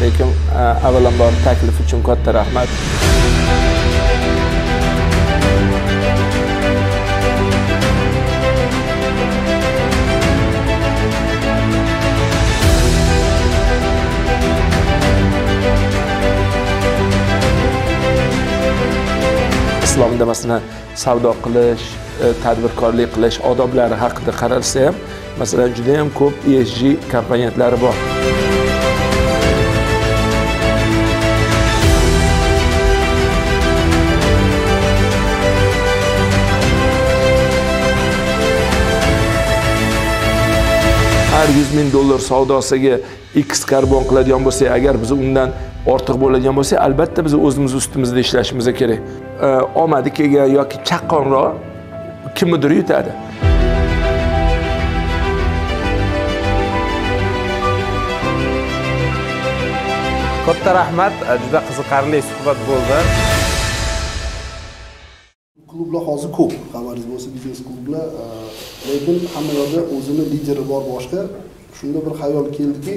alaykum avvalambor taklif uchun katta rahmat. Islomda masalan savdo qilish e, tadbirkorlik qilish odoblari haqida qaralsa ham masalan juda yam ko'p esg komponentlari bor. Har yuz ming dollar savdosiga x karbon qiladigan bo'lsak agar biz undan ortiq bo'ladigan bo'lsa albatta biz o'zimiz ustimizda ishlashimiz kerak. E, omadi kelgan yoki chaqqonroq kimnidir yutadi. Katta rahmat juda qiziqarli suhbat bo'ldi. Klublar hozir ko'p xabaringiz bo'lsa biznes klublar e, lekin hamma yoqda o'zini lideri bor boshqa. Shunda bir xayol keldiki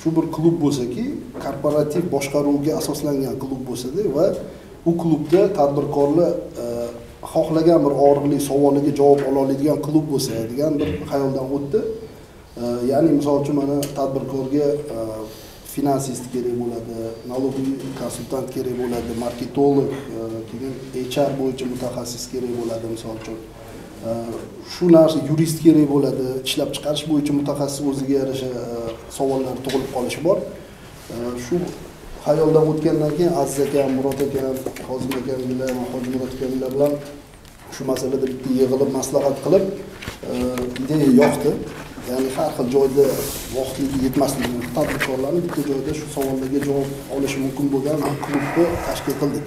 shu bir klub bo'lsaki korporativ boshqaruvga asoslangan klub bo'lsada va u klubda tadbirkorlar e, xohlagan bir og'riqli savoliga javob ola oladigan klub bo'lsa degan bir xayoldan o'tdi. E, ya'ni misol uchun mana tadbirkorga e, finansist kerak bo'ladi налоговый konsultant kerak bo'ladi marketolog keyin hr bo'yicha mutaxassis kerak bo'ladi misol uchun. Э, shu narsa yurist kerak bo'ladi? Ishlab chiqarish bo'yicha mutaxassis o'ziga yarasha e, savollar tug'ilib qolishi bor. E, shu xayoldan o'tgandan keyin aziz akam murod akam hozim akam bilan hoji murod bilan shu masalada bitta yig'ilib maslahat qilib e, ideya yoqdi. Ya'ni har xil joyda vaqtligi yetmasligi tadbirkorlarni bitta joyda shu savollarga javob olishi mumkin bo'lgan klubni tashkil qildik.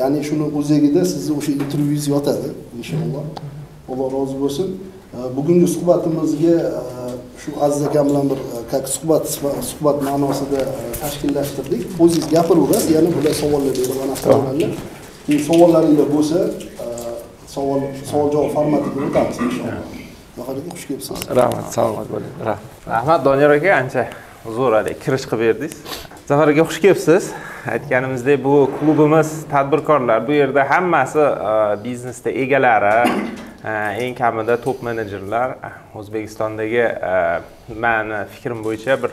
Ya'ni shuni o'zagida sizni o'sha intervyuingiz yotadi inshaalloh. Alloh rozi bo'lsin. E, bugungi suhbatimizga e, shu aziz akam bilan bir e, как suhbat suhbat ma'nosida e, tashkillashtirdik. O'zingiz gapiraverasiz yana bular savollar berib anaqa keyin savollaringlar bo'lsa e, savol savol javob formatiga o'tamiz inshaalloh. Aka xush kelibsiz rahmat salomat bo'ling rahmat. Rahmat doniyor aka ancha zo'r haligi kirish qilib berdingiz zafar aka xush kelibsiz. Aytganimizdek bu klubimiz tadbirkorlar. Bu yerda hammasi e, biznesda egalari e, eng kamida top menejerlar. O'zbekistondagi e, mani fikrim bo'yicha bir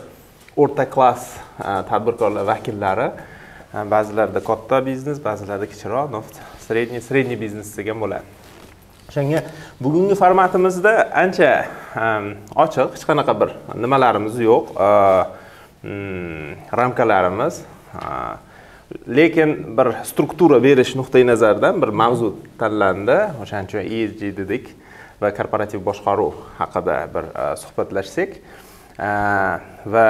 o'rta klass tadbirkorlar vakillari. Ba'zilarida katta biznes ba'zilarida kichikroq no, средний средний biznes degan bo'ladi. O'shanga bugungi formatimizda ancha ochiq hech qanaqa bir nimalarimiz yo'q. Hmm, ramkalarimiz lekin bir struktura berish nuqtai nazaridan bir mavzu tanlandi. O'shaning uchun esg dedik va korporativ boshqaruv haqida bir e, suhbatlashsak e, va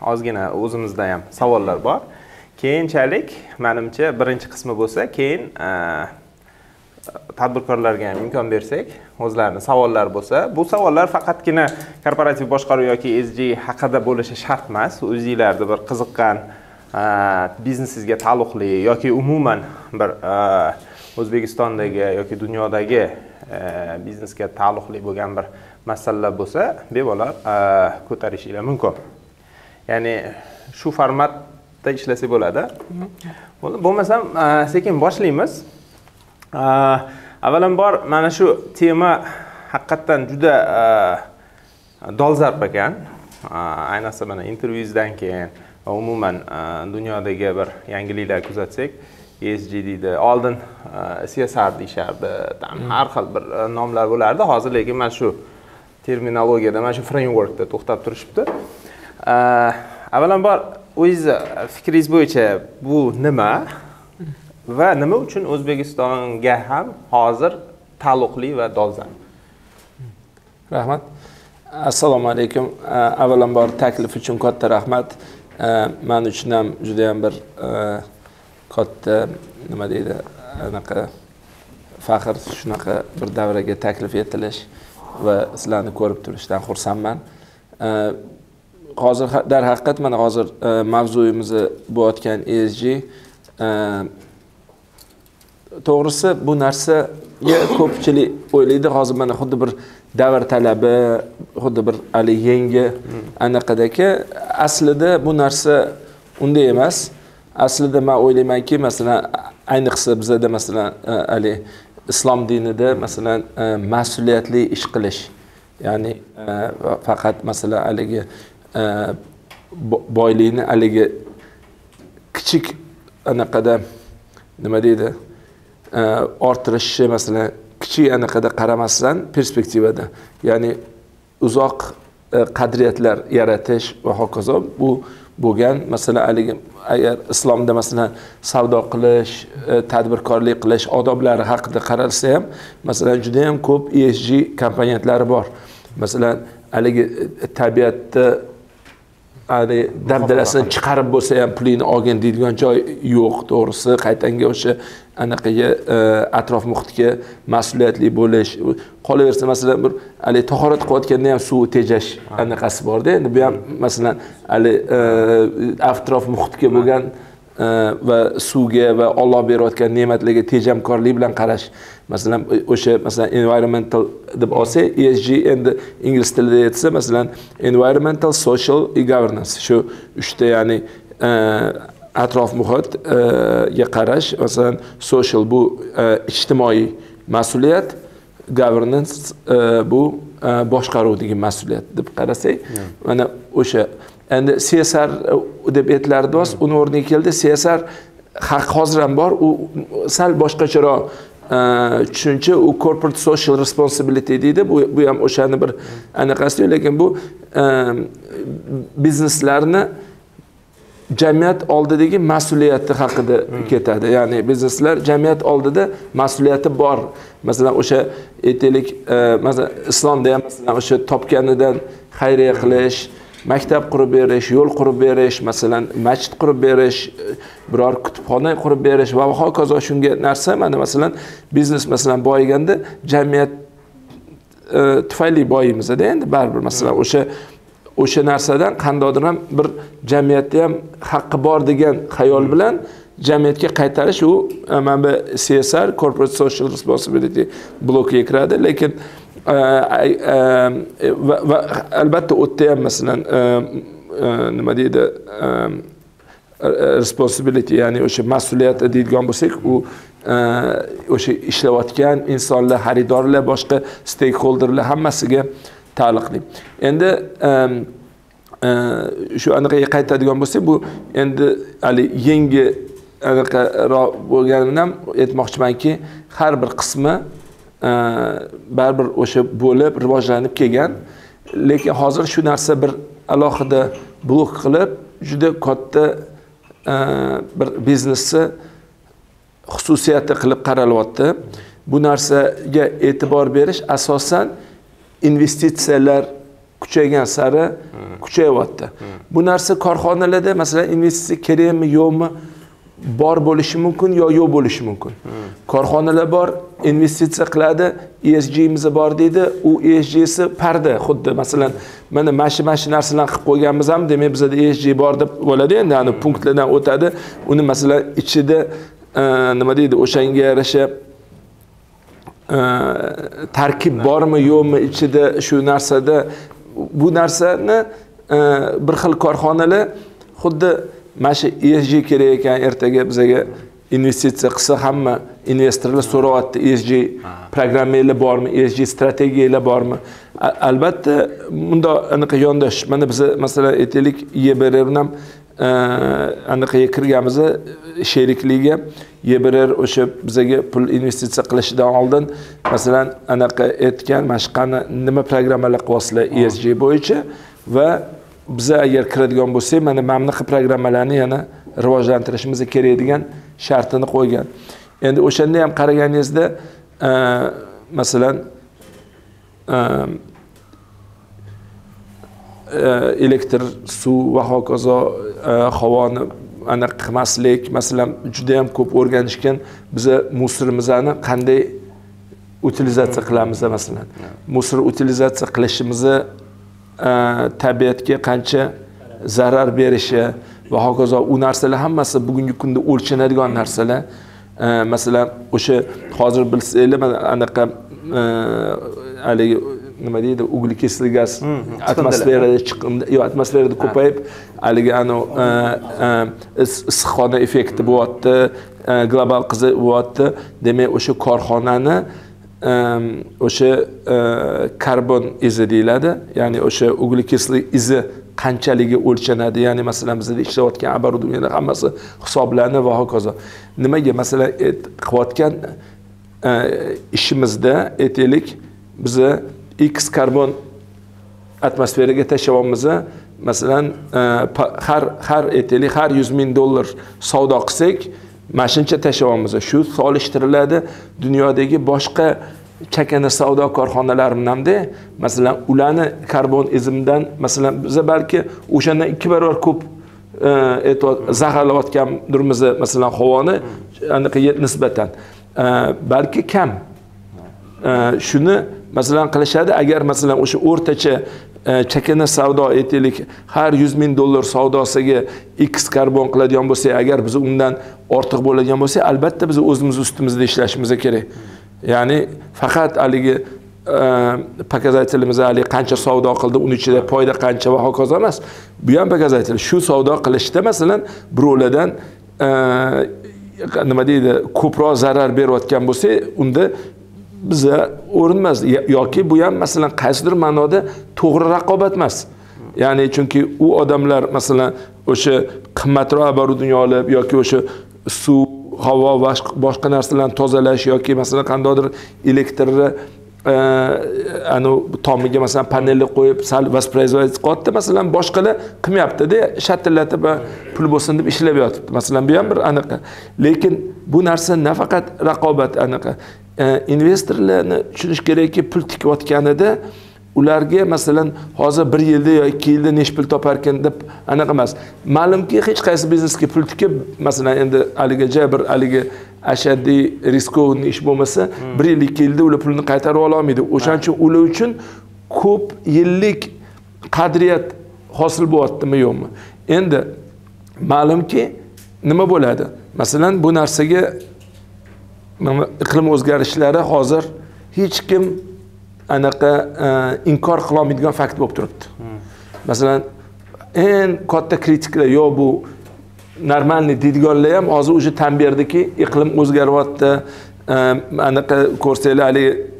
ozgina o'zimizda ham savollar bor. Keyinchalik manimcha birinchi qismi bo'lsa keyin e, tadbirkorlarga ham imkon bersak o'zlarini savollari bo'lsa bu savollar faqatgina korporativ boshqaruv yoki sg haqida bo'lishi shart emas. O'zinglarni bir qiziqqan biznesingizga taalluqli yoki umuman bir o'zbekistondagi yoki dunyodagi e, biznesga taalluqli bo'lgan bir masalalar bo'lsa bemalol ko'tarishinglar mumkin. Ya'ni shu formatda ishlasak bo'ladi. Bo'lmasam sekin boshlaymiz. Avvalambor mana shu tema haqiqatdan juda e, dolzarb ekan. E, ayniqsa mana intervyuzdan keyin va umuman e, dunyodagi bir yangiliklar kuzatsak esg deydi oldin csr deyishardi. Там har xil bir nomlar bo'lardi. Hozir lekin mana shu terminologiyada mana shu frameworkda to'xtab turishibdi. Avvalambor o'zingizni fikringiz bo'yicha bu nima va nima uchun o'zbekistonga ham hozir taalluqli va dolzarb? Rahmat. Assalomu alaykum. Avvalambor taklif uchun katta rahmat. Man uchun ham juda yam bir katta nima deydi anaqa faxr shunaqa bir davraga taklif etilish va sizlarni ko'rib turishdan xursandman. Hozir darhaqiqat mana hozir mavzuyimizni bo'layotgan esg to'g'risi bu narsaga ko'pchilik o'ylaydi hozir mana xuddi bir davr talabi xuddi bir haligi yangi anaqadaki aslida bu narsa unday emas. Aslida man o'ylaymanki masalan ayniqsa bizada masalan e, hali haligi islom dinida masalan e, mas'uliyatli ish qilish ya'ni e, faqat masalan haligi boylikni haligi kichik anaqada nima deydi? Orttirishi masalan kichik anaqada qaramasdan perspektivada. Ya'ni uzoq e, qadriyatlar yaratish va hokazo bu bo'lgan. Masalan haligi agar islomda masalan savdo qilish e, tadbirkorlik qilish odoblari haqida qaralsa ham masalan juda yam ko'p esg komponentlari bor. Masalan haligi e, tabiatda haligi dabdalasini chiqarib bo'lsa ham pulingni olgin deydigan joy yo'q to'g'risi. Qaytanga o'sha anaqaga e, atrof muhitga mas'uliyatli bo'lish. Qolaversa masalan bir haligi tahorat qilayotganda ham suv tejash anaqasi borda. Endi bu ham masalan haligi e, atrof muhitga bo'lgan va suvga va olloh berayotgan ne'matlarga tejamkorlik bilan qarash. Masalan o'sha masalan environmental deb olsak esg endi ingliz tilida aytsa masalan environmental social и governance. Shu uchta ya'ni atrof muhitga qarash. Masalan social bu ijtimoiy mas'uliyat governance bu boshqaruv degan mas'uliyat deb qarasak mana o'sha endi csr deb aytilardi uni o'rniga keldi. Csr haq hozir ham bor. U sal boshqacharoq tushuncha u corporate social responsibility deydi. Bu bu ham o'shani bir anaqasi lekin bu bizneslarni jamiyat oldidagi mas'uliyati haqida ketadi. Ya'ni bizneslar jamiyat oldida mas'uliyati bor. Masalan o'sha aytaylik e, masalan islomda ham masalan o'sha topganidan xayriya qilish maktab qurib berish yo'l qurib berish masalan masjid qurib berish e, biror kutubxona qurib berish va hokazo shunga narsa mana masalan biznes masalan boyiganda jamiyat e, tufayli boyimizda endi baribir masalan o'sha o'sha narsadan qandaydir ham bir jamiyatda ham haqqi bor degan xayol bilan jamiyatga qaytarish u e, mana bu csr corporate social responsibility blokiga kiradi. Lekin va albatta u yerda ham masalan nima deydi responsibility ya'ni o'sha mas'uliyat deydigan bo'lsak u o'sha ishlayotgan insonlar xaridorlar boshqa stakeholderlar hammasiga taalluqli endi shu anaqaga qaytadigan bo'lsak bu endi haligi yangi anaqaroq bo'lganini ham aytmoqchimanki har bir qismi baribir o'sha bo'lib rivojlanib kelgan. Lekin hozir shu narsa bir alohida blok qilib juda katta bir biznesni xususiyati qilib qaralyapti. Bu narsaga e'tibor berish asosan investitsiyalar kuchaygan sari kuchayyapti bu narsa korxonalarda masalan investitsiya kerakmi yo'qmi bor bo'lishi mumkin yo yo'q bo'lishi mumkin. Korxonalar bor investitsiya qiladi esgimiz bor deydi u esgsi parda xuddi. Masalan mana mana shu mana shu narsalarni qilib qo'yganmiz ham demak bizada esg bor deb bo'ladi endi ani punktlardan o'tadi. Uni masalan ichida e, nima deydi o'shanga yarasha e, tarkib bormi yo'qmi ichida shu narsada bu narsani e, bir xil korxonalar xuddi mana shu esg kerak ekan ertaga bizaga investitsiya qilsa hamma investorlar so'rayapti esg programmanglar bormi esg strategiyanglar bormi? Albatta bundoq anaqa yondash mana biza masalan aytaylik ebrni ham e, anaqaga kirganmiz sherikligiga. Ebrr o'sha bizaga pul investitsiya qilishidan oldin masalan anaqa aytgan mana shu qani nima programmalar qilyapsizlar esg bo'yicha va biza agar kiradigan bo'lsak mana mana bunaqa programmalarni yana rivojlantirishimiz kerak degan shartini qo'ygan. Endi o'shanda ham qaraganingizda masalan elektr suv va hokazo havoni anaqa qilmaslik masalan juda yam ko'p o'rganishgan biza musrimizni qanday utilizatsiya qilamiz masalan. Musor utilizatsiya qilishimizni tabiatga qancha zarar berishi va hokazo u narsalar hammasi bugungi kunda o'lchanadigan narsalar. Masalan o'sha hozir bilsanglar mana anaqa haligi nima deydi ugлекислый gaz atmosferada chiqindi. Yo'q atmosferada ko'payib haligi anavi issiqxona effekti bo'lyapti global qizib bo'lyapti. Demak o'sha korxonani o'sha e, karbon izi deyiladi. Ya'ni o'sha ugлекислый izi qanchaligi o'lchanadi. Ya'ni masalan bizda ishlayotgan оборудованиyalar hammasi hisoblanib va hokazo. Nimaga? Masalan qilayotgan e, ishimizda aytaylik biza x karbon atmosferaga tashlayapmiz masalan e, har har aytaylik har yuz ming dollar savdo qilsak mana shuncha tashlayapmiz shu solishtiriladi dunyodagi boshqa chakana savdo korxonalari bilamda masalan ularni karbon izimdan masalan biza balki o'shandan ikki barobar ko'p e, zaharlayotgandirmiz masalan havoni anaqa nisbatan. E, balki kam. E, shuni masalan qilishadi. Agar masalan o'sha o'rtacha E, chakana savdo aytaylik har yuz ming dollar savdosiga x karbon qiladigan bo'lsak agar biz undan ortiq bo'ladigan bo'lsak albatta biz o'zimiz ustimizda ishlashimiz kerak. Ya'ni faqat haligi e, показателimiz haligi qancha savdo qildi uni ichida foyda qancha va hokazo emas. Bu ham показатель shu savdo qilishda masalan birovlardan e, nima deydi ko'proq zarar berayotgan bo'lsak unda biza o'rin emas yoki bu ham masalan qaysidir ma'noda to'g'ri raqobat emas. Ya'ni chunki u odamlar masalan o'sha qimmatroq оборудование olib yoki o'sha suv havo va boshqa narsalarni tozalash yoki masalan qandaydir elektrni anavi tomiga masalan panelni qo'yib sal воспроизводить qilyapti masalan boshqalar qilmayaptida shatillatib pul bo'lsin deb ishlab yotibdi masalan bu ham bir anaqa. Lekin bu narsa nafaqat raqobat anaqa. Investorlarni tushunish kerakki pul tikayotganida ularga masalan hozir bir yilda yo ikki yilda nechi pul toparkan deb anaqa emas. Ma'lumki hech qaysi biznesga pul tikib masalan endi haligi ja bir haligi ashaddiy riskovniy ish bo'lmasa bir yil ikki yilda ular pulni qaytarib ololmaydi o'shaning uchun ular uchun ko'p yillik qadriyat hosil bo'lyaptimi yo'qmi? Endi ma'lumki nima bo'ladi? Masalan bu narsaga iqlim o'zgarishlari hozir hech kim anaqa e, inkor qilolmaydigan fakt bo'lib turibdi. Masalan eng katta kritiklar yo bu нормальный deydiganlar ham hozir уже tan berdiki iqlim o'zgaryapti e, anaqa ko'rsanglar haligi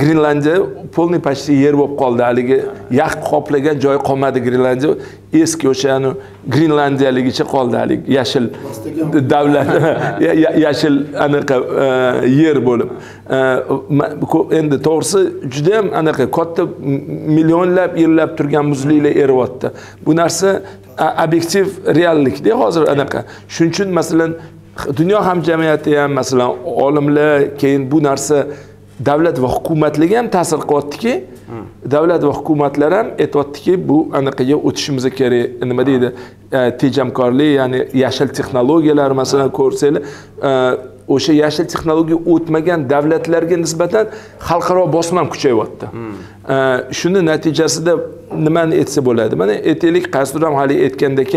grenlandiya полный почти yer bo'lib qoldi. Haligi yax qoplagan joy qolmadi grenlandiya eski o'sha grenlandiyaligicha qoldi haligi yashil davlat. Yashil anaqa yer bo'lib. Endi to'g'risi juda yam anaqa katta millionlab yillab turgan muzliklar eriyapti bu narsa obyektiv reallikda hozir anaqa. Shuning uchun masalan dunyo hamjamiyati ham masalan olimlar keyin bu narsa davlat va hukumatlarga ham ta'sir qilyaptiki davlat va hukumatlar ham aytyaptiki bu anaqaga o'tishimiz kerak nima deydi e, tejamkorlik ya'ni yashil texnologiyalar masalan ko'rsanglar e, o'sha yashil texnologiya o'tmagan davlatlarga nisbatan xalqaro bosim ham kuchayyapti e, shuni natijasida nimani aytsa bo'ladi? Mana aytaylik qaysidir ham haligi aytgandek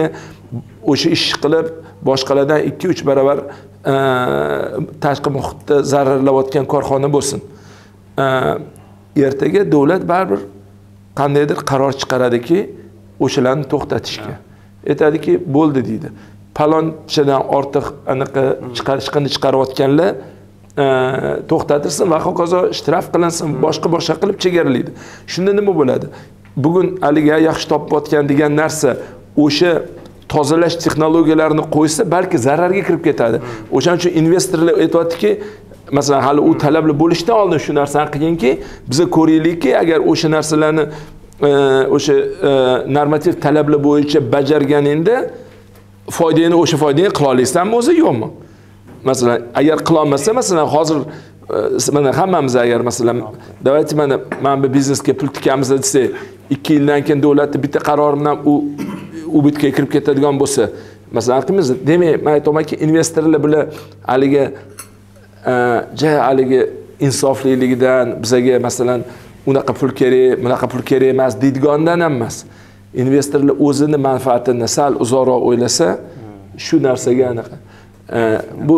o'sha ishni qilib boshqalardan ikki uch barobar tashqi muhitni zararlayotgan korxona bo'lsin ertaga davlat baribir qandaydir qaror chiqaradiki o'shalarni to'xtatishga aytadiki bo'ldi deydi palonchadan ortiq anaqa chiqarishqini chiqarayotganlar to'xtatilsin va hokazo shtraf qilinsin boshqa boshqa qilib chegaralaydi shunda nima bo'ladi bugun haligi yaxshi topayotgan degan narsa o'sha tozalash texnologiyalarini qo'ysa balki zararga kirib ketadi. O'shaning uchun investorlar aytyaptiki masalan hali u talabli bo'lishdan oldin shu narsani qilginki biza ko'raylikki agar o'sha narsalarni e, o'sha e, normativ talablar bo'yicha bajarganingda foydangni o'sha foydangni qila olasanmi o'zi yo'qmi? Masalan agar qilolmasa masalan hozir e, mana hammamiz agar masalan давайте mana mana bu biznesga pul tikamiz desak ikki yildan keyin davlatni bitta qarori bilan u ubitga kirib ketadigan bo'lsa masalan qilmaymiz demak man aytyapmanki investorlar bular haligi e, ja haligi insofliligidan bizaga masalan unaqa pul kerak bunaqa pul kerak emas deydigandan ham emas. Investorlar o'zini manfaatini sal uzoqroq o'ylasa shu narsaga anaqa. E, bu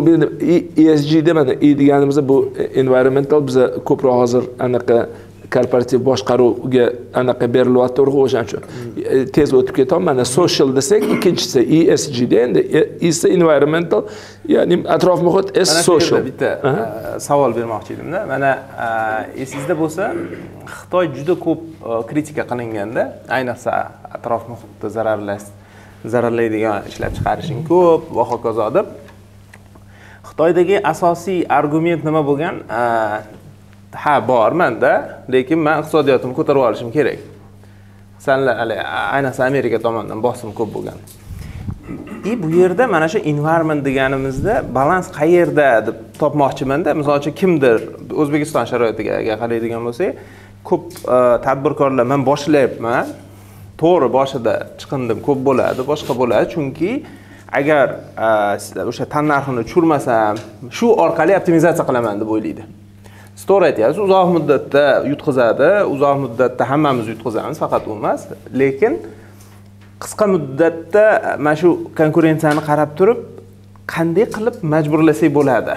esg mana e, e deganimizda bu environmental biza ko'proq hozir anaqa korporativ boshqaruvga anaqa berilyapti urg'u o'shaning uchun. E, tez o'tib ketyapman. Mana social desak ikkinchisi esgda endi isi environmental ya'ni atrof muhit s social. bitta e, savol bermoqchi edimda. Mana esingizda bo'lsa xitoy juda ko'p kritika qilinganda ayniqsa atrof muhitni zararlash zararlaydigan ishlab chiqarishing ko'p va hokazo deb. Xitoydagi asosiy argument nima bo'lgan ha bormanda lekin man iqtisodiyotimni ko'tarib olishim kerak. Sanlar ayniqsa amerika tomonidan bosim ko'p bo'lgan. И bu yerda mana shu environment deganimizda balans qayerda deb topmoqchimanda misol uchun kimdir o'zbekiston sharoitiga agar qaraydigan bo'lsak ko'p e, tadbirkorlar man boshlayapman to'g'ri boshida chiqindim ko'p bo'ladi boshqa bo'ladi. Chunki agar e, o'sha tannarxini tushirmasam shu orqali optimizatsiya qilaman deb o'ylaydi. Siz to'g'ri aytyapsiz uzoq muddatda yutqazadi uzoq muddatda hammamiz yutqazamiz faqat u emas. Lekin qisqa muddatda mana shu konkurensiyani qarab turib qanday qilib majburlasak bo'ladi?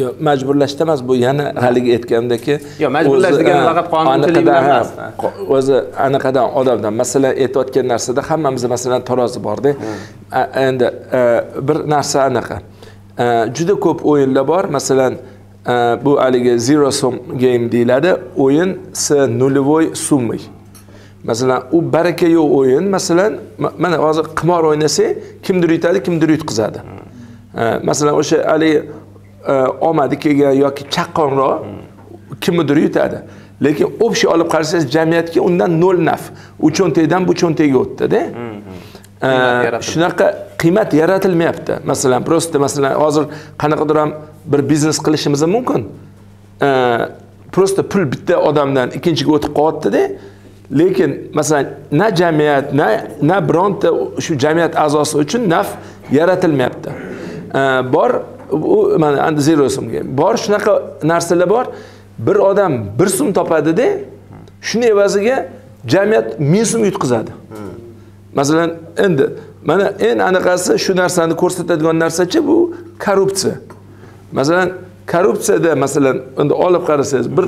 Yo'q majburlashda emas bu yana haligi aytgandaki yo'q majburlash degani faqat qonunchilik bilan emas. o'zi anaqadan odamdan masalan aytayotgan narsada hammamizda masalan tarozi borda. Endi bir narsa anaqa. Juda ko'p o'yinlar bor masalan bu haligi zero sum game deyiladi. O'yin s нулевой суммой masalan u baraka yo'q o'yin masalan mana hozir qimor o'ynasak kimdir yutadi kimdir yutqizadi. Masalan o'sha haligi omadi kelgan yoki chaqqonroq kimnidir yutadi. Lekin общий olib qarasangiz jamiyatga undan nol naf. U cho'ntakdan bu cho'ntakka o'tdida. Shunaqa qiymat yaratilmayapti. Masalan просто masalan hozir qanaqadir ham bir biznes qilishimiz mumkin. Просто pul bitta odamdan ikkinchiga o'tib qolyaptida lekin masalan na jamiyat na na bironta shu jamiyat a'zosi uchun naf yaratilmayapti. Bor u mana zero so'mga bor shunaqa narsalar bor. Bir odam bir so'm topadida shuni evaziga jamiyat ming so'm yutqizadi. Masalan endi mana eng anaqasi shu narsani ko'rsatadigan narsachi bu korrupsiya masalan korrupsiyada masalan endi olib qarasangiz bir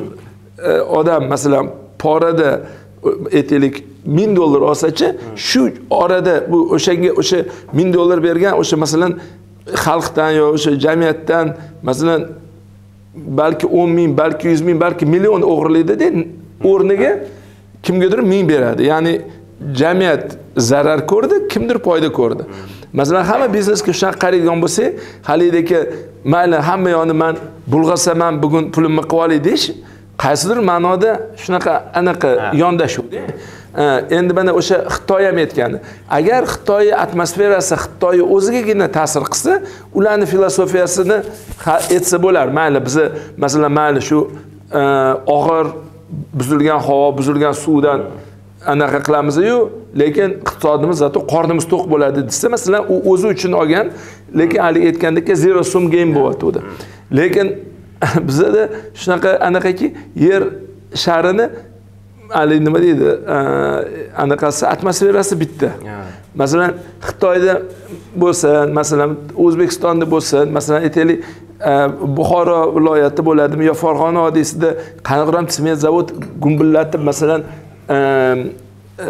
e, odam masalan porada aytaylik ming dollar olsachi shu orada bu o'shanga o'sha ming dollar bergan o'sha masalan xalqdan yo o'sha jamiyatdan masalan balki o'n ming balki yuz ming balki million o'g'irlaydida o'rniga kimgadir ming beradi. Ya'ni jamiyat zarar ko'rdi kimdir foyda ko'rdi. Masalan hamma biznesga shunaqa qaraydigan bo'lsak haligidagi mayli hamma yoqni man bulg'asam ham bugun pulimni qilib olay deyish qaysidir ma'noda shunaqa anaqa yondashuvda. Endi mana o'sha xitoy ham aytgani agar xitoy atmosferasi xitoy o'zigagina ta'sir qilsa ularni filosofiyasini aytsa bo'lar. Mayli bizni masalan mayli shu e, og'ir buzilgan havo buzilgan suvdan anaqa qilamizu lekin iqtisodimiz zato qornimiz to'q bo'ladi desa masalan u o'zi uchun olgan lekin haligi aytgandek zero sum game bo'lyotgandi lekin bizada shunaqa anaqaki yer sharini haligi nima deydi anaqasi atmosferasi bitta. Masalan xitoyda bo'lsin masalan o'zbekistonda bo'lsin masalan aytaylik buxoro viloyati bo'ladimi yo farg'ona vodiysida qanaqadir ham sement zavod gumbillatib masalan E,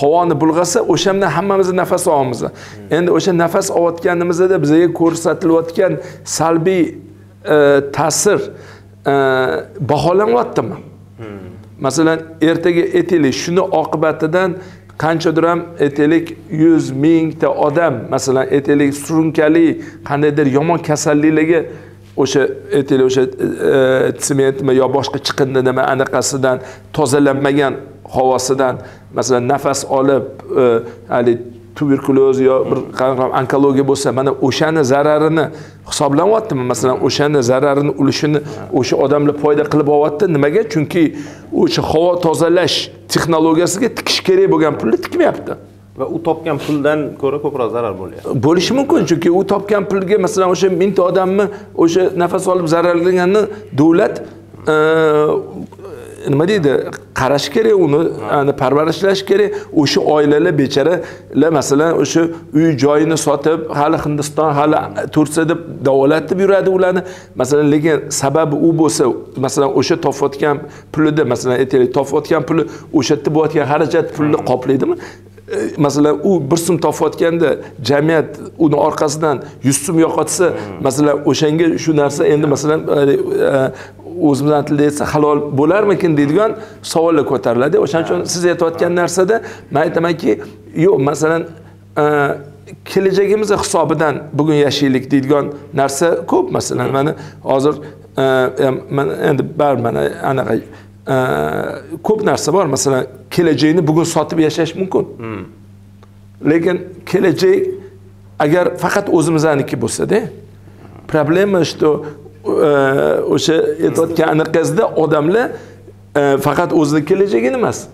havoni bulg'asa o'shandan hammamizni nafas olamiz. Endi o'sha nafas olayotganimizda bizga ko'rsatilayotgan salbiy e, ta'sir e, baholanyaptimi masalan ertaga aytaylik shuni oqibatidan qanchadir ham aytaylik yuz mingta odam masalan aytaylik surunkali qandaydir yomon kasalliklarga o'sha aytaylik o'sha tsementmi yo boshqa chiqindi nima anaqasidan tozalanmagan havosidan masalan nafas olib haligi tuberkulyoz yo bir qanaqa onkologiya bo'lsa mana o'shani zararini hisoblanyaptimi masalan o'shani zararini ulushini o'sha odamlar foyda qilib olyapti nimaga? Chunki o'sha havo tozalash texnologiyasiga tikish kerak bo'lgan pulni tikmayapti. Va u topgan puldan ko'ra ko'proq zarar bo'lyapti. Bo'lishi mumkin chunki u topgan pulga masalan o'sha mingta odamni o'sha nafas olib zararlanganini davlat e, nima deydi? Qarash kerak uni ani parvarishlash kerak. O'sha oilalar bechoralar masalan o'sha uy joyini sotib hali hindiston hali tursiya deb davolatib yuradi ularni. Masalan lekin sababi u bo'lsa masalan o'sha topayotgan pulida masalan aytaylik topayotgan puli o'sha yerda bo'layotgan xarajat pulni qoplaydimi? E, masalan u bir so'm topayotganda jamiyat uni orqasidan yuz so'm yo'qotsa masalan o'shanga shu narsa endi masalan e, e, o'zimizdan tilda aytsa halol bo'larmikin deydigan savollar ko'tariladi. O'shaning uchun siz aytayotgan narsada man aytamanki yo'q masalan kelajagimiz hisobidan bugun yashaylik deydigan narsa ko'p. Masalan mana hozir man endi baribir mana anaqa ko'p narsa bor. Masalan kelajakni bugun sotib yashash mumkin. Lekin kelajak agar faqat o'zimizniki bo'lsada problema что o'sha aytayotgan anaqasida odamlar e, faqat o'zini kelajagini emas.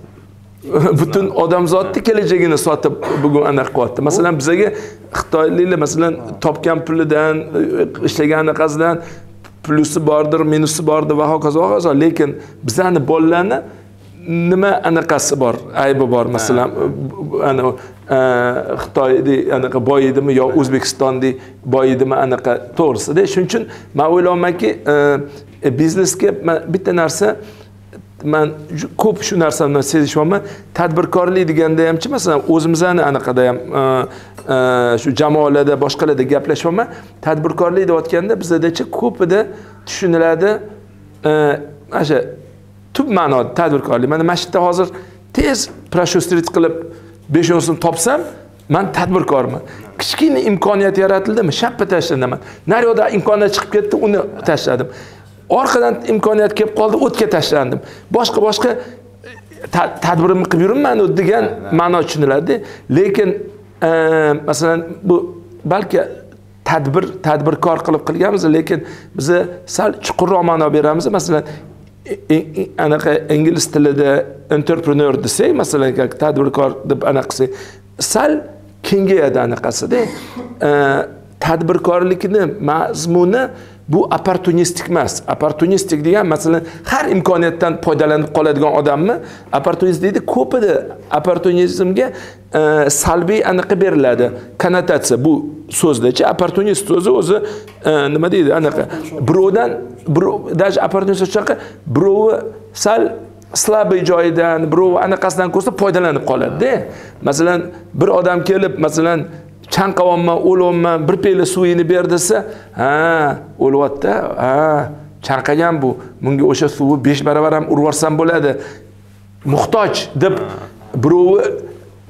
Butun odamzodni kelajagini sotib bugun anaqa qilyapti masalan bizaga xitoyliklar masalan topgan pulidan ishlagan anaqasidan plusi bordir minusi bordir va hokazo va hokazo. Lekin bizani bolalarni nima anaqasi bor aybi bor masalan ana e, xitoyni anaqa boyidimi yo o'zbekistonni boyidimi anaqa? To'g'risida shuning uchun man o'ylayapmanki e, e, biznesga bitta narsa man ko'p shu narsani sezishyapman. Tadbirkorlik deganda hamchi masalan o'zimizni anaqada ham shu jamoalarda boshqalarda gaplashyapman tadbirkorlik deyotganda bizadachi ko'pida tushuniladi mana shu tub ma'noda tadbirkorlik mana mana shu yerda hozir tez proshustrit qilib besh o'n so'm topsam man tadbirkorman. Kichkina imkoniyat yaratildimi? Shappa tashlanaman. Naryoqda imkoniyat chiqib ketdi uni tashladim. Orqadan imkoniyat kelib qoldi o'tga tashlandim. Boshqa boshqa e, tadbirimni qilib yuribman degan ma'no tushuniladida. Lekin e, masalan bu balki tadbir tadbirkor qilib qilganmiz lekin biza sal chuqurroq ma'no beramiz. Masalan anaqa ingliz tilida entrepreneur desak masalan tadbirkor deb anaqa qilsak sal kengayadi anaqasida. E, tadbirkorlikni mazmuni bu opportunistik emas. Opportunistik degan masalan har imkoniyatdan foydalanib qoladigan odammi? Opportunist deydi ko'pida opportunizmga e, salbiy anaqa beriladi. Konnotatsiya. Bu so'zdachi opportunist so'zi o'zi e, nima deydi anaqa? Birovdan birov даже opportunist shunaqa birovi sal slabый joyidan birov anaqasidan ko'rsa foydalanib qoladida. Masalan bir odam kelib masalan chanqayapman o'lyapman bir piyola suvingni ber desa ha o'lyapti ha chanqagan bu. Bunga o'sha suvni besh baravar ham urib yuborsam bo'ladi. Muhtoj deb birovi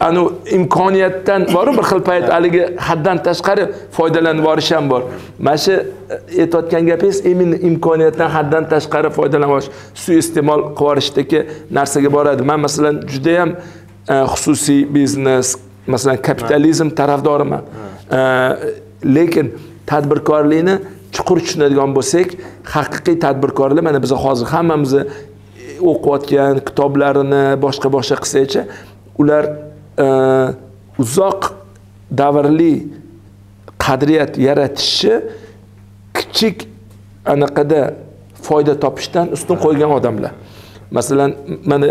anu imkoniyatdan boru bir xil payt haligi haddan tashqari foydalanib yuborish ham bor. Mana shu e, aytayotgan gapingiz именно imkoniyatdan haddan tashqari foydalanib yuborish suiiste'mol qilib yuborishdagi narsaga boradi. Man masalan judayam e, xususiy biznes masalan kapitalizm tarafdoriman lekin tadbirkorlikni chuqur tushunadigan bo'lsak haqiqiy tadbirkorlar mana biz hozir hammamizni o'qiyotgan kitoblarini boshqa boshqa qilsakchi ular uzoq davrli qadriyat yaratishi kichik anaqada foyda topishdan ustun qo'ygan odamlar masalan mana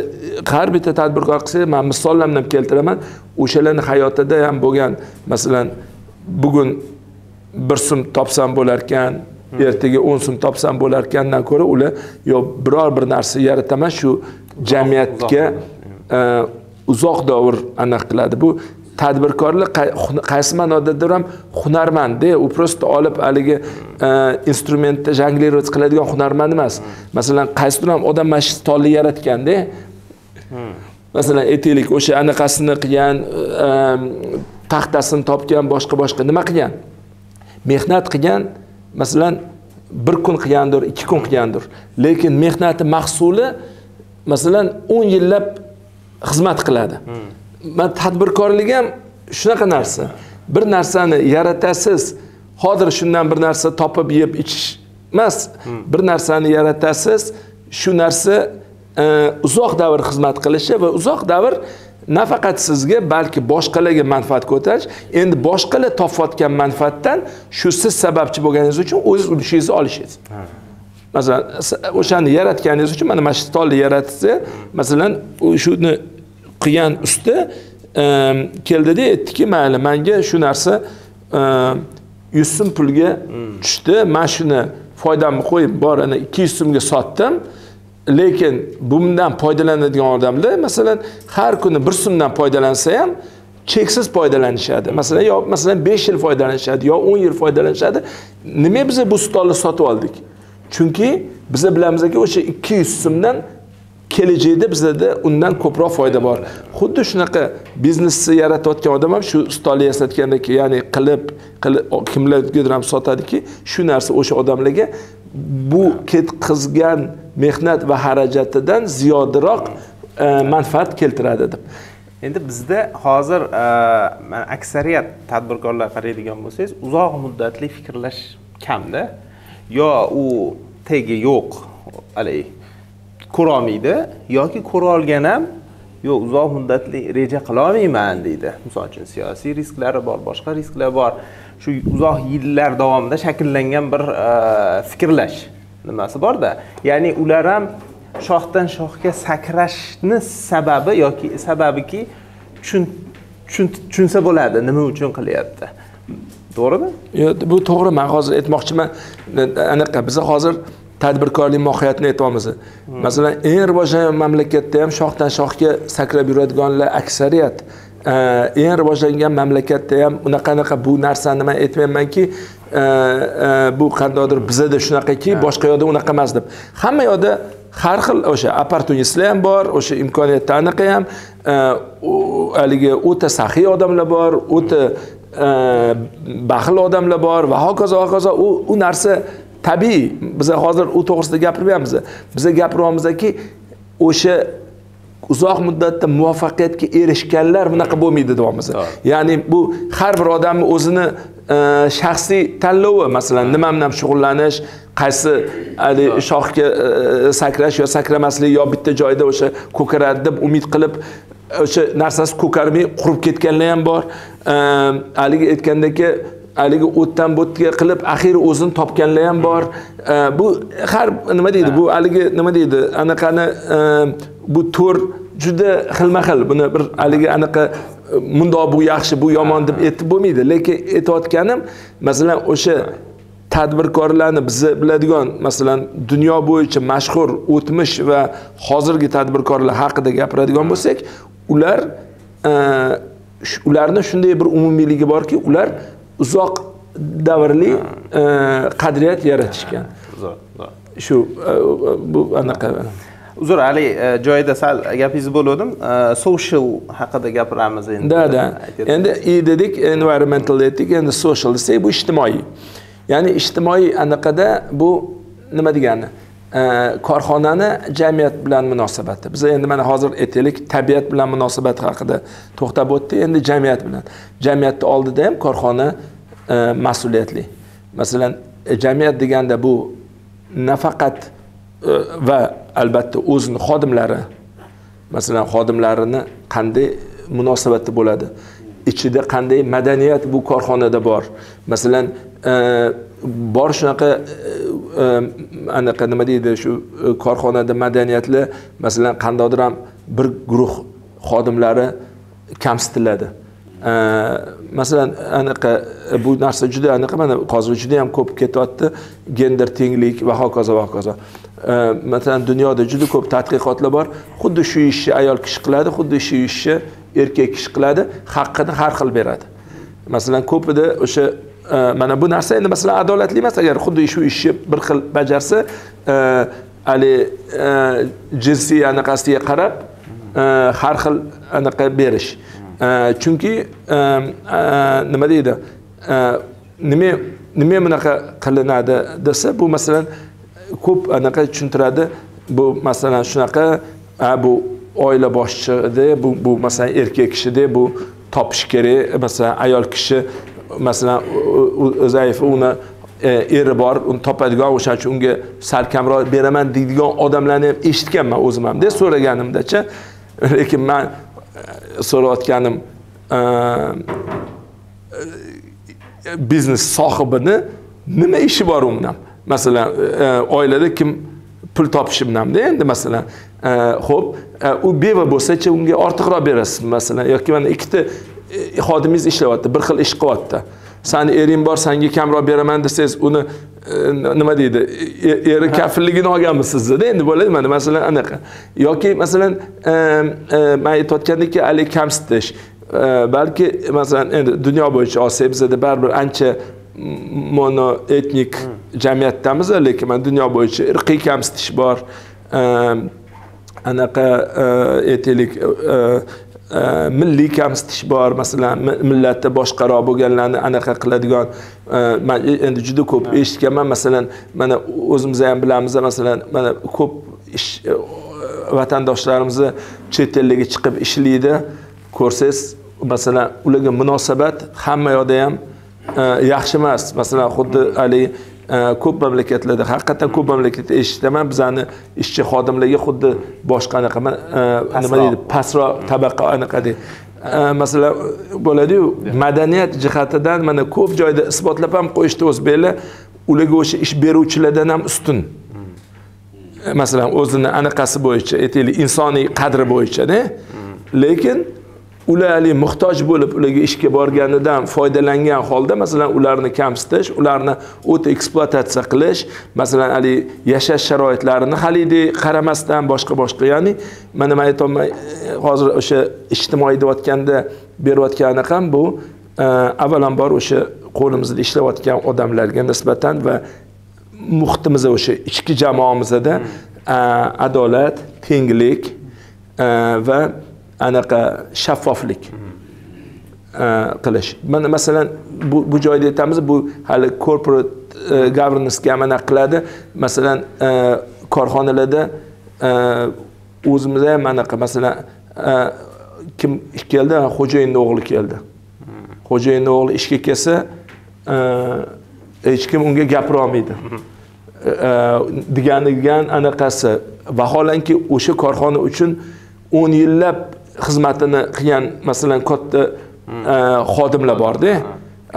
har bitta tadbirkor qilsa man misollarni ham keltiraman o'shalarni hayotida ham bo'lgan masalan bugun bir so'm topsam bo'larkan ertaga o'n so'm topsam bo'larkandan ko'ra ular yo biror bir narsa yarataman shu jamiyatga e, uzoq davr anaqa qiladi. Bu tadbirkorlik qaysi ma'nodadir ham hunarmandda u просто olib haligi e, instrumentda jonglировать qiladigan hunarmand emas. Masalan qaysidir ham odam mana shu stolni yaratganda masalan aytaylik o'sha anaqasini qilgan e, taxtasini topgan boshqa boshqa nima qilgan? Mehnat qilgan masalan bir kun qilgandir ikki kun qilgandir. Lekin mehnati mahsuli masalan o'n yillab xizmat qiladi. Man tadbirkorlik ham shunaqa narsa. Bir narsani yaratasiz hozir shundan bir narsa topib yeb ichish emas. Bir narsani yaratasiz shu narsa e, uzoq davr xizmat qilishi va uzoq davr nafaqat sizga balki boshqalarga manfaat ko'tarish. Endi boshqalar topayotgan manfaatdan shu siz sababchi bo'lganingiz uchun o'z ulushingizni olishingiz. Masalan o'shani yaratganingiz uchun mana mana shu stolni yaratsa masalan shuni qilgan usta keldida aytdiki mayli manga shu narsa yuz so'm pulga tushdi. Man shuni foydamni qo'yib bor ana ikki yuz so'mga sotdim. Lekin bundan foydalanadigan odamlar masalan har kuni bir so'mdan foydalansa ham cheksiz foydalanishadi. Masalan yo masalan besh yil foydalanishadi yo o'n yil foydalanishadi. Nimaga biza bu stolni sotib oldik? Chunki biza bilamizki o'sha ikki yuz so'mdan kelajakda bizlarda undan ko'proq foyda bor. Xuddi shunaqa biznesni yaratayotgan odam ham shu stolni yasatgandek ya'ni qilib kimlargadir ham sotadiki shu narsa o'sha odamlarga bu ketqizgan mehnat va xarajatidan ziyodiroq e, manfaat keltiradi deb. Endi bizda hozir e, aksariyat tadbirkorlar qaraydigan bo'lsangiz uzoq muddatli fikrlash kamda yo u tegi yo'q haligi ko'rolmaydi yoki ko'ra olgan ham yo'q uzoq muddatli reja qilolmayman deydi. Misol uchun siyosiy risklari bor boshqa risklar bor. Shu uzoq yillar davomida shakllangan bir e, fikrlash nimasi borda? Ya'ni ular ham shoxdan shoxga sakrashni sababi yoki sababiki tushunsa bo'ladi nima uchun qilyapti? To'g'rimi? Yo'q bu to'g'ri man hozir aytmoqchiman. Anaqa biza hozir tadbirkorlik mohiyatini aytyapmiz. Masalan eng rivojlangan mamlakatda ham shoxdan shoxga sakrab yuradiganlar aksariyat eng rivojlangan mamlakatda ham unaqa anaqa bu narsani man aytmaymanki bu qandaydir bizada shunaqaki boshqa yoqda unaqa emas deb. Hamma yoqda har xil o'sha opportunistlar ham bor o'sha imkoniyatni anaqa ham haligi o'ta saxiy odamlar bor o'ta baxil odamlar bor va hokazo hokazo u narsa tabiiy. Biza hozir u to'g'risida gapirmayapmiz. Biza gapiryapmizki o'sha uzoq muddatda muvaffaqiyatga erishganlar bunaqa bo'lmaydi deyapmiz. Ya'ni bu har bir odamni o'zini e, shaxsiy tanlovi masalan nima bilan shug'ullanish qaysi haligi shoxga e, sakrash yo sakramaslik yo bitta joyda o'sha ko'karadi deb umid qilib o'sha narsasi ko'karmay qurib ketganlar ham bor. E, haligi aytgandek haligi o'tdan bo'tga qilib axiyri o'zini topganlar ham bor. Bu har nima deydi? Bu haligi nima deydi? Anaqani e, bu to'r juda xilma xil buni bir haligi anaqa e, mundoq bu yaxshi bu yomon deb aytib bo'lmaydi. Lekin aytayotganim masalan o'sha tadbirkorlarni bizni biladigan masalan dunyo bo'yicha mashhur o'tmish va hozirgi tadbirkorlar haqida gapiradigan bo'lsak ular e, ularni shunday bir umumiyligi borki ular uzoq davrli e, qadriyat yaratishgan. Shu e, bu anaqa. Uzr ali e, joyida sal gapingizni bo'lgandim social haqida gapiramiz endi. Да endi i dedik environmental dedik endi social desak bu ijtimoiy. Ya'ni ijtimoiy anaqada bu nima degani korxonani jamiyat bilan munosabati. Biz endi mana hozir aytaylik tabiat bilan munosabati haqida to'xtab o'tdik endi jamiyat bilan. Jamiyatni oldida ham korxona e, mas'uliyatli. Masalan e, jamiyat deganda bu nafaqat e, va albatta o'zini xodimlari masalan xodimlarini qanday munosabatda bo'ladi? Ichida qanday madaniyat bu korxonada bor? Masalan bor shunaqa e, e, anaqa nima deydi shu e, korxonada madaniyatli masalan qandaydir ham bir guruh xodimlari kamsitiladi. Masalan anaqa bu narsa juda anaqa mana hozir juda yam ko'p ketyapti gender tenglik va hokazo va hokazo. Masalan dunyoda juda ko'p tadqiqotlar bor xuddi shu ishni ayol kishi qiladi xuddi shu ishni erkak kishi qiladi haqqini har xil beradi. Masalan ko'pida o'sha mana bu narsa endi masalan adolatli emas. Agar xuddi shu ishni bir xil bajarsa e, haligi e, jinsiy anaqasiga qarab e, har xil anaqa berish. Chunki nima deydi? Nima nima bunaqa qilinadi desa bu masalan ko'p anaqa tushuntiradi. Bu masalan shunaqa bu oila boshchida bu bu masalan erkak kishida bu topish kerak masalan ayol kishi masalan zaifi uni e, eri bor uni topadigan o'shaning uchun unga sal kamroq beraman deydigan odamlarni ham eshitganman o'zim hamda so'raganimdacha lekin man e, so'rayotganim e, biznes sohibini nima ishi bor u bilan masalan oilada kim pul topishi bilanda endi masalan ho'p u beva bo'lsachi unga ortiqroq berasiz masalan yoki mana ikkita xodimingiz ishlayapti bir xil ish qilyapti. Sani ering bor sanga kamroq beraman desangiz uni nima deydi e, eri kafilligini olganmisizda endi bo'ladi mana masalan anaqa. Yoki masalan man aytayotgandekki haligi kamsitish. Balki masalan endi dunyo bo'yicha olsak bizada baribir ancha monoetnik jamiyatdamiz lekin mana dunyo bo'yicha irqiy kamsitish bor. Anaqa aytaylik milliy kamsitish bor masalan millatda boshqaroq bo'lganlarni anaqa qiladigan man endi juda ko'p eshitganman. Masalan mana o'zimiz ham bilamiz masalan mana ko'p ish vatandoshlarimizni chet ellarga chiqib ishlaydi. Ko'rsangiz masalan ularga munosabat hamma yoqda ham yaxshi emas. Masalan xuddi haligi ko'p mamlakatlarda haqiqatdan ko'p mamlakatda eshitaman. Bizani ishchi xodimlarga xuddi boshqa anaqa nima deydi pastroq tabaqa anaqa deydi. Masalan bo'ladiyu madaniyat jihatidan mana ko'p joyda isbotlab ham qo'yishdi o'zbeklar ularga o'sha ish beruvchilardan ham ustun. Masalan o'zini anaqasi bo'yicha aytaylik insoniy qadri bo'yichada. Lekin ular haligi muhtoj bo'lib ularga ishga borganidan foydalangan holda masalan ularni kamsitish ularni o'ta ekspluatatsiya qilish masalan haligi yashash sharoitlarini haligi qaramasdan boshqa boshqa ya'ni man aytyapman hozir o'sha ijtimoiy deyotganda berayotgan anaqam bu e, avvalambor o'sha qo'limizda ishlayotgan odamlarga nisbatan va muhitimizda o'sha ichki jamoamizda e, adolat tenglik va anaqa shaffoflik qilish. Mana masalan bu, bu joyda aytamiz bu hali corporate e, governancega ham anaqa qiladi. Masalan e, korxonalarda e, o'zimizda ham anaqa masalan kim keldi? Xo'jayinni o'g'li keldi. Xo'jayinni o'g'li ishga kelsa hech kim unga gapirolmaydi degan anaqasi. Vaholanki o'sha korxona uchun o'n yillab xizmatini qilgan masalan katta e, xodimlar borda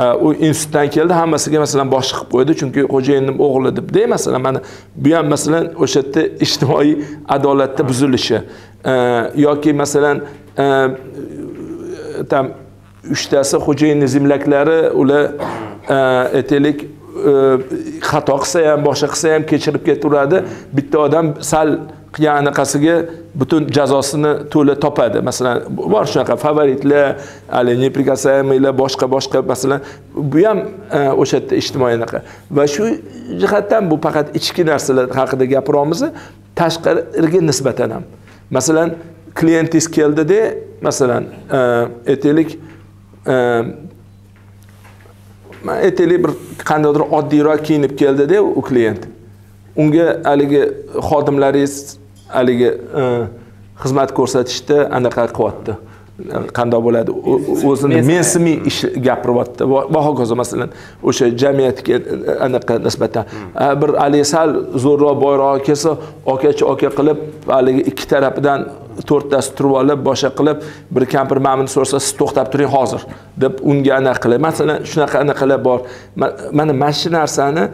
e, u institutdan keldi hammasiga masalan boshliq qilib qo'ydi. Chunki xo'jayinni o'g'li debda masalan mana bu ham masalan o'sha yerda ijtimoiy adolatni buzilishi. E, yoki masalan tam uchtasi xo'jayinni zimlaklari ular aytaylik xato qilsa ham boshqa qilsa ham kechirib ketaveradi bitta odam sal qilgan anaqasiga butun jazosini to'la topadi. Masalan bor shunaqa favoritlar haligi неприкасаемыйlar boshqa boshqa masalan bu ham e, o'sha yerda ijtimoiy anaqa. Va shu jihatdan bu faqat ichki narsalar haqida gapiryapmiz tashqariga nisbatan ham. Masalan klientingiz keldida masalan e, aytaylik aytaylik e, bir qandaydir oddiyroq kiyinib keldida u klient. Unga haligi xodimlaringiz haligi e, xizmat ko'rsatishda anaqa qilyapti. Qandoq bo'ladi? O'zini mensimayi ish gapiryapti va hokazo masalan o'sha jamiyatga e, anaqa nisbatan. Bir haligi sal zo'rroq boyroq kelsa okachi oka qilib haligi ikki tarafidan to'rttasi turib olib boshqa qilib bir kampir mana buni so'rasa siz to'xtab turing hozir deb unga anaqa qiladi masalan shunaqa anaqalar bor. Mana mana shu narsani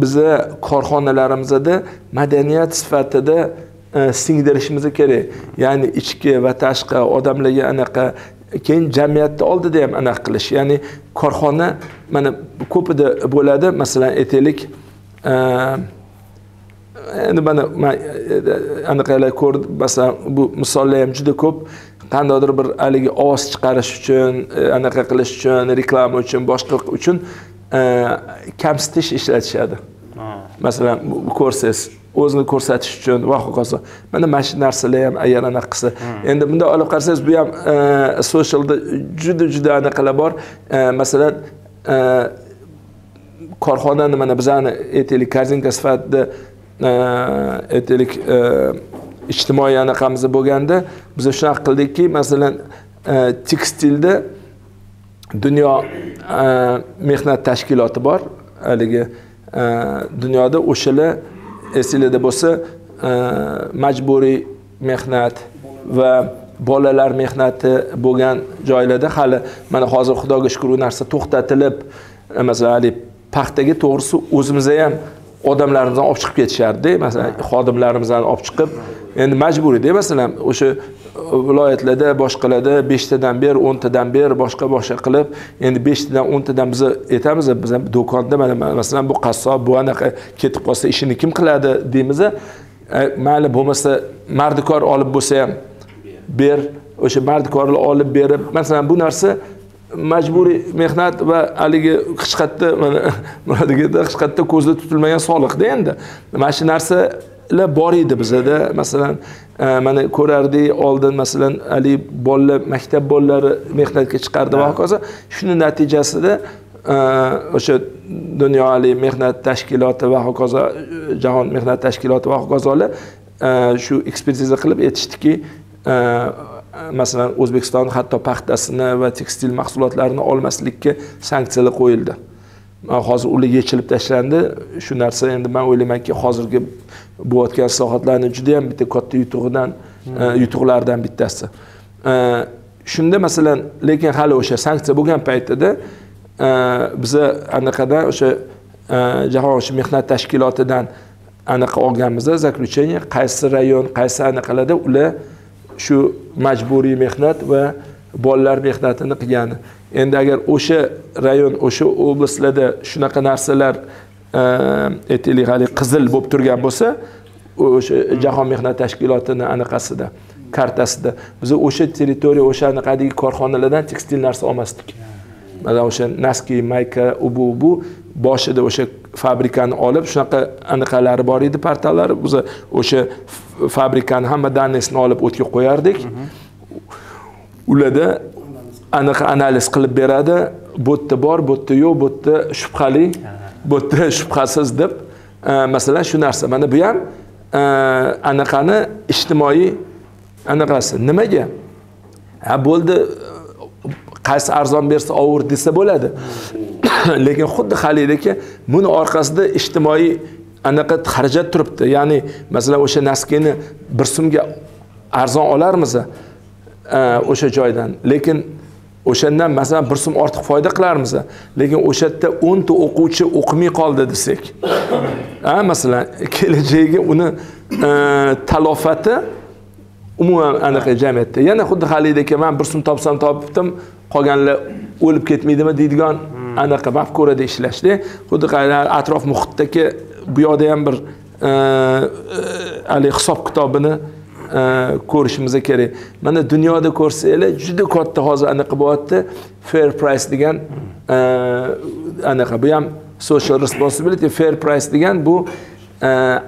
biza korxonalarimizda madaniyat sifatida singdirishimiz kerak. Ya'ni ichki va tashqi odamlarga anaqa keyin jamiyatni oldida ham anaqa qilish. Ya'ni korxona mana ko'pida bo'ladi. Masalan aytaylik e, endi mana man e, anaqalar ko'rdim masalan bu misollar ham juda ko'p. Qandaydir bir haligi ovoz chiqarish uchun anaqa qilish uchun reklama uchun boshqa uchun kamsitish ishlatishadi. Masalan ko'rsangiz o'zini ko'rsatish uchun. Va hokazo mana mana shu narsalar ham agar anaqa qilsa. Hmm. endi bunday olib qarasangiz bu ham e, socialda juda juda anaqalar bor. E, masalan e, korxonani mana bizani aytaylik korzinka sifatida aytaylik ijtimoiy anaqamiz bo'lganda biz shunaqa qildikki masalan tekstilda dunyo mehnat tashkiloti bor. Haligi dunyoda o'shalar esinglarda bo'lsa e, majburiy mehnat va bolalar mehnati bo'lgan joylarda hali mana hozir xudoga shukur u narsa to'xtatilib e, masalan haligi paxtaga to'g'risi o'zimizda ham odamlarimizdan olib chiqib ketishardi masalan xodimlarimizni olib chiqib endi majburiyda masalan o'sha viloyatlarda boshqalarda beshtadan ber o'ntadan ber boshqa boshqa qilib endi beshtadan o'ntadan biz aytamiz biz do'konda mana masalan bu qassob bu anaqa ketib qolsa ishini kim qiladi deymiz e, mayli bo'lmasa mardikor olib bo'lsa ham ber o'sha mardikorni olib berib masalan bu narsa majburiy mehnat va haligi hech qayerda mana murod aka qayerda ko'zda tutilmagan soliqda endi. Mana shu narsa narsalar bor edi bizada. Masalan e, mana ko'rardik oldin masalan haligi bolalar maktab bolalari mehnatga chiqardi va hokazo. Shuni natijasida e, o'sha dunyoviy mehnat tashkiloti va hokazo jahon mehnat tashkiloti va hokazolar e, shu ekspertiza qilib aytishdiki masalan o'zbekiston hatto paxtasini va tekstil mahsulotlarini olmaslikka sanksiyalar qo'yildi. Hozir ular yechilib tashlandi. Shu narsa endi man o'ylaymanki hozirgi bo'layotgan islohotlarni juda yam bitta katta yutug'idan e, yutuqlaridan bittasi. E, shunda masalan lekin hali o'sha sanksiya bo'lgan paytida e, biza anaqadan o'sha jahon mehnat tashkilotidan anaqa olganmiz заключение qaysi rayon qaysi anaqalarda ular shu majburiy mehnat va bolalar mehnatini qilgani. Endi agar o'sha rayon o'sha oblastlarda shunaqa narsalar aytaylik haligi qizil bo'lib turgan bo'lsa o'sha jahon mehnat tashkilotini anaqasida kartasida biz o'sha territoriya o'sha anaqadagi korxonalardan tekstil narsa olmasdik mana o'sha naski mayka ubu bu boshida o'sha fabrikani olib shunaqa anaqalari bor edi portallari biz o'sha fabrikani hamma данныйsini olib o'tga qo'yardik ularda anaqa analiz qilib beradi bu yerda bor bu yerda yo'q bu yerda shubhali bu yerda shubhasiz deb e, masalan shu narsa. Mana bu ham e, anaqani ijtimoiy anaqasi. Nimaga? Ha bo'ldi qaysi arzon bersa ovur desa bo'ladi. Lekin xuddi haligidagi buni orqasida ijtimoiy anaqa xarajat turibdi. Ya'ni masalan o'sha naskini bir so'mga arzon olarmiz e, o'sha joydan. Lekin o'shandan masalan bir so'm ortiq foyda qilarmiz lekin o'sha yerda o'nta o'quvchi o'qimay qoldi desak a masalan kelajagiga uni e, talofati umuman anaqa jamiyatda. Yana xuddi haligi man bir so'm topsam topdim qolganlar o'lib ketmaydimi deydigan anaqa mafkurada ishlashda xuddi atrof muhitdagi bu yoqda ham bir e, e, haligi hisob kitobini ko'rishimiz kerak. Mana dunyoda ko'rsanglar juda katta hozir anaqa bo'lyapti. Fair price degan anaqa bu ham social responsibility fair price degan bu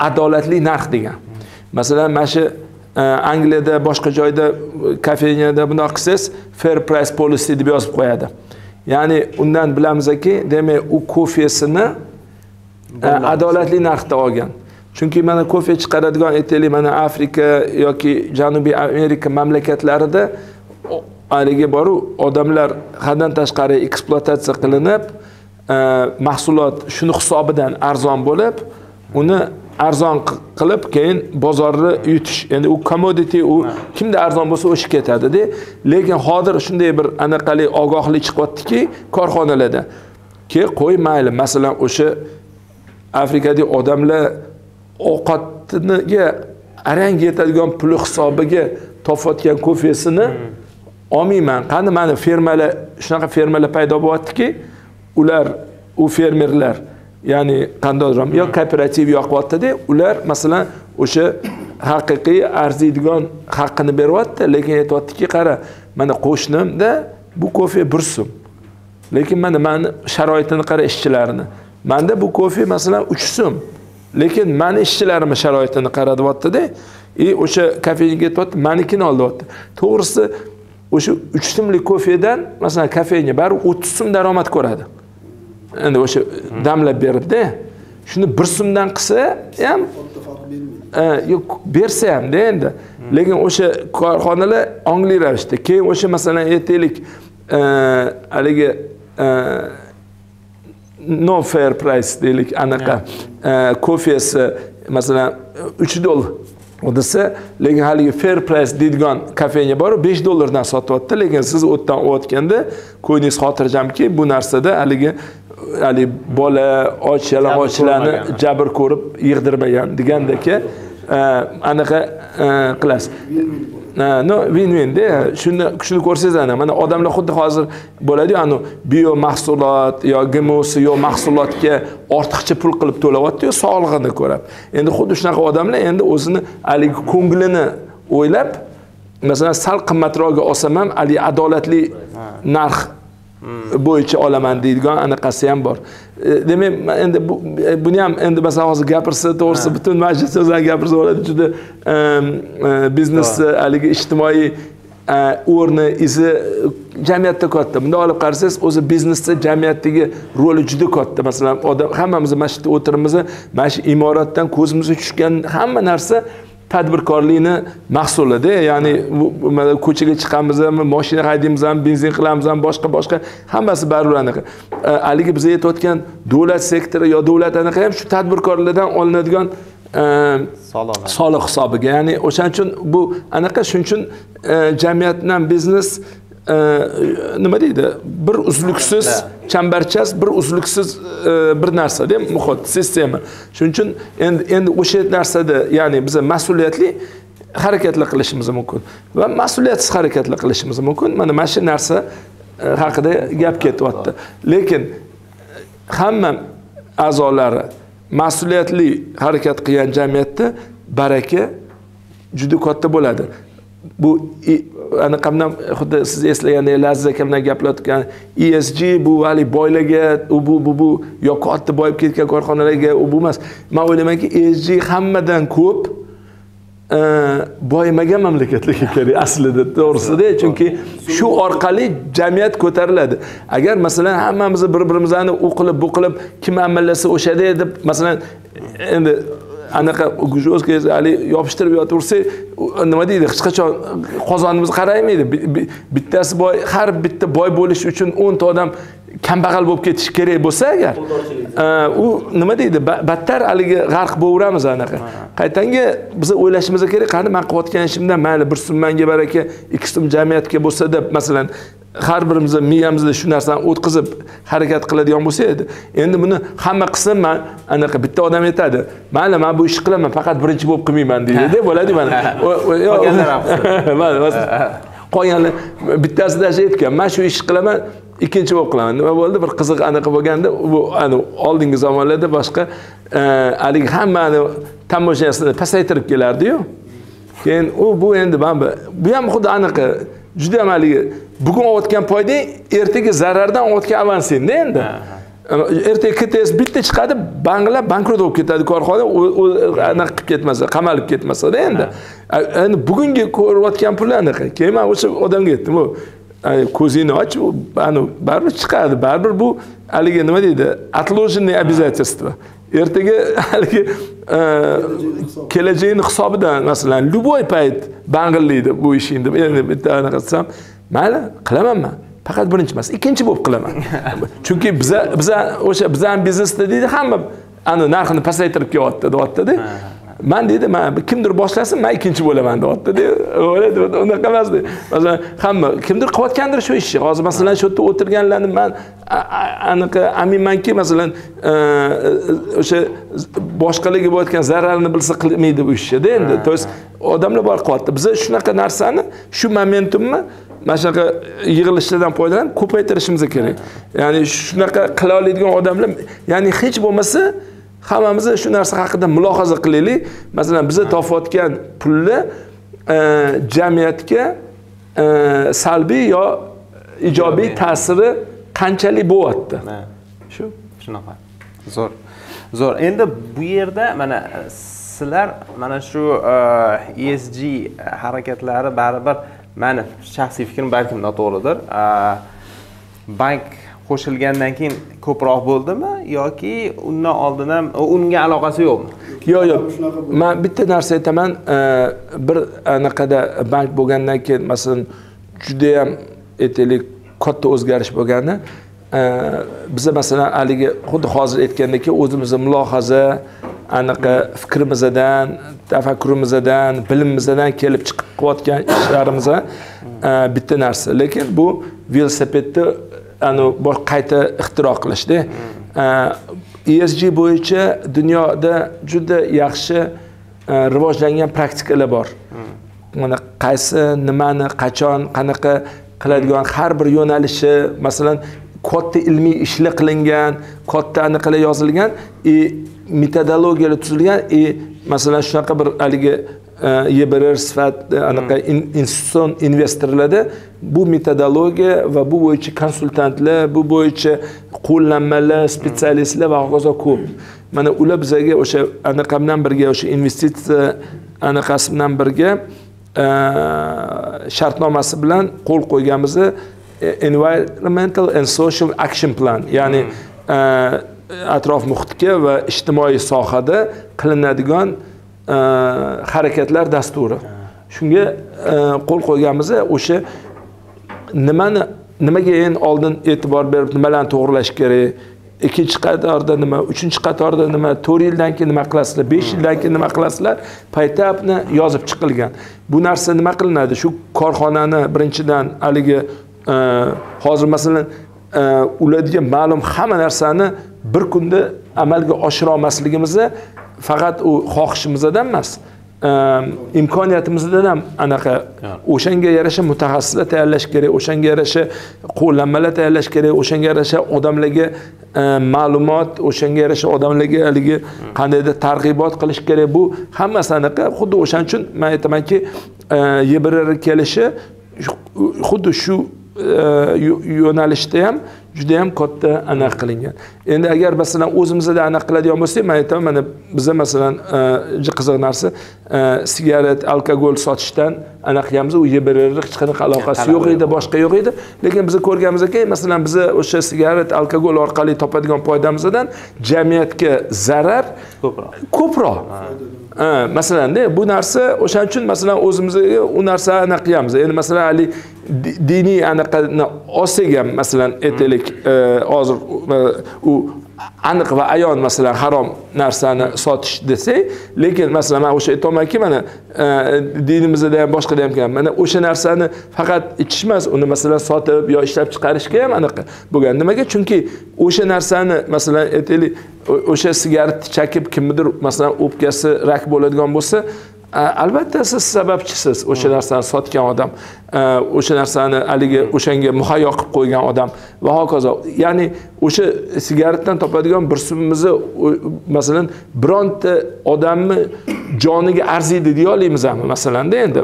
adolatli narx degan. Masalan mana shu angliyada boshqa joyda kafenyada bunaqa qilsangiz fair price policy deb yozib qo'yadi. Ya'ni undan bilamizki demak u kofesini adolatli narxda olgan chunki mana kofe chiqaradigan aytaylik mana afrika yoki janubiy amerika mamlakatlarida haligi boru odamlar haddan tashqari ekspluatatsiya qilinib e, mahsulot shuni hisobidan arzon bo'lib uni arzon qilib keyin bozorni yutish. Endi u commodity u kimda arzon bo'lsa o'sha ketadida lekin hozir shunday bir anaqali ogohlik chiqyaptiki korxonalarda. Ke qo'y mayli masalan o'sha afrikadagi odamlar ovqatiga arang yetadigan puli hisobiga topayotgan kofesini olmayman. Qani mani fermalar shunaqa fermalar paydo bo'lyaptiki ular u fermerlar ya'ni qandaydir yo kooperativ yoqyaptida ular masalan o'sha haqiqiy arziydigan haqqini beryapti lekin aytyaptiki qara mana qo'shnimda bu kofe bir so'm. Lekin mana mani sharoitini qara ishchilarini. Manda bu kofe masalan uch so'm lekin mani ishchilarimni sharoitini qara deyaptida и o'sha kafega ketyapti manikini ol deyapti to'g'risi o'sha uch so'mlik kofedan masalan kafenya baribir o'ttiz so'm daromad ko'radi. Endi o'sha damlab beribda shuni bir so'mdan qilsa ham e, yo'q bersa hamda endi. Lekin o'sha korxonalar ongli ravishda. Keyin o'sha masalan aytaylik e, haligi e, non fair price deylik. Anaqa kofesi masalan uch dollar desa lekin haligi fair price deydigan kafenya boru besh dollardan sotyapti. Lekin siz u yerdan olayotganda ko'nglingiz xotirjamki bu narsada haligi haligi bola och yalang'ochlarni jabr ko'rib yig'dirmagan degandaki e, anaqa e, qilasiz no win winda shuni shuni ko'rsangiz ana mana odamlar xuddi hozir bo'ladiyu anu bio mahsulot yo gmosi yo mahsulotga ortiqcha pul qilib to'layaptiyu sog'lig'ini ko'rib. Endi xuddi shunaqa odamlar endi o'zini haligi ko'nglini o'ylab masalan sal qimmatroqga olsam ham haligi adolatli narx bo'yicha olaman deydigan anaqasi ham bor. E, demak endi e, buni ham endi masalan hozir gapirsa to'g'risi butun majlis o'zlari gapirsa bo'ladi. Juda e, biznes haligi ijtimoiy o'rni izi jamiyatda katta. Bunday olib qarasangiz o'zi biznesda jamiyatdagi roli juda katta. Masalan odam hammamiz mana shu yerda o'tiribmiz mana shu imoratdan ko'zimizga tushgan hamma narsa tadbirkorlikni mahsulida ya'ni ko'chaga chiqamizmi moshina haydaymizmi benzin qilamizmi boshqa boshqa hammasi baribir anaqa. E, haligi biz aytayotgan davlat sektori yo davlat anaqa ham shu tadbirkorlardan olinadigan e, soliq hisobiga. Ya'ni o'shaning uchun bu anaqa shuning uchun e, jamiyatni ham biznes nima deydi? Bir uzluksiz chambarchas bir uzluksiz e, bir narsada muhit sistema. Shuning uchun endi endi o'sha narsada ya'ni biz mas'uliyatli harakatlar qilishimiz mumkin. Va mas'uliyatsiz harakatlar qilishimiz mumkin. Mana mana shu narsa e, haqida gap ketyapti. Lekin hamma a'zolari mas'uliyatli harakat qilgan jamiyatda baraka juda katta bo'ladi bu anaqamdan xuddi siz eslagandek laziz aka bilan gaplayotgan esg bu haligi boylarga u bu bu bu yo katta boyib ketgan korxonalarga u bu emas. Man o'ylaymanki esg hammadan ko'p e, boyimagan mamlakatlarga kerak aslida to'g'risida chunki shu orqali jamiyat ko'tariladi. Agar masalan hammamiz bir birimizni u qilib bu qilib kim amallasa o'shada deb masalan endi anaqa o'zgaga haligi yopishtirib yotaversak nima deydi hech qachon qozonimiz qaraymaydi. Bi- bi- bittasi boy har bitta boy bo'lish uchun o'nta odam kambag'al bo'lib ketishi kerak bo'lsa agar u nima deydi ba- battar haligi g'arq bo'laveramiz anaqa. Qaytanga biz o'ylashimiz kerak qani man qilayotgan ishimdan mayli bir so'm manga baraka ikki so'm jamiyatga bo'lsa deb masalan har birimiz miyamizda shu narsani o'tkazib harakat qiladigan bo'lsa edi. Endi buni hamma qilsa man anaqa bitta odam aytadi mayli man bu ishni qilaman faqat birinchi bo'lib qilmayman deydida bo'ladi mana. Qolganlar ham qilsin. Mana, masalan, qolganlar bittasi даже aytgan man shu ishni qilaman ikkinchi bo'lib qilaman. Nima bo'ldi? Bir qiziq anaqa bo'lganda bu oldingi zamonlarda boshqa e, haligi hammani tamoshasini pasaytirib kelardiyu. Keyin u bu endi mana bu bu ham xuddi anaqa juda ham haligi bugun olayotgan foydang ertaga zarardan olayotgan avansingda endi. Ertaga kts bitta chiqadi banglar bankrot bo'lib ketadi korxona anaqa qilib ketmasa qamalib ketmasada endi. Endi bugungi ko'rayotgan pul anaqa? Keyin man o'sha odamga aytdim u "Ay, ko'zingni och baribir chiqadi baribir bu haligi nima deydi отложенные обязательства ertaga haligi kelajagini hisobidan masalan любой payt bang'illaydi bu ishing deb endi bitta anaqa qilsam mayli qilaman man faqat birinchi emas ikkinchi bo'lib qilaman. Chunki biza biza o'sha bizani biznesda deydi hamma ani narxini pasaytirib kelyapti deyaptida man deydi man kimdir boshlasin man ikkinchi bo'laman deyaptida o'yladi unaqa emas masalan hamma kimdir qilayotgandir shu ishni hozir masalan shu yerda o'tirganlarni man anaqa aminmanki masalan e, o'sha boshqalarga bo'layotgan zararni bilsa qilmaydi bu ishni endi. То есть odamlar bor qilyapti. Biza shunaqa narsani shu momentumni mana shunaqa yig'ilishlardan foydalanib ko'paytirishimiz kerak. Ya'ni shunaqa qila oladigan odamlar ya'ni hech bo'lmasa hammamiz shu narsa haqida mulohaza qilaylik. Masalan biza topayotgan pulni e, jamiyatga e, salbiy yo ijobiy ta'siri qanchalik bo'lyapti? Shu shunaqa. Zo'r zo'r. Endi bu yerda mana sizlar mana shu esg harakatlari baribir mani shaxsiy fikrim balkim noto'g'ridir. Bank qo'shilgandan keyin ko'proq bo'ldimi yoki undan oldin ham unga aloqasi yo'qmi? Yo'q yo'q. Man bitta narsa aytaman. Bir anaqada bank bo'lgandan keyin masalan judayam aytaylik katta o'zgarish bo'lgani. Biza masalan haligi xuddi hozir aytgandek o'zimizni mulohaza anaqa fikrimizdan tafakkurimizdan bilimimizdan kelib chiqib qilayotgan ishlarimiz e, bitta narsa. Lekin bu velosipedni anavi qayta ixtiro qilishda esg bo'yicha dunyoda juda yaxshi e, rivojlangan praktikalar bor. Mana qaysi nimani qachon qanaqa qiladigan har bir yo'nalishi masalan katta ilmiy ishlar qilingan katta anaqalar yozilgan и metodologiyalar tuzilgan и masalan shunaqa bir haligi yebr sifat anaqa institutsion investorlarda bu metodologiya va bu bo'yicha konsultantlar bu bo'yicha qo'llanmalar spetsialistlar va hokazo ko'p. Mana ular bizaga o'sha anaqa bilan birga o'sha investitsiya anaqasi bilan birga shartnomasi bilan qo'l qo'yganmiz environmental and social action plan. Ya'ni atrof muhitga va ijtimoiy sohada qilinadigan harakatlar dasturi. Shunga qo'l qo'yganmiz o'sha nimani nimaga endi oldin e'tibor berib nimalarni to'g'irlash kerak? Ikkinchi qatorda nima uchinchi qatorda nima to'rt yildan keyin nima qilasizlar besh yildan keyin nima qilasizlar? Poytabni yozib chiqilgan. Bu narsa nima qilinadi? Shu korxonani birinchidan haligi hozir masalan ularga ma'lum hamma narsani bir kunda amalga oshira olmasligimizni faqat u xohishimizdan emas imkoniyatimizdan ham anaqa o'shanga yarasha mutaxassislar tayyorlash kerak o'shanga yarasha qo'llanmalar tayyorlash kerak o'shanga yarasha odamlarga ma'lumot o'shanga yarasha odamlarga haligi qandaydir targ'ibot qilish kerak. Bu hammasi anaqa xuddi o'shaning uchun man aytamanki ybrr kelishi xuddi shu yo'nalishda ham juda yam katta anaqa qilingan. Endi agar masalan o'zimizda anaqa qiladigan bo'lsak man aytaman mana biza masalan juda qiziq narsa sigaret alkogol sotishdan anaqa qilganmiz u ybrr hech qanaqa aloqasi yo'q edi boshqa yo'q edi. Lekin biz ko'rganmizki masalan biza o'sha sigaret alkogol orqali topadigan foydamizdan jamiyatga zarar ko'proq. ko'proq masalanda bu narsa o'shaning uchun masalan o'zimizga e, u narsa anaqa qilamiz. Endi masalan haligi diniy anaqani olsak ham masalan aytaylik e, hozir e, u aniq va ayon masalan harom narsani sotish desak lekin masalan man o'sha aytyapmanki mana e, dinimizda ham boshqada ham kelgan mana o'sha narsani faqat ichish emas uni masalan sotib yo ishlab chiqarishga ham anaqa bo'lgan. Nimaga? Chunki o'sha narsani masalan aytaylik o'sha sigaretni chakib kimnidir masalan o'pkasi rak bo'ladigan bo'lsa albatta siz sababchisiz. O'sha narsani sotgan odam o'sha narsani haligi o'shanga muhayyo qilib qo'ygan odam va hokazo. Ya'ni o'sha sigaretdan topadigan bir so'mimizni masalan bironta odamni joniga arziydi deya olamizmi masalanda endi?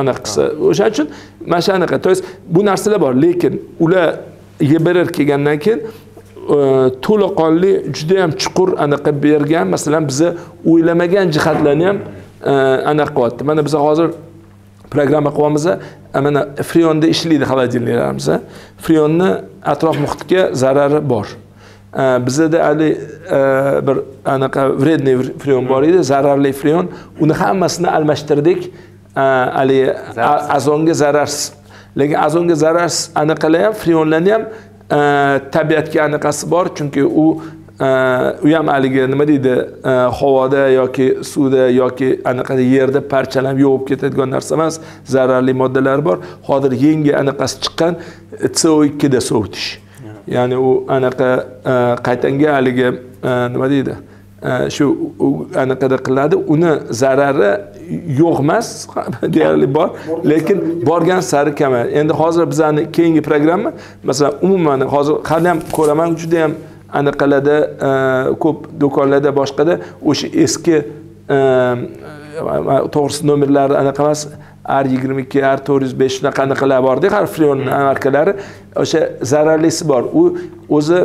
Anaqa qilsa o'shaning uchun mana shu anaqa. То есть bu narsalar bor lekin ular ybrr kelgandan keyin to'laqonli judayam chuqur anaqa bergan masalan biza o'ylamagan jihatlarni ham anaqa qilyapti mana biz hozir programma qilyapmiz mana freonda ishlaydi холодильникlarimiz freonni atrof muhitga zarari bor. Bizada haligi bir anaqa вредный freon bor edi zararli freon uni hammasini almashtirdik. Haligi azonga zararsiz. Lekin azonga zararsiz anaqalar ham freonlarni ham tabiatga anaqasi bor. Chunki u u ham haligi nima deydi? Havoda yoki suvda yoki anaqa yerda parchalab yovib ketadigan narsa emas zararli moddalar bor. Hozir yangi anaqasi chiqqan co ikkida sovutish. Ya'ni u anaqa qaytanga haligi nima deydi? Shu anaqada qiladi. Uni zarari yo'q emas deyarli bor. Lekin borgan sari kamayadi endi hozir bizani keyingi programma masalan umuman hozir hali ham ko'raman juda yam anaqalarda ko'p do'konlarda boshqada o'sha eski to'g'risi nomerlari anaqa emas r yigirma ikki r to'rt yuz besh shunaqa anaqalar borda har freon markalari. O'sha zararlisi bor. U o'zi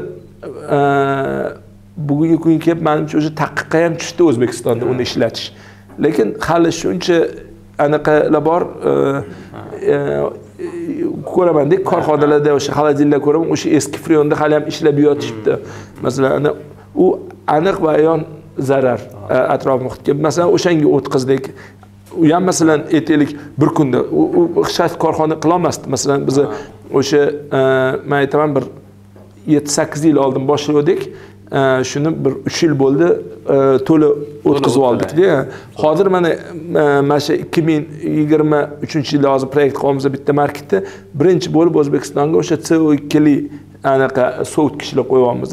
bugungi kunga kelib manimcha o'sha taqiqqa ham tushdi o'zbekistonda uni ishlatish. Lekin hali shuncha anaqalar bor ko'ramanda korxonalarda o'sha xolodilnikda ko'raman. O'sha eski freonda hali ham ishlab yotishibdi. Masalan u aniq va ayon zarar e, atrof muhitga. Masalan o'shanga o'tkazdik. U ham masalan aytaylik bir kunda u shart korxona qilolmasdi. Masalan biz o'sha e, man aytaman bir yetti sakkiz yil oldin boshlagandik shuni bir uch yil bo'ldi to'la o'tkazib oldikda hozir mana mana shu ikki ming yigirma uchinchi yilda hozir proyekt qilyapmiz bitta marketda birinchi bo'lib o'zbekistonga o'sha co ikkili anaqa sovutgichlar qo'yyapmiz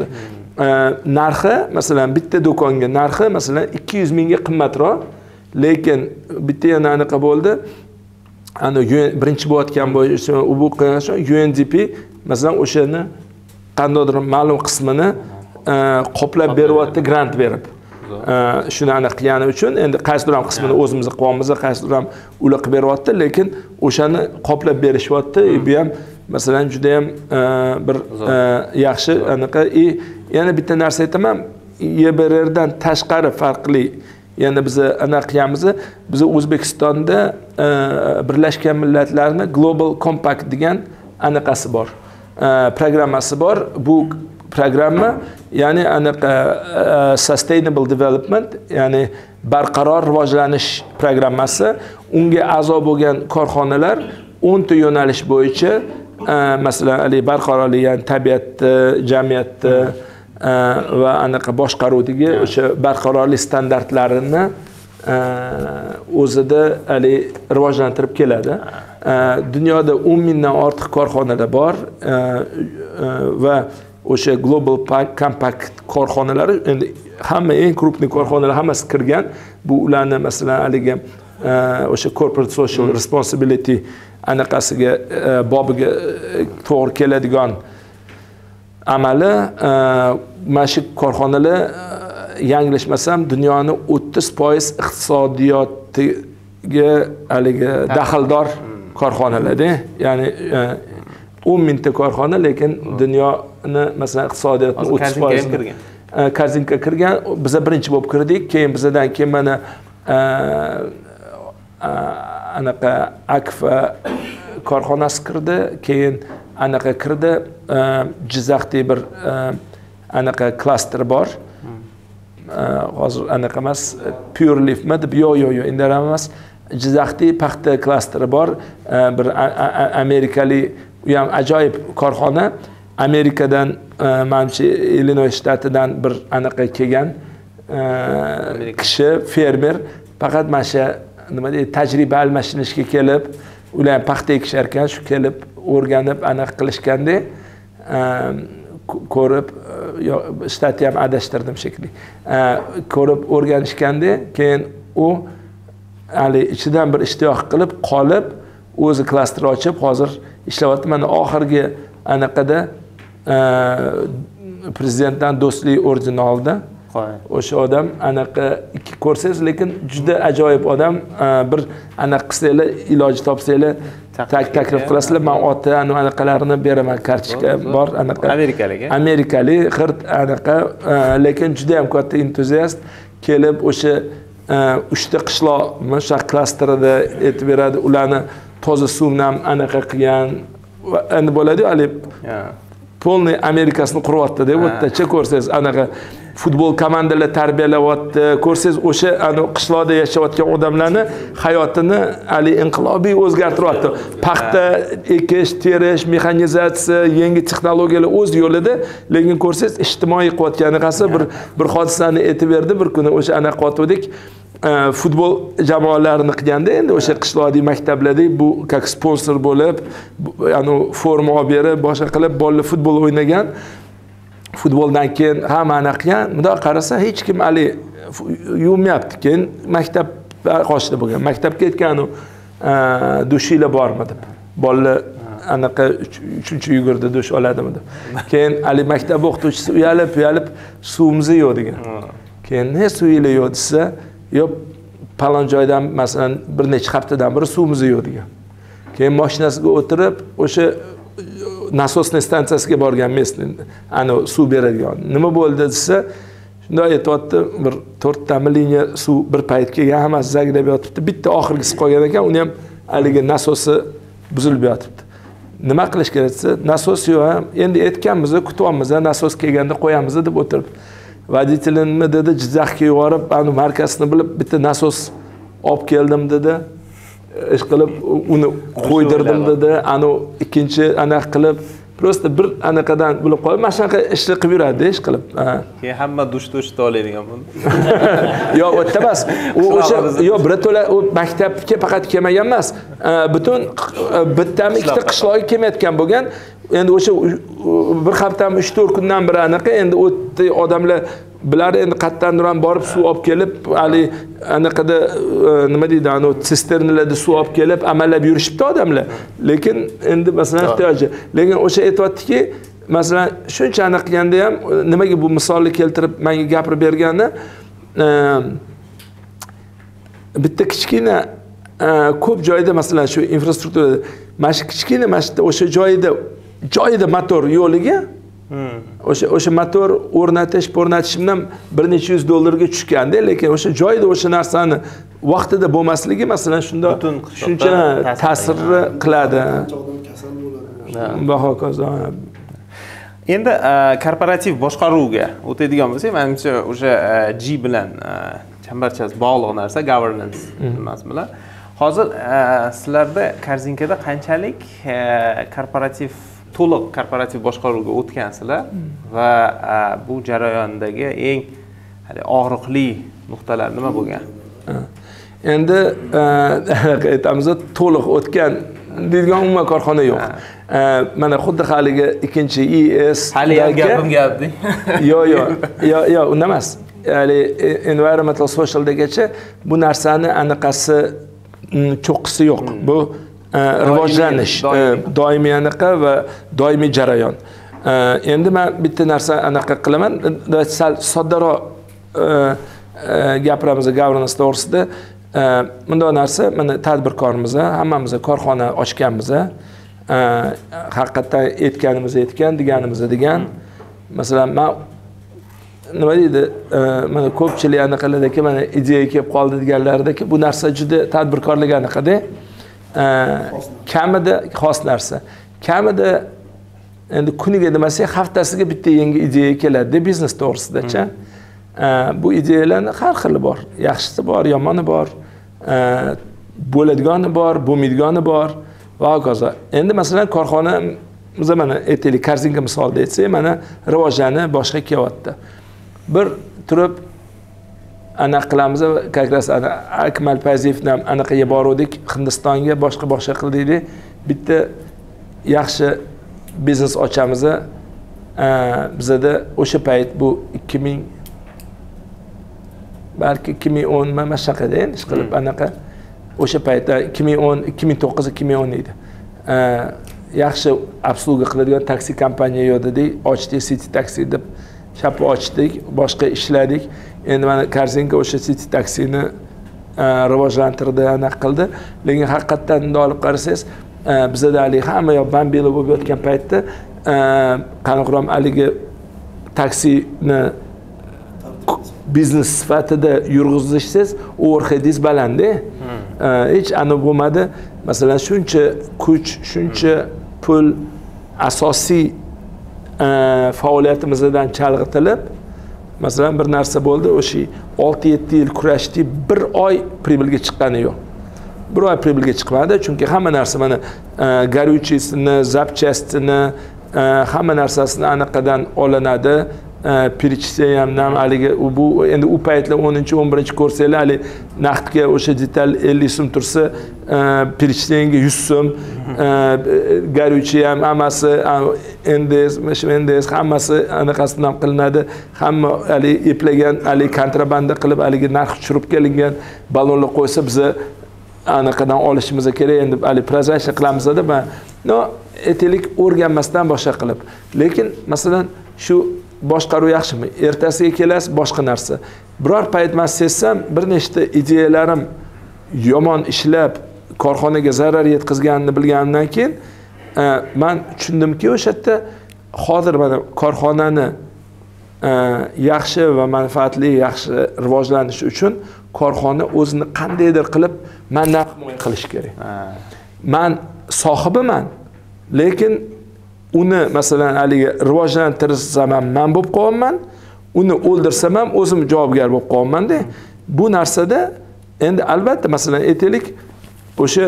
narxi masalan bitta do'konga narxi masalan ikki yuz mingga qimmatroq. Lekin bitta yana anaqa bo'ldi. Ani birinchi bo'layotgan bo'yicha bu UNDP masalan o'shani qandaydir ma'lum qismini e, qoplab beryapti grant berib. Shuni aniq qilgani uchun endi qaysidir ham qismini o'zimiz qilyapmiz qaysidir ham ular qilib beryapti lekin o'shani qoplab berishyapti. Bu ham masalan juda yam e, bir e, yaxshi anaqa и yana bitta narsa aytaman. Ebrdan tashqari farqli yana biz anaqa qilganmiz biz o'zbekistonda birlashgan millatlarni global compact degan anaqasi bor. Programmasi bor. Bu programma ya'ni anaqa e, e, sustainable development ya'ni barqaror rivojlanish programmasi. Unga a'zo bo'lgan korxonalar o'nta yo'nalish bo'yicha e, masalan haligi barqarorlik ya'ni tabiatni jamiyatni va anaqa boshqaruvdagi o'sha barqarorlik standartlarini o'zida haligi rivojlantirib keladi. Dunyoda o'n mingdan ortiq korxonalar bor va o'sha global compact korxonalari endi hamma eng крупный korxonalar hammasi kirgan. Bu ularni masalan haligi o'sha corporate social responsibility anaqasiga bobiga to'g'ri keladigan amali mana shu korxonalar yanglishmasam dunyoni o'ttiz foiz iqtisodiyotiga haligi daxldor. korxonalarda. Ya'ni o'n mingta korxona lekin dunyoni masalan iqtisodiyotni o'ttiz foiz kirgan. Korzinka kirgan. Biza birinchi bo'lib kirdik. Keyin bizadan keyin mana anaqa akfa korxonasi kirdi. Keyin anaqa kirdi. Jizzaxdagi bir anaqa klaster bor. Hozir anaqa emas pure leafmi deb yo'q yo'q yo'q endi emas. Jizzaxdagi paxta klasteri bor. Bir amerikalik u ham ajoyib korxona. Amerikadan manimcha illinoy shtatidan bir anaqa kelgan kishi fermer. Faqat mana shu nima deydi tajriba almashinishga kelib ular ham paxta ekishar ekan shu kelib o'rganib anaqa qilishganda ko'rib shtatni ham adashtirdim shekilli. Ko'rib o'rganishganda keyin u haligi ichidan bir ishtiyoq qilib qolib o'zi klaster ochib hozir ishlayapti. Mana oxirgi anaqada prezidentdan do'stlik ordenini oldi. O'sha odam anaqa ko'rsangiz lekin juda ajoyib odam. Bir anaqa qilsanglar iloji topsanglar taklif qilasizlar man oti anaqalarini beraman kartochka bor anaqa amerikalik amerikalik g'irt anaqa. Lekin juda yam katta entuziast kelib o'sha uchta qishloqmi shu klasterida aytib beradi. Ularni toza suvni ham anaqa qilgan. Endi bo'ladiyu haligi полный amerikasini quryaptida u yerdacha ko'rsangiz anaqa futbol komandalar tarbiyalayapti. Ko'rsangiz o'sha qishloqda yashayotgan odamlarni hayotini haligi inqilobiy o'zgartiryapti. Paxta ekish terish mexanizatsiya yangi texnologiyalar o'z yo'lida lekin ko'rsangiz ijtimoiy qilayotganaqasi bir bir hodisani aytib berdi. Bir kuni o'sha anaqa qilayotgandik e, futbol jamoalarini qilganda endi o'sha qishloqdagi maktablarda bu как sponsor bo'lib forma olib berib boshqa qilib bolalar futbol o'ynagan futboldan keyin hamma anaqa qilgan bundoq qarasa hech kim haligi yuvmayapti keyin maktab qoshida bo'lgan maktabga aytganu dushinglar bormi deb. Bolalar anaqa uchinchi yugurdi dush oladimi deb. Keyin haligi maktab o'qituvchisi uyalib uyalib suvimiz yo'q degan. Keyin ne suvinglar yo'q desa yo'q palon joydan masalan bir necha haftadan beri suvimiz yo'q degan. Keyin moshinasiga o'tirib o'sha nasosniy stansiyasiga borgan местный anavi suv beradigan. Nima bo'ldi desa shundoq aytyapti bir to'rttami liniya suv bir payt kelgan hammasi zagrab yotibdi. Bitta oxirgisi qolgan ekan uni ham haligi nasosi buzilib yotibdi. Nima qilish kerak desa nasos yo'q endi aytganmiz kutyapmiz nasos kelganda qo'yamiz deb o'tirib. Водитель nima dedi jizzaxga yuborib markazini bilib bitta nasos olib keldim dedi. Ish qilib uni qo'ydirdim dedi. Anavi ikkinchi anaqa qilib просто bir anaqadan bo'lib qolib mana shunaqa ishni qilib yuradida ish qilib. Keyin hamma dushni o'shita oladigan bo'ldi. Yo'q u yerda emas. U o'sha yo'q birato'la u maktabga faqat kelmagan emas. Butun bittami ikkita qishloqqa kelmayotgan bo'lgan endi o'sha bir haftami uch to'rt kundan beri anaqa endi u odamlar bular endi qayerdandir ham borib suv olib kelib haligi anaqada e, nima deydi anavi sisternalarda suv olib kelib amallab yurishibdi odamlar. Lekin endi masalan ehtiyoji lekin o'sha aytyaptiki masalan shuncha anaqa qilganda ham e, nimaga bu misolni keltirib menga gapirib bergani e, bitta kichkina ko'p joyda masalan shu infrastrukturada mana shu kichkina mana shu o'sha joyida joyida motor yo'liga o'sha o'sha motor o'rnatish o'rnatish bilan bir necha yuz dollarga tushganda lekin o'sha joyida o'sha narsani vaqtida bo'lmasligi masalan shunda Butun shuncha ta'sir ta'sirni qiladi. Va hokazo endi e, korporativ boshqaruvga o'tadigan bo'lsak manimcha o'sha e, g bilan e, chambarchas bog'liq narsa governance nimasi bilan. Hozir sizlarda korzinkada qanchalik korporativ to'liq korporativ boshqaruvga o'tgansizlar va e, bu jarayondagi eng og'riqli nuqtalar nima bo'lgan? Endi aytamiz to'liq o'tgan deydigan umuman korxona yo'q. Mana xuddi haligi ikkinchi es hali ham gapim gapding. Yo'q yo'q yo'q yo'q unda emas. Ya'ni e, environmental socialdegacha bu narsani anaqasi mm, cho'qqisi yo'q. Bu e, rivojlanish e, doimiy. anaqa va doimiy jarayon. E, endi man bitta narsa anaqa qilaman. Sal soddaroq e, gapiramiz governance to'g'risida. Bundoq narsa mana tadbirkormiz hammamiz korxona ochganmiz haqiqatdan aytganimiz aytgan deganimiz degan. Masalan man nima deydi e, mana ko'pchilik anaqalardaki mana ideya kelib qoldi deganlaridaki bu narsa juda tadbirkorlik anaqada kamida xos narsa. Kamida endi kuniga demasak haftasiga bitta yangi ideya keladida biznes to'g'risidacha E, bu ideyalarni har xili bor. Yaxshisi bor yomoni bor. Bo'ladigani bor bo'lmaydigani bor. Va hokazo. Endi masalan korxonamiz mana aytaylik korzinka misolida aytsak mana rivojlanib boshqa kelyapti. Bir turib anaqa qilamiz. Как раз akmal paziyevni ham anaqaga boruvdik. Hindistonga boshqa boshqa qildikda bitta yaxshi biznes ochamiz. Bizada o'sha payt bu ikki ming balki ikki ming o'n mana shunaqada endi ish qilib anaqa. O'sha paytda ikki ming o'n ikki ming to'qqiz ikki ming o'n edi. Yaxshi obsluga qiladigan taksi kompaniya yo'q dedik ochdik city taksi deb shappa ochdik boshqa ishladik endi mana korzinka o'sha city taksini a, rivojlantirdi anaqa qildi. Lekin haqiqatdan bundoq olib qarasangiz a, bizada haligi hamma yoq bambilo bo'lib yotgan paytda a, qanaqa ham haligi taksini biznes sifatida yurg'izishsiz overheadingiz balandda hech anavi bo'lmadi. Masalan shuncha kuch shuncha pul asosiy e, faoliyatimizdan chalg'itilib masalan bir narsa bo'ldi o'sha olti yetti yil kurashdik bir oy прибыльga chiqqani yo'q. Bir oy прибыльga chiqmadi chunki hamma narsa mana e, горючийsini запчастini zapchastini e, hamma narsasini anaqadan olinadi. Перечисление ham nam haligi u bu endi u paytlar o'ninchi o'n birinchi kursanglar hali naqdga o'sha detal ellik so'm tursa перечислениеga yuz so'm горючий ham hammasi nds shu nds hammasi anaqasidan qilinadi hamma haligi eplagan haligi kontrabanda qilib haligi narx tushirib kelingan ballonlar qo'ysa biza anaqadan olishimiz kerak endi haligi прозрачно qilamizda man no aytaylik o'rganmasdan boshqa qilib lekin masalan shu boshqaruv yaxshimi? Ertasiga kelasiz boshqa narsa. Biror payt man sezsam bir nechta ideyalarim yomon ishlab korxonaga zarar yetkazganini bilganimdan keyin e, man tushundimki o'sha yerda hozir mana korxonani e, yaxshi va manfaatli yaxshi rivojlanishi uchun korxona o'zini qandaydir qilib mandan himoya qilishi kerak. Man sohibiman lekin uni masalan haligi rivojlantirsam ham man bo'lib qolyapman uni o'ldirsam ham o'zim javobgar bo'lib qolyapmanda bu narsada endi albatta masalan aytaylik o'sha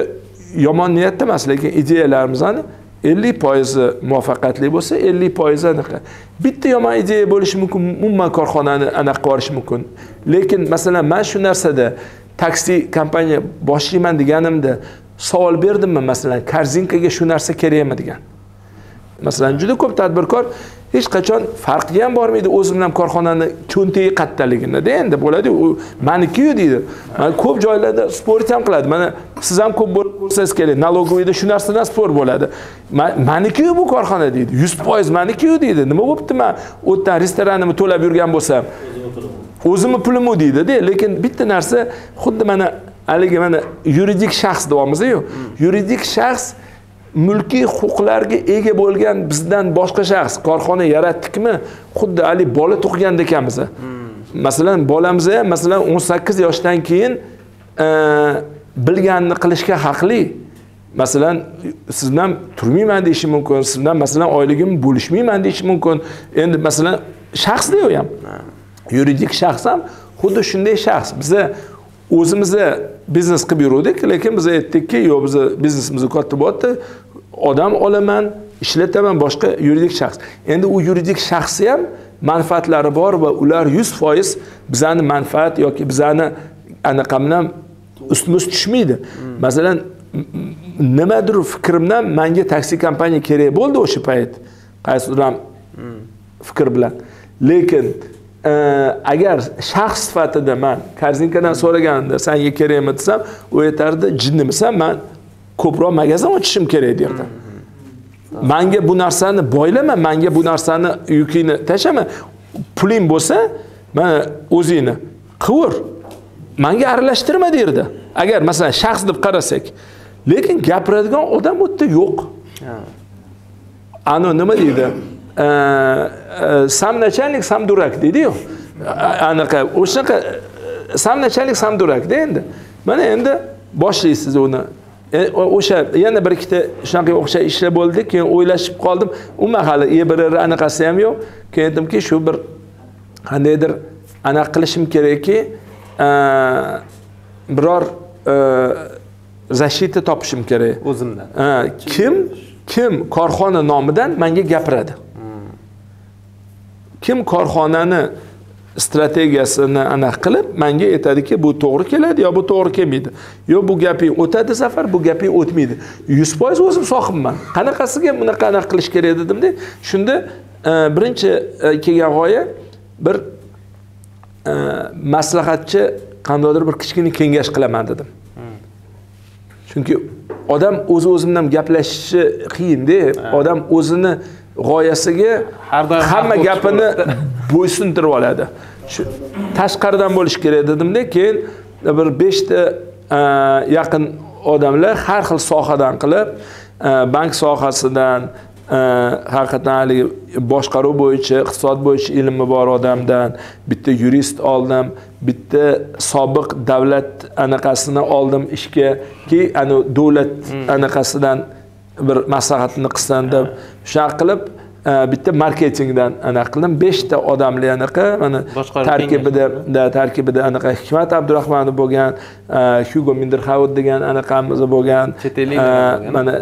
yomon niyatda emas lekin ideyalarimizni ellik foizi muvaffaqiyatli bo'lsa ellik foizi anaqa bitta yomon ideya bo'lishi mumkin umuman korxonani anaqa qilib yuborishi mumkin. Lekin masalan man shu narsada taksi kompaniya boshlayman deganimda savol berdimmi masalan korzinkaga shu narsa kerakmi degan. Masalan juda ko'p tadbirkor hech qachon farqi ham bormaydi o'zi ham korxonani cho'ntagi qattaligida endi bo'ladiyu u manikiyu deydi. Mana ko'p joylarda sport ham qiladi. Mana siz ham ko'p bo'lib ko'rsangiz kerak налоговыйda shu narsadan sport bo'ladi. Manikiyu bu korxona deydi. Yuz foiz manikiyu deydi. Nima bo'libdi man u yerdan restoranimni to'lab yurgan bo'lsam o'zimni pulimu deydida lekin bitta narsa xuddi mana haligi mana yuridik shaxs deyapmizu yuridik shaxs mulkiy huquqlarga ega bo'lgan bizdan boshqa shaxs korxona yaratdikmi xuddi haligi bola tug'ganda ekanmiz masalan bolamiz ham masalan o'n sakkiz yoshdan keyin e, bilganini qilishga haqli. Masalan siz bilan turmayman deyishi mumkin siz bilan masalan oyligimni bo'lishmayman deyishi mumkin. Endi masalan shaxsda u ham yuridik shaxs ham xuddi shunday shaxs. Biza o'zimizni biznes qilib yuruvdik lekin biz aytdikki yo'q bizni biznesimiz katta bo'lyapti odam olaman ishlataman boshqa yuridik shaxs. Endi u yuridik shaxsni ham manfaatlari bor va ular yuz foiz bizani manfaat yoki bizani anaqa bilan ustimiz tushmaydi. Masalan nimadir fikrimdan manga taksi kompaniya kerak bo'ldi o'sha payt. Qaysidir ham fikr bilan. Lekin agar shaxs sifatida man korzinkadan so'raganimda sanga kerakmi? desam u aytardi jinnimisan man ko'proq magazin ochishim kerak derdi. Manga bu narsani boylama manga bu narsani yukingni tashlama. Puling bo'lsa mana o'zingni qivur. Manga aralashtirma derdi. Agar masalan shaxs deb qarasak lekin gapiradigan odam u yerda yo'q anavi nima deydi sam начальник sam durak deydiyu anaqa o'shanaqa sam начальник sam durakda endi mana endi boshlaysiz uni E, o'sha yana bir ikkita shunaqa o'xshash ishlar bo'ldi keyin o'ylashib qoldim umuman hali ebrr anaqasi ham yo'q keyin aytdimki shu bir qandaydir anaqa qilishim kerakki e, biror e, защита topishim kerak o'zimdan kim kim korxona nomidan manga gapiradi kim korxonani strategiyasini anaqa qilib manga aytadiki bu to'g'ri keladi yo bu to'g'ri kelmaydi. Yo bu gaping o'tadi safar bu gaping o'tmaydi. Yuz foiz o'zim sohibman qanaqasiga bunaqa anaqa qilish kerak dedimda shunda e, birinchi e, kelgan g'oya bir e, maslahatchi qandaydir bir kichkina kengash qilaman dedim. Chunki odam o'zi o'zi bilan gaplashishi qiyinda odam o'zini g'oyasiga har doim hamma gapini bo'ysundirib oladi shu tashqaridan bo'lishi kerak dedimda keyin bir beshta e, yaqin odamlar har xil sohadan qilib e, bank sohasidan e, haqiqatdan haligi boshqaruv bo'yicha iqtisod bo'yicha ilmi bor odamdan bitta yurist oldim bitta sobiq davlat anaqasini oldim ishga ki davlat hmm. anaqasidan bir maslahatini qilsin deb shunaqa qilib bitta marketingdan anaqa qildim. Beshta odamli anaqa mana tarkibida tarkibida anaqa hikmat abdurahmonov bo'lgan hugo minderhaud degan anaqamiz bo'lgan chet ellik mana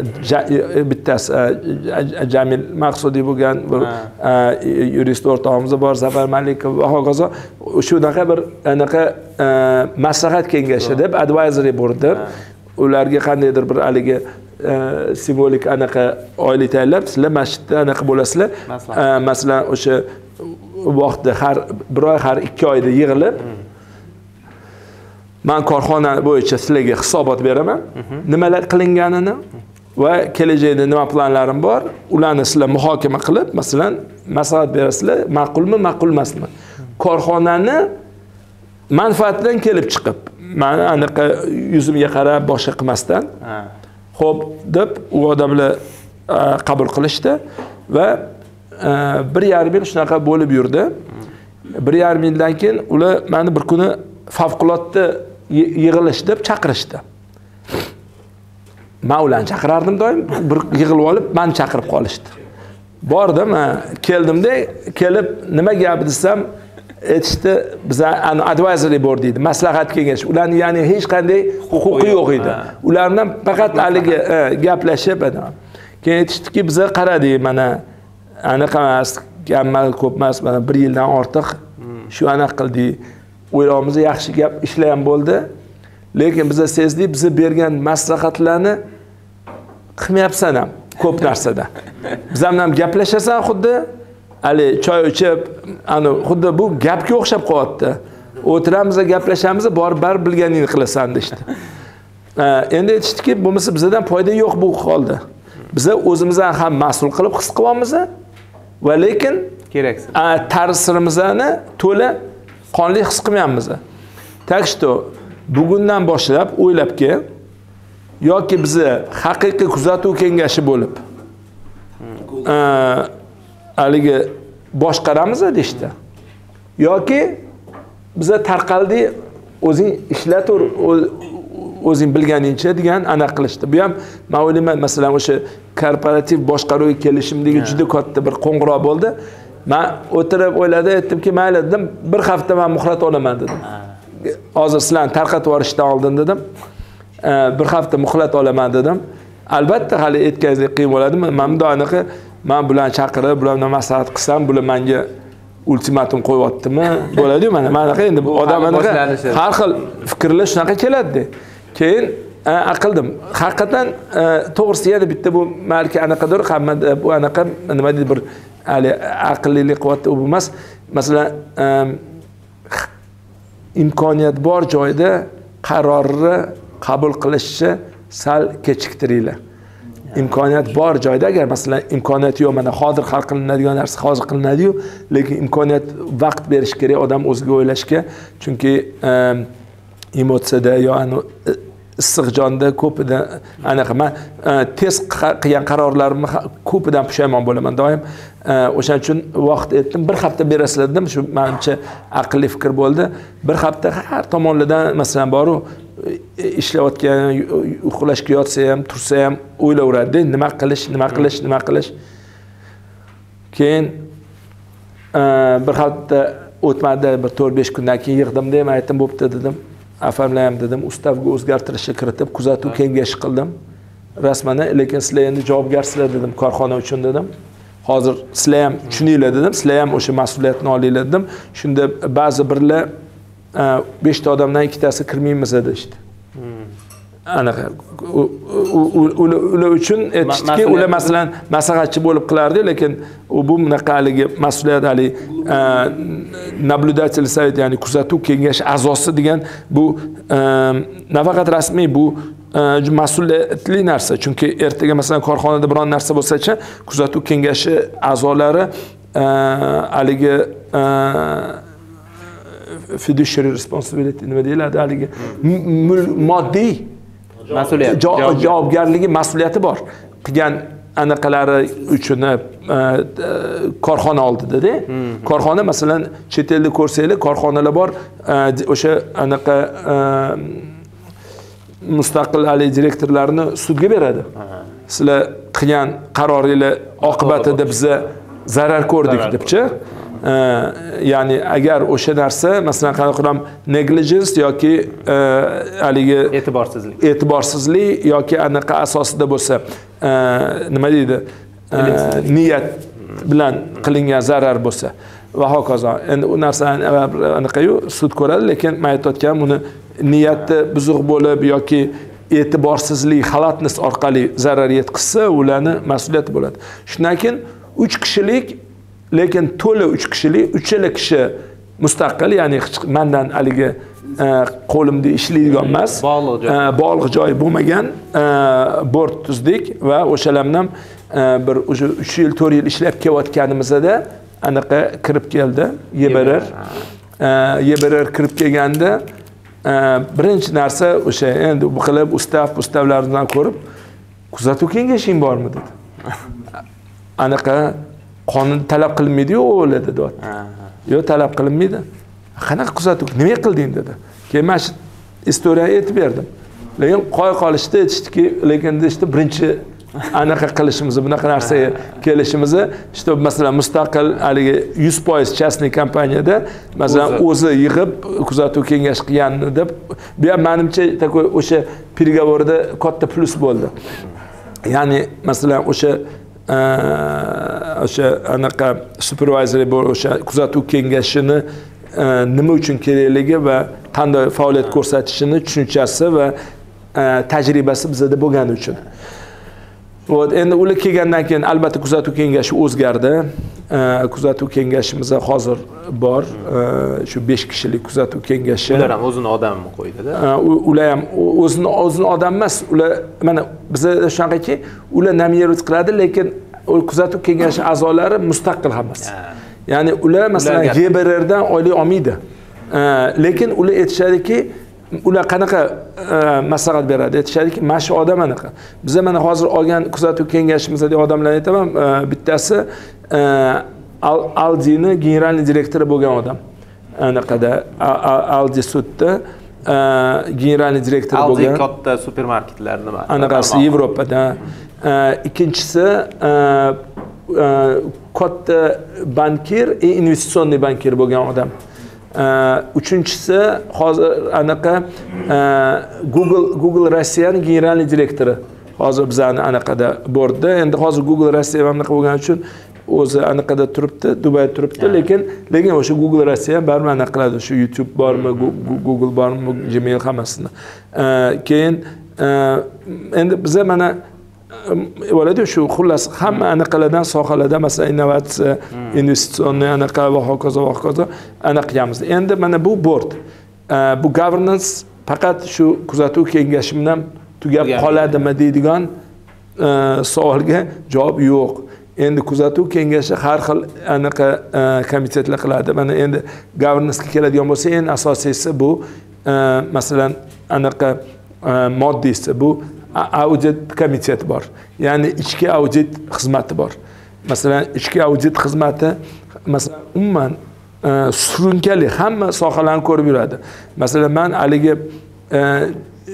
bittasi jamil maqsudiy bo'lgan bir yurist o'rtog'imiz bor zafar malikov va hokazo. Shunaqa bir anaqa maslahat kengashi deb advisory board deb ularga qandaydir bir haligi simvolik anaqa oylik tayinlab sizlar masjidda anaqa bo'lasizlar. Masalan o'sha vaqtda har bir oy har ikki oyda yig'ilib man korxona bo'yicha sizlarga hisobot beraman. Nimalar qilinganini va kelajakda nima planlarim bor ularni sizlar muhokama qilib masalan maslahat berasizlar ma'qulmi ma'qul emasmi korxonani manfaatidan kelib chiqib mani anaqa yuzimga qarab boshqa qilmasdan ho'p deb u odamlar qabul qilishdi va bir yarim yil shunaqa bo'lib yurdi. Bir yarim yildan keyin ular mani bir kuni favqulodda yig'ilish deb chaqirishdi. Man ularni chaqirardim doim bir yig'ilib olib mani chaqirib qolishdi. Bordim keldimda kelib nima gap desam aytishdi biza advisory board deydi maslahat kengash ularni ya'ni hech qanday huquqi yo'q edi. ular bilan faqat haligi gaplashib keyin aytishdiki biza qaradik mana anaqa emas kammal ko'p emas mana bir yildan ortiq shu anaqa qildik o'ylovimizda yaxshi gap ishlar ham bo'ldi. Lekin biza sezdik biza bergan maslahatlarni qilmayapsan ham ko'p narsada. Bizlar bilan gaplashasan xuddi haligi choy ichib ani xuddi bu gapga o'xshab qolyapti o'tiramiz gaplashamiz borib baribir bilganingni qilasan deyishdi. Endi aytishdiki bo'lmasa bizdan foyda yo'q bu holda. Biza o'zimizdan ham mas'ul qilib his qilyapmiz va lekin keraksiz ta'sirimizni to'la qonli his qilmayapmiz так что bugundan boshlab o'ylabki yoki bizni haqiqiy kuzatuv kengashi bo'lib haligi boshqaramiz deyishdi. Yoki biza tarqaldik o'zing ishlatur o'zing bilganingcha degan anaqa qilishdi. Bu ham man o'ylayman masalan o'sha korporativ boshqaruvga kelishimdagi juda katta bir qo'ng'iroq bo'ldi. Man o'tirib o'yladim aytdimki mayli dedim bir hafta man muhlat olaman dedim. Hozir sizlarni tarqatib yuborishdan oldin dedim. Bir hafta muhlat olaman dedim. Albatta hali aytganingizdek qiyin bo'ladimi? Mana bundoq anaqa man bularni chaqirib bular bilan maslahat qilsam bular manga ultimatum qo'yyaptimi bo'ladiyu mana mana anaqa endi bu odam anaqa har xil fikrlar shunaqa keladida. Keyin aqildim haqiqatdan to'g'risi yana bitta bu balki anaqadir hammada bu anaqa nima deydi bir hali aqllilik qilyapti u emas masalan imkoniyat bor joyda qarorni qabul qilishni sal kechiktiringlar imkoniyat bor joyda agar masalan imkoniyati yo'q mana hozir hal qilinadigan narsa hozir qilinadiyu lekin imkoniyat vaqt berish kerak odam o'ziga o'ylashga. Chunki ehm, emotsiyada yo e, issiq jonda ko'pida anaqa man e, tez qilgan qarorlarimni ko'pidan pushaymon bo'laman doim. E, o'shaning uchun vaqt aytdim bir hafta berasizlar dedim shu manimcha aqlli fikr bo'ldi. Bir hafta har tomonlardan masalan boru ishlayotgan uxlashga yotsa ham tursa ham o'ylayveradida nima qilish nima qilish nima qilish. Keyin bir hafta o'tmadi bir to'rt besh kundan keyin yig'dimda ham aytdim bo'pti dedim. Oформляем dedim ustavga o'zgartirishni kiritib kuzatuv kengashi qildim. Rasman lekin sizlar endi javobgarsizlar dedim korxona uchun dedim. Hozir sizlar ham tushuninglar dedim sizlar ham o'sha mas'uliyatni olinglar dedim. Shunda ba'zi birlar beshta odamdan ikkitasi kirmaymiz deyishdi anaqa ular uchun aytishdiki ular masalan maslahatchi bo'lib qilardi lekin u bu bunaqa haligi mas'uliyat haligi наблюдатель совет ya'ni kuzatuv kengashi a'zosi degan bu nafaqat rasmiy bu mas'uliyatli narsa. Chunki ertaga masalan korxonada biron narsa bo'lsachi kuzatuv kengashi a'zolari haligi fiduciary responsibility nima deyiladi haligi? Moddiy mas'uliyat javobgarligi mas'uliyati bor. Qilgan anaqalari uchun korxona oldidada korxona masalan chet elda ko'rsanglar korxonalar bor o'sha anaqa mustaqil haligi direktorlarni sudga beradi. Sizlar qilgan qaroringlar oqibatida biza zarar ko'rdik debchi ya'ni agar o'sha narsa masalan qanaqa qilam negligence yoki haligi e'tiborsizlik. E'tiborsizlik yoki anaqa asosida bo'lsa nima deydi? Niyat bilan qilingan zarar bo'lsa. Va hokazo. Endi u narsani anaqayu sud ko'radi lekin man aytayotganim uni niyati buzuq bo'lib yoki e'tiborsizlik xalatnis orqali zarar yetkazsa ularni mas'uliyati bo'ladi. Shundan keyin uch kishilik lekin to'la uch kishilik uchala kishi mustaqil ya'ni mandan haligi qo'limda ishlaydigan emas. Bog'liq joy. Bog'liq joyi bo'lmagan bort tuzdik va o'shalar bilan bir уже uch yil to'rt yil ishlab kelayotganimizda anaqa kirib keldi yebr yebr kirib kelganda birinchi narsa o'sha endi bu qilib ustav ustavlardan ko'rib kuzatuv kengashing bormi? dedi. Anaqa qonun talab qilinmaydiyu o'g'li deyapti yo'q talab qilinmaydi. Qanaqa kuzatuv? Nima qilding dedi. Keyin mana shu istoriyani aytib berdim. Lekin qoy qolishdi aytishdiki lekin deyishdi birinchi anaqa qilishimizni bunaqa narsaga kelishimizni чтобы masalan mustaqil haligi yuz foiz частный kompaniyada masalan o'zi yig'ib kuzatuv kengashi qilganini deb bu ham manimcha такой o'sha переговорda katta plyus bo'ldi. Ya'ni masalan o'sha o'sha anaqa supervisory o'sha kuzatuv kengashini e, nima uchun kerakligi va qanday faoliyat ko'rsatishini tushunchasi va e, tajribasi bizada bo'lgani uchun. Вот endi ular kelgandan keyin albatta kuzatuv kengashi o'zgardi. Kuzatuv kengashimiz hozir bor. Shu besh kishilik kuzatuv kengashi. Ular ham o'zini odamini qo'ydida ular ham o'zini o'zini odam emas ular mana bizada shunaqaki ular nominировать qiladi lekin kuzatuv kengashi a'zolari mustaqil hammasi. Ya'ni ular masalan gbrrdan oylik olmaydi lekin ular aytishadiki ular qanaqa maslahat beradi? Aytishadiki mana shu odam anaqa. Biza mana hozir olgan kuzatuv kengashimizdagi odamlarni aytaman bittasi aldini generalniy direktori bo'lgan odam. Anaqada aldi sudda generalniy direktori bo'lgan aldi katta supermarketlar nima anaqasi yevropada. Ikkinchisi katta bankir и investitsionniy bankir bo'lgan odam uchinchisi hozir anaqa google google rossiyani generalniy direktori. Hozir bizani anaqada bordda endi hozir google rossiya mana bunaqa bo'lgani uchun o'zi anaqada turibdi dubayda turibdi. Lekin lekin o'sha google rossiya ham baribir anaqa qiladi. Shu youtube bormi google bormi gmail hammasini. Keyin endi biza mana bo'ladiyu shu xullas hamma anaqalardan sohalardan masalan innovatsiya investitsionniy anaqa va hokazo va hokazo anaqa qilamiz endi mana bu bord bu governance faqat shu kuzatuv kengashi bilan tugab. qoladimi deydigan savolga javob yo'q. Endi kuzatuv kengashi har xil anaqa komitetlar qiladi. Mana endi governancega keladigan bo'lsa eng asosiysi bu masalan anaqa moddiysi bu audit komiteti bor. Ya'ni ichki audit xizmati bor. Masalan ichki audit xizmati masalan umuman e, surunkali hamma sohalarni ko'rib yuradi. Masalan man haligi e,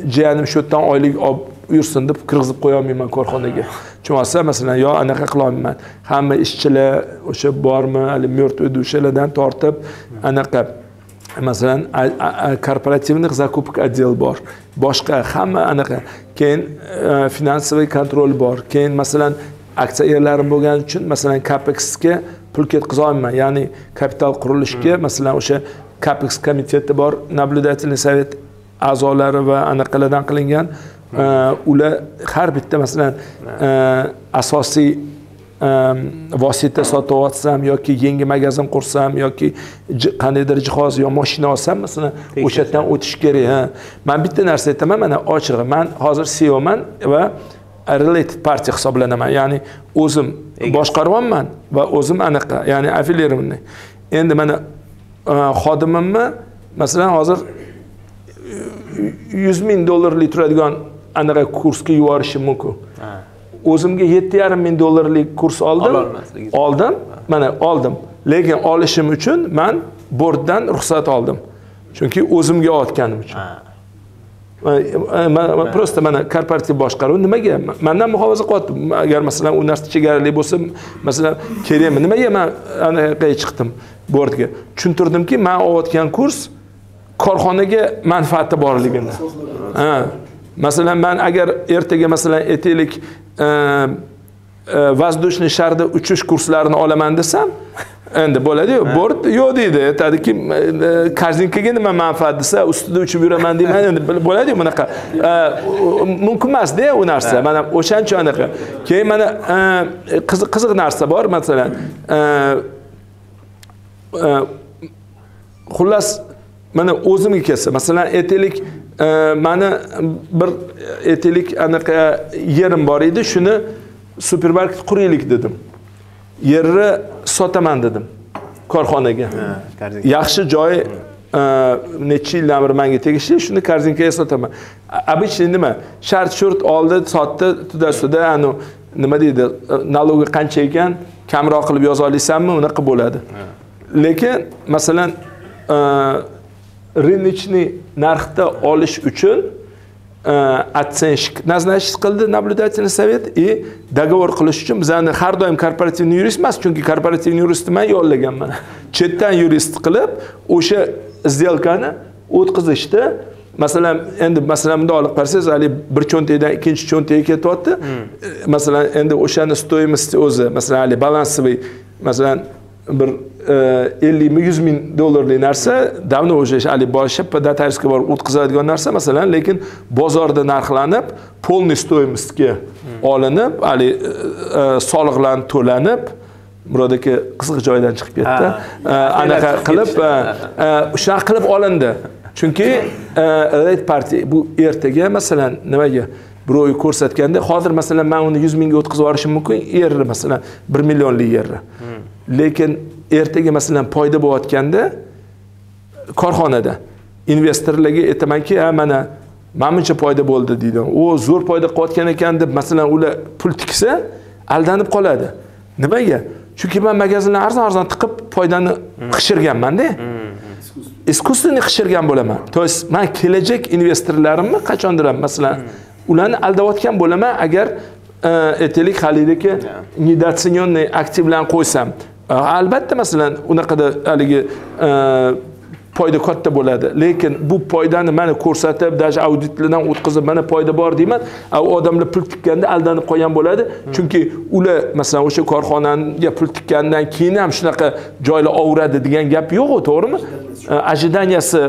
jiyanim shu yerdan oylik olib yursin deb kirgizib qo'yolmayman korxonaga. Tushunsa masalan yo anaqa qilolmayman. Hamma ishchilar o'sha bormi hali мертвый o'shalardan tortib anaqa masalan korporativniy zakupka отдел bor boshqa hamma anaqa. Keyin finansoviy kontrol bor. Keyin masalan aksiyalarim bo'lgani uchun masalan capexga pul ketkazolmayman olmayman. Ya'ni kapital qurilishga masalan o'sha capex komiteti bor наблюдательный совет a'zolari va anaqalardan qilingan. Ular har bitta masalan asosiy vosita sotib olsam yoki yangi magazin qursam yoki qandaydir jihoz yo moshina olsam masalan o'sha yerdan o'tish kerak ha. Man bitta narsa aytaman mana ochig'i man hozir ceoman va related party hisoblanaman. Ya'ni o'zim boshqaryapman va o'zim anaqa ya'ni affiliированный endi mana xodimimni masalan hozir yuz ming dollarlik turadigan anaqa kursga yuborishim mumkin o'zimga yetti yarim ming dollarlik kurs oldim oldim mana oldim. Lekin olishim uchun man borddan ruxsat oldim. Chunki o'zimga olayotganim uchun. Просто mana. korporativ boshqaruv nimaga? Mandan muhofaza qilyapti agar masalan u narsa chegarali bo'lsa masalan kerakmi? Nimaga man anaqaga chiqdim bordga tushuntirdimki man olayotgan kurs korxonaga manfaati borligini. Ha masalan man agar ertaga masalan aytaylik воздушный sharda uchish kurslarini olaman desam endi bo'ladiyu bord yo'q deydi. Aytadiki korzinkaga nima manfaat desa ustida uchib yuraman deyman endi bo'ladiyu bunaqa. Mumkin emasda u narsa. Mana o'shaning uchun anaqa. Keyin mana qiziq qiziq narsa bor masalan xullas mana o'zimga kelsa masalan aytaylik mani bir aytaylik anaqa yerim bor edi. Shuni supermarket quraylik dedim. Yerni sotaman dedim korxonaga. Yaxshi joy necha yildan beri manga tegishli shuni korzinkaga sotaman. Обычный nima? Shart shurt oldi sotdi tuda suda anu nima deydi налоги qancha ekan kamroq qilib yoza olasanmi unaqa bo'ladi. Lekin masalan рыночный narxda olish uchun оценщик назначить qildi наблюдательный совет и договор qilish uchun bizani har doim korporativniy yurist emas chunki korporativniy yuristni man yollaganman. Chetdan yurist qilib o'sha сделкani o'tkazishdi. Masalan endi masalan bundoq olib qarasangiz haligi bir cho'ntakdan ikkinchi cho'ntakka ketyapti. Masalan endi o'shani стоимости o'zi masalan haligi balansовый masalan bir ellikmi yuz ming dollarlik narsa давно уже haligi borishib notariusga borib o'tkazadigan narsa masalan lekin bozorda narxlanib полный стоимостьga olinib haligi soliqlarni to'lanib murod aka qiziq joydan chiqib ketdi. Anaqa qilib shunaqa qilib olindi. Chunki red partiya bu ertaga masalan nimaga birovga ko'rsatganda hozir masalan man uni yuz mingga o'tkazib yuborishim mumkin yerni masalan bir millionlik yerni lekin ertaga masalan foyda bo'layotganda korxonada investorlarga aytamanki ha mana mana buncha foyda bo'ldi deydi. U zo'r foyda qilayotgan ekan deb masalan ular pul tiksa aldanib qoladi. Nimaga? Chunki man magazinlarni arzon arzon tiqib foydani qishirganmanda. Искусственный qishirgan bo'laman. То есть man kelajak investorlarimni qachondir ham masalan ularni aldayotgan bo'laman. Agar aytaylik haligi недооцененный aktivlarni qo'ysam albatta masalan unaqada haligi e, foyda katta bo'ladi. Lekin bu foydani mana ko'rsatib даже auditlardan o'tkazib mana foyda bor deyman. Odamlar pul tikkanda aldanib qolgan bo'ladi. Chunki ular masalan o'sha korxonaga pul tikkandan keyin ham shunaqa joylar ovuradi degan gap yo'qu to'g'rimi? Ожиданияsi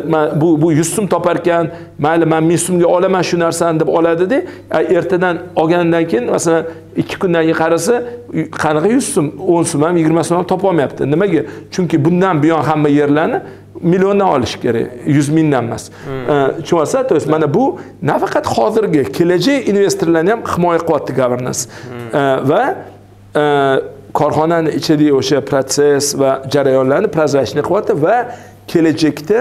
bu bu yuz so'm topar ekan mayli man ming so'mga olaman shu narsani deb oladida ertadan olgandan keyin masalan ikki kundan keyin qarasa qanaqa yuz so'm o'n so'm ham yigirma so'm ham topolmayapti. Nimaga? Chunki bundan buyon hamma yerlarni milliondan olish kerak yuz mingdan emas. Tushunyapsiz то есть mana bu nafaqat hozirgi kelajak investorlarni ham himoya qilyapti governance. Va korxonani ichidagi o'sha protsess va jarayonlarni прозрачный qilyapti va kelajakda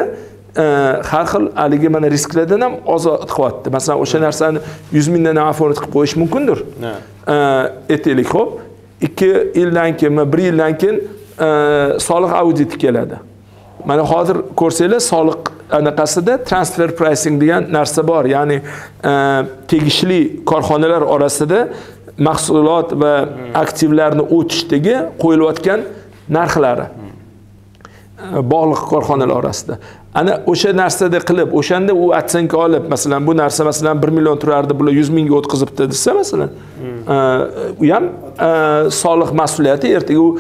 har xil haligi mana risklardan ham ozod qilyapti. Masalan o'sha narsani yuz mingdan ham оформить qilib qo'yish mumkindir. Aytaylik ho'p ikki yildan keyin bir yildan keyin soliq auditi keladi. Mana hozir ko'rsanglar soliq anaqasida transfer pricing degan narsa bor. Ya'ni tegishli korxonalar orasida mahsulot va aktivlarni o'tishdagi qo'yilayotgan narxlari bog'liq korxonalar orasida. Ana o'sha narsada qilib o'shanda u оценка olib masalan bu narsa masalan bir million turardi bular yuz mingga o'tkazibdi desa masalan u ham soliq mas'uliyati ertaga u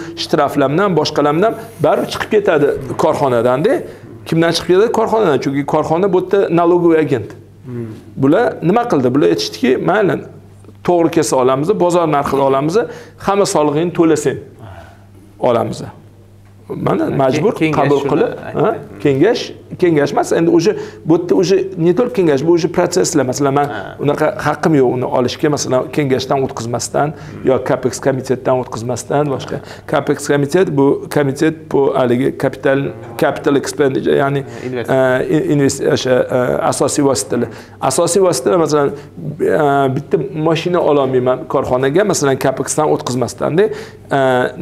boshqalar bilan baribir chiqib ketadi korxonadanda kimdan chiqib ketadi? Korxonadan chunki korxona bu yerda налоговый agent. Bular nima qildi? Bular aytishdiki mayli to'g'ri kelsa olamiz bozor narxida olamiz hamma solig'ingni to'lasang olamiz mana majbur qabul qilib kengash kengash emas. Endi уже bu yerda уже не только kengash? Bu уже protsesslar masalan man unaqa haqqim yo'q uni olishga. Masalan kengashdan o'tkazmasdan yo capex komitetdan o'tkazmasdan boshqa. Capex komitet bu komitet bu haligi kapital capital expenditure ya'ni o'sha asosiy vositalar. Asosiy vositalar masalan bitta mashina ololmayman korxonaga. Masalan capexdan o'tkazmasdanda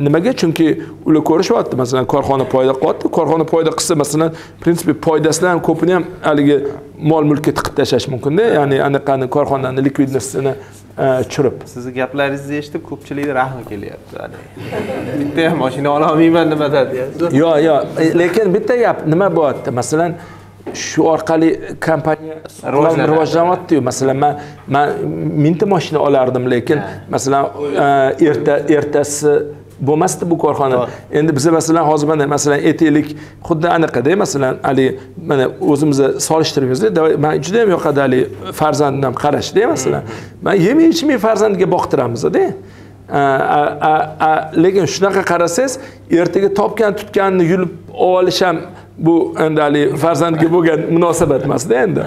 nimaga? Chunki ular ko'rishyapti masalan masalan korxona foyda qilyapti korxona foyda qilsa masalan принципе foydasidan ham ko'pini ham haligi mol mulkka tiqib tashlash mumkinda. Ya'ni anaqani korxonani likvidностьini tushirib sizni gaplaringizni eshitib ko'pchilikni rahmi kelyapti. Bitta ham mashina ololmayman nimadan deyapsiz yo'q yo'q lekin bitta gap nima bo'lyapti? Masalan shu orqali kompaniya rivojlanyaptiyu masalan man man mingta mashina olardim lekin masalan erta ertasi bo'lmasdi bu korxona. Endi biza masalan hozir mana masalan aytaylik xuddi anaqada masalan haligi mana o'zimizni solishtiramizda man juda yam yoqadi haligi farzandni ham qarashda masalan. Man yemay ichmay farzandga boqtiramizda lekin shunaqa qarasangiz ertaga topgan tutganini yulib olish ham bu endi haligi farzandga bo'lgan munosabat emasda endi.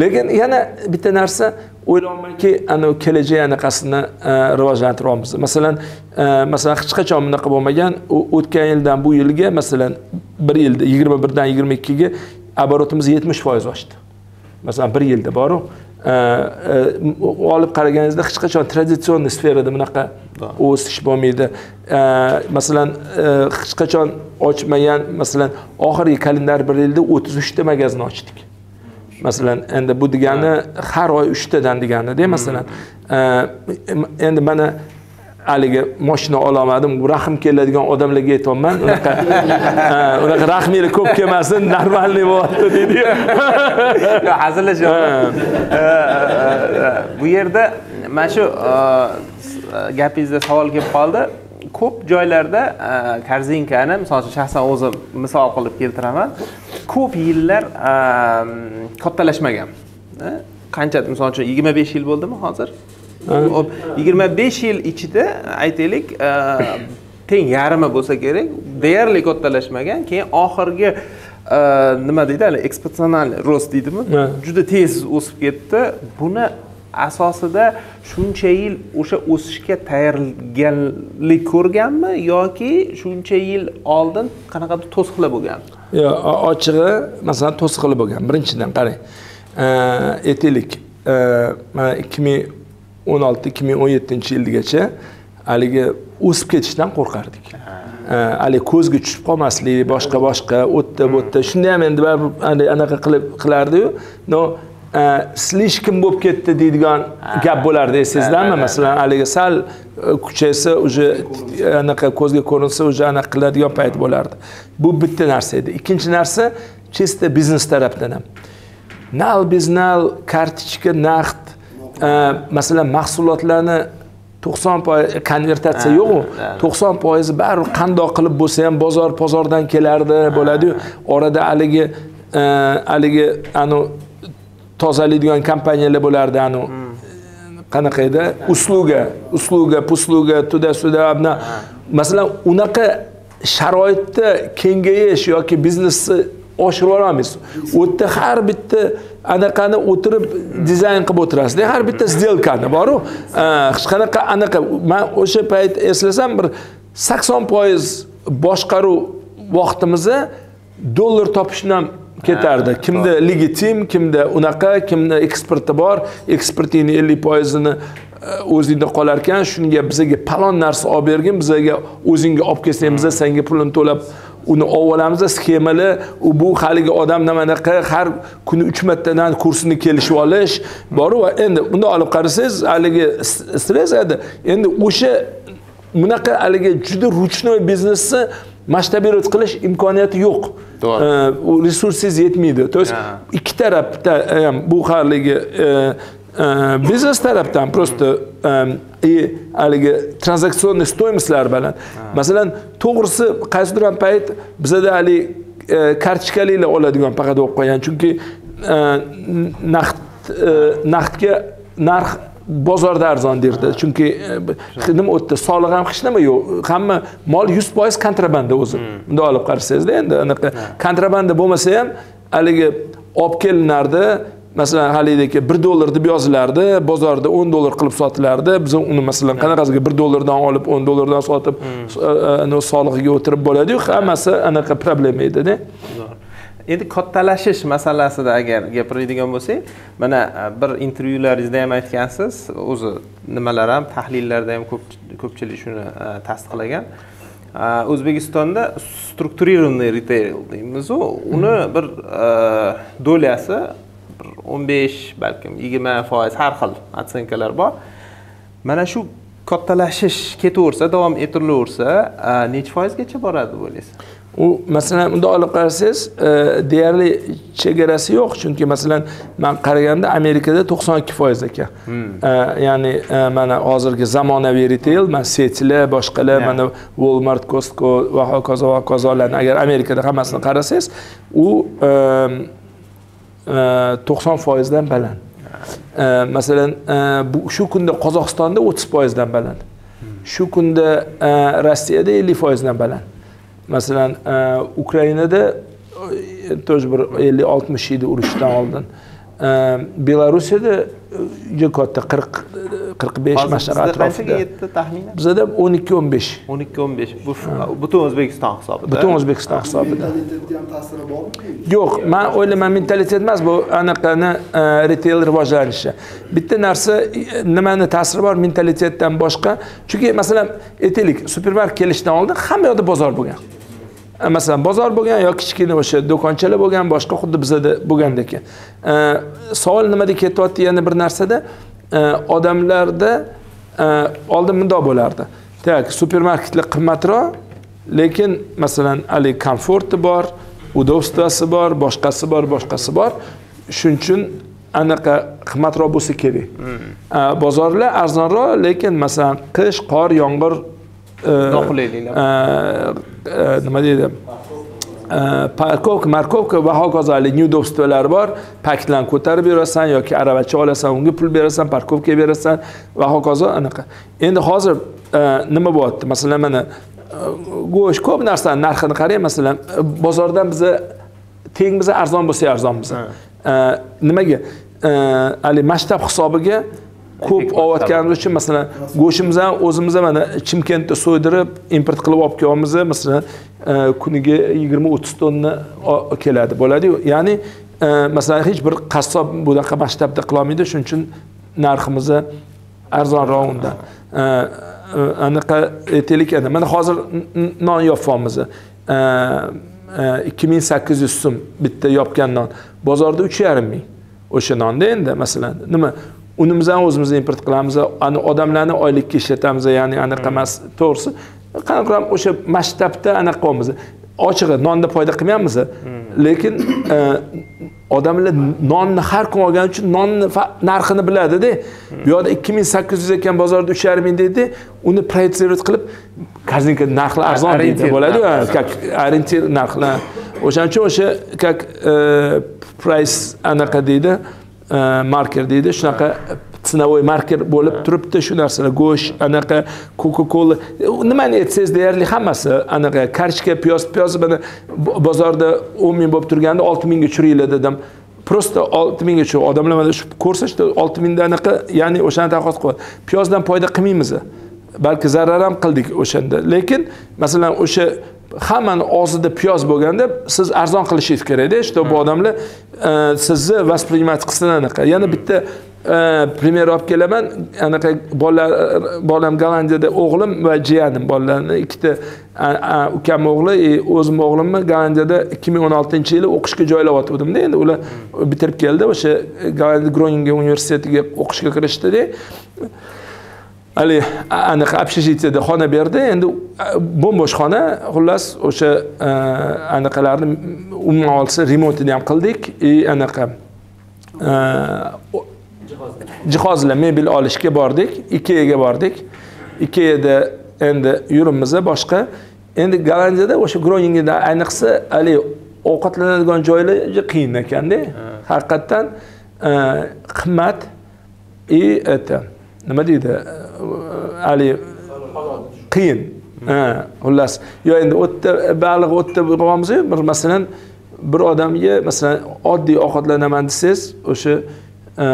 Lekin yana bitta narsa o'ylaymanki ana kelajak anaqasini e, rivojlantiryapmiz masalan e, masalan hech qachon bunaqa bo'lmagan. O'tgan yildan bu yilga masalan bir yilda yigirma birdan yigirma ikkiga оборотimiz yetmish foiz oshdi. Masalan bir yilda boru olib qaraganingizda hech qachon traditsion sferada bunaqa o'sish bo'lmaydi masalan hech qachon ochmagan masalan oxirgi kalendar bir yilda o'ttiz uchta magazin ochdik masalan endi bu degani har oy uchtadan deganida masalan endi mana haligi moshina ololmadim rahm keladigan odamlarga aytyapman unaqa unaqa rahminglar ko'p kelmasin нормальный bo'lyapti deydi yo'q hazillashyapman bu yerda mana shu gapingizda savol kelib qoldi. Ko'p joylarda e, korzinkani misol uchun shaxsan o'zim misol qilib keltiraman. Ko'p yillar e, kattalashmagan. E, qancha misol uchun yigirma besh yil bo'ldimi hozir yigirma besh yil ichida aytaylik e, teng yarmi bo'lsa kerak deyarli kattalashmagan keyin oxirgi e, nima deydi hali eksponsional rost deydimi? Juda tez o'sib ketdi. Buni asosida shuncha yil o'sha o'sishga tayyorgarlik ko'rganmi yoki shuncha yil oldin qanaqadir to'siqlar bo'lgan? Yo'q ochig'i masalan to'siqli bo'lgan. Birinchidan qarang e, aytaylik mana ikki ming o'n olti ikki ming o'n yettinchi yilgacha haligi o'sib ketishdan qo'rqardik. Haligi ko'zga tushib qolmaslik boshqa boshqa bu yerda shunda ham endi baribir anaqa qilib qilardiyu. E, слишком bo'lib ketdi deydigan gap bo'lardi esingizdami masalan haligi sal e, kuchaysa уже anaqa ko'zga ko'rinsa уже anaqa qiladigan payt bo'lardi. Bu bitta narsa edi. Ikkinchi narsa чисто biznes tarafdan ham. Nal biznal kartochka naqd masalan mahsulotlarni to'qson foiz konvertatsiya yo'qu. to'qson foizi baribir qandoq qilib bo'lsa ham bozor bozordan kelardi bo'ladiyu. Orada haligi e, haligi anavi tozalaydigan kompaniyalar bo'lardi anavi qanaqa edi? Usluga usluga pusluga tuda suda masalan unaqa sharoitda kengayish yoki biznesni oshirib yuborolmaysiz u yerda har bitta anaqani o'tirib dizayn qilib o'tirasizda har bitta сделкani boru. Hech qanaqa anaqa. Man o'sha payt eslasam bir sakson foiz boshqaruv vaqtimizni dollar topishdan ketardi. Kimda legitim kimda unaqa kimda eksporti bor. Eksportingni ellik foizini o'zingda qolar ekan shunga bizaga palon narsa olib bergin. Bizaga o'zingga olib kelsang biza senga pulini to'lab uni olamiz sxemali u bu haligi odam nimanaqa har kuni uch martadan kursini kelishib olish boru va endi bundoq olib qarasangiz haligi stress edi. Endi o'sha bunaqa haligi juda ручной biznesni masshtabировать qilish imkoniyati yo'q. Resursingiz yetmaydi. То есть ikki tarafda ham bu haligi e, biznes tarafdan просто e, и haligi tranzaksionniy stoимостьlar bilan masalan to'g'risi qaysidir payt bizada haligi kartochkaliklar oladigan faqat bo'lib qolgan chunki naqd naqdga narx bozorda arzon derdi chunki nima u yerda soliq ham hech nima yo'q hamma mol yuz foiz kontrabanda o'zi bundoq olib qarasangizda endi anaqa kontrabanda bo'lmasa ham haligi olib kelinardi masalan haligidek bir dollar deb yozilardi bozorda o'n dollar qilib sotilardi biz uni masalan qanaqasiga bir dollardan olib o'n dollardan sotib e, e, soliqiga o'tirib bo'ladiyu hammasi anaqa problema edida. Endi kattalashish masalasida agar gapiradigan bo'lsak mana e, bir intervyularingizda ham aytgansiz o'zi nimalar ham tahlillarda ham ko'p ko'pchilik shuni e, tasdiqlagan. O'zbekistonda strukturированный retail deymizu. Uni bir e, dolyasi bir o'n besh balkim yigirma foiz har xil otsenkalar bor. Mana shu kattalashish ketaversa davom ettirilaversa necha foizgacha boradi deb o'ylaysiz u masalan bundoq olib qarasangiz e, deyarli chegarasi yo'q chunki masalan man qaraganda amerikada to'qson ikki foiz ekan. E, ya'ni e, mana hozirgi zamonaviy retail mana setlar boshqalar mana walmart costco va hokazo va hokazolarni agar amerikada hammasini qarasangiz u to'qson foizdan baland. Masalan e, bu shu kunda qozog'istonda o'ttiz foizdan baland. Shu kunda e, rossiyada ellik foizdan baland. Masalan e, ukrainada e, тоже bir ellik oltmish yil urushdan oldin. Belarusiyada juda katta qirq qirq besh mana shunaqa atrofida yetdi taxminan bizada o'n ikki o'n besh o'n ikki o'n besh bu butun o'zbekiston hisobida butun o'zbekiston hisobida ta'siri bormi? Yo'q man o'ylayman mentalitet emas bu anaqani e, retail rivojlanishi. Bitta narsa e, nimani ta'siri bor mentalitetdan boshqa? Chunki masalan aytaylik supermarket kelishidan oldin hamma yoqda bozor bo'lgan masalan bozor bo'lgan yo kichkina o'sha do'konchalar bo'lgan boshqa xuddi bizada bo'lgandek E, savol nimada ketyapti yana bir narsada e, odamlarda oldin bundoq bo'lardi. Так supermarketlar qimmatroq lekin masalan haligi komforti bor удобствоsi bor boshqasi bor boshqasi bor. Shuning uchun anaqa qimmatroq bo'lsa kerak. A, bozorlar arzonroq lekin masalan qish qor yomg'ir Noqulayliklar. nimadeydi parkovka markovka va hokazo haligi nyu do'stlar bor paklan ko'tarib yurasan yoki aravacha olasan unga pul berasan parkovkaga berasan va hokazo anaqa endi hozir nima bo'lyapti masalan mana go'sht ko'p narsani narxini qarang masalan bozordan biza teng biza arzon bo'lsa arzon biza nimaga haligi masshtab hisobiga ko'p olayotganimiz uchun masalan go'shtimizni ham o'zimiz mana chimkentda so'ydirib import qilib olib kelyapmiz masalan e, kuniga yigirma o'ttiz tonna keladi bo'ladiyu. Ya'ni e, masalan hech bir qassob bunaqa masshtabda qilolmaydi shuning uchun narximiz arzonroq undan E, anaqa aytaylik mana hozir non yopyapmiz ikki ming sakkiz yuz so'm bitta yopgan non. Bozorda uch yarim ming o'sha nonda endi masalan. Nima unimizni ham o'zimiz import qilamiz ani odamlarni oylikka ishlatamiz ya'ni anaqa emas to'g'risi qanaqa o'sha masshtabda anaqa qilyapmiz ochig'i nonda foyda qilmayapmiz lekin e, odamlar nonni har kun olgani uchun nonni narxini biladida bu yoqda ikki ming sakkiz yuz ekan bozorda uch yarim ming deydi uni proyetsировать qilib корзинка narxlar arzon deydi Orientir bo'ladi narx. как orientir narxlar. O'shaning uchun o'sha как price anaqa deydi. e, marker deydi shunaqa ценовой marker bo'lib turibdi shu narsalar go'sht anaqa coca cola nimani aytsangiz deyarli hammasi anaqa karchka piyoz piyoz mana bozorda o'n ming bo'lib turganda olti mingga tushiringlar dedim просто olti mingga tushib odamlar mana shu ko'rsatishdi olti mingda anaqa ya'ni o'shani taqoz qilyapti piyozdan foyda qilmaymiz balki zarar ham qildik o'shanda lekin masalan o'sha hammani og'zida piyoz bo'lganda siz arzon qilishingiz kerakda чтобы odamlar e, sizni воспринимать qilsin anaqa. Yana bitta e, пример olib kelaman. Anaqa bolalar bolam gollandiyada o'g'lim va jiyanim. Bolalarni ikkita ukamni o'g'li o'zimni o'g'limni gollandiyada ikki ming o'n oltinchi yili o'qishga joylayotgandimda endi ular bitirib keldi. O'sha gollandiya groningen universitetiga o'qishga kirishdida haligi anaqa общежитияda xona berdi endi bo'm bo'sh xona xullas o'sha anaqalarni umuman olsa remontini ham qildik и anaqa jihozlar mebel olishga bordik ikeaga bordik. Ikeada endi yurimiz boshqa. Endi gollandiyada o'sha groningeda ayniqsa haligi ovqatlanadigan joylar juda qiyin ekanda. Haqiqatdan qimmat и это nima deydi? Haligi qiyin. Xullas. Yo endi u yerda baliq u yerda bo'lsa bir masalan bir odamga masalan oddiy ovqatlanaman desangiz o'sha e,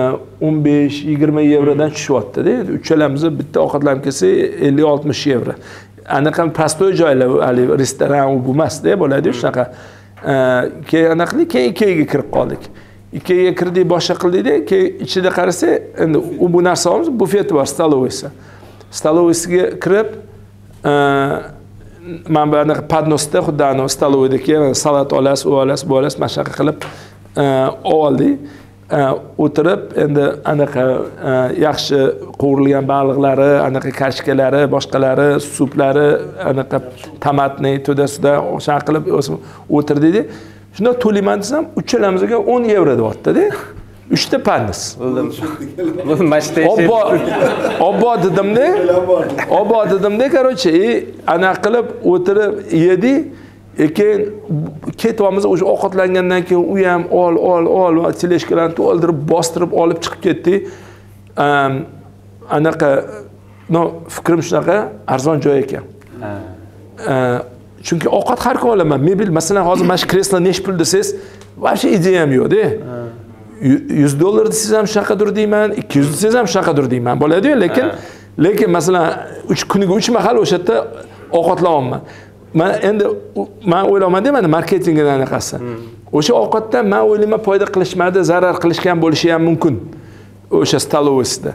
o'n besh yigirma yevrodan tushyaptida endi uchalamiz bitta ovqatlanib kelsak ellik oltmish yevro. Anaqa pastoy joylar haligi restoran u bu emasda bo'ladiyu shunaqa. E, keyin anaqa qildik keyin ikeaga kirib qoldik. Ikeaga kirdik boshqa qildikda keyin ichida qarasa endi u bu narsa olamiz bufeti bor stoloviysi stoloviysiga kirib e, mana bu anaqa podnosda xuddi anavi stolovoydagi salat olasiz u olasiz bu olasiz mana shunaqa qilib e, oldik e, o'tirib endi anaqa yaxshi qovurilgan baliqlari anaqa kashkalari boshqalari suplari anaqa tomatniy to'da suda o'shaqa qilib o'tirdikda shunda to'layman desam uchalamizga o'n yevro deyaptida. Uchta pannis bu mashta obbo obbo dedimda obbo dedimda короче и anaqa qilib o'tirib yedik keyin ketyapmiz o'sha ovqatlangandan keyin u ham ol ol ol va teleshkalarni to'ldirib bostirib olib chiqib ketdik anaqa no fikrim shunaqa arzon joy ekan chunki ovqat har kun olaman. Mebel masalan hozir mana shu kreslo nechi pul desangiz вообще ideyam yo'qda Yu- yuz dollar desangiz ham shunaqadir deyman ikki yuz desangiz ham shunaqadir deyman. Bo'ladiyu lekin lekin masalan uch kuniga uch mahal o'sha yerda ovqatlanyapman man endi man o'ylayapmanda mana marketingini anaqasi. O'sha ovqatdan man o'ylayman foyda qilishmadi zarar qilishgan bo'lishi ham mumkin o'sha stolovosida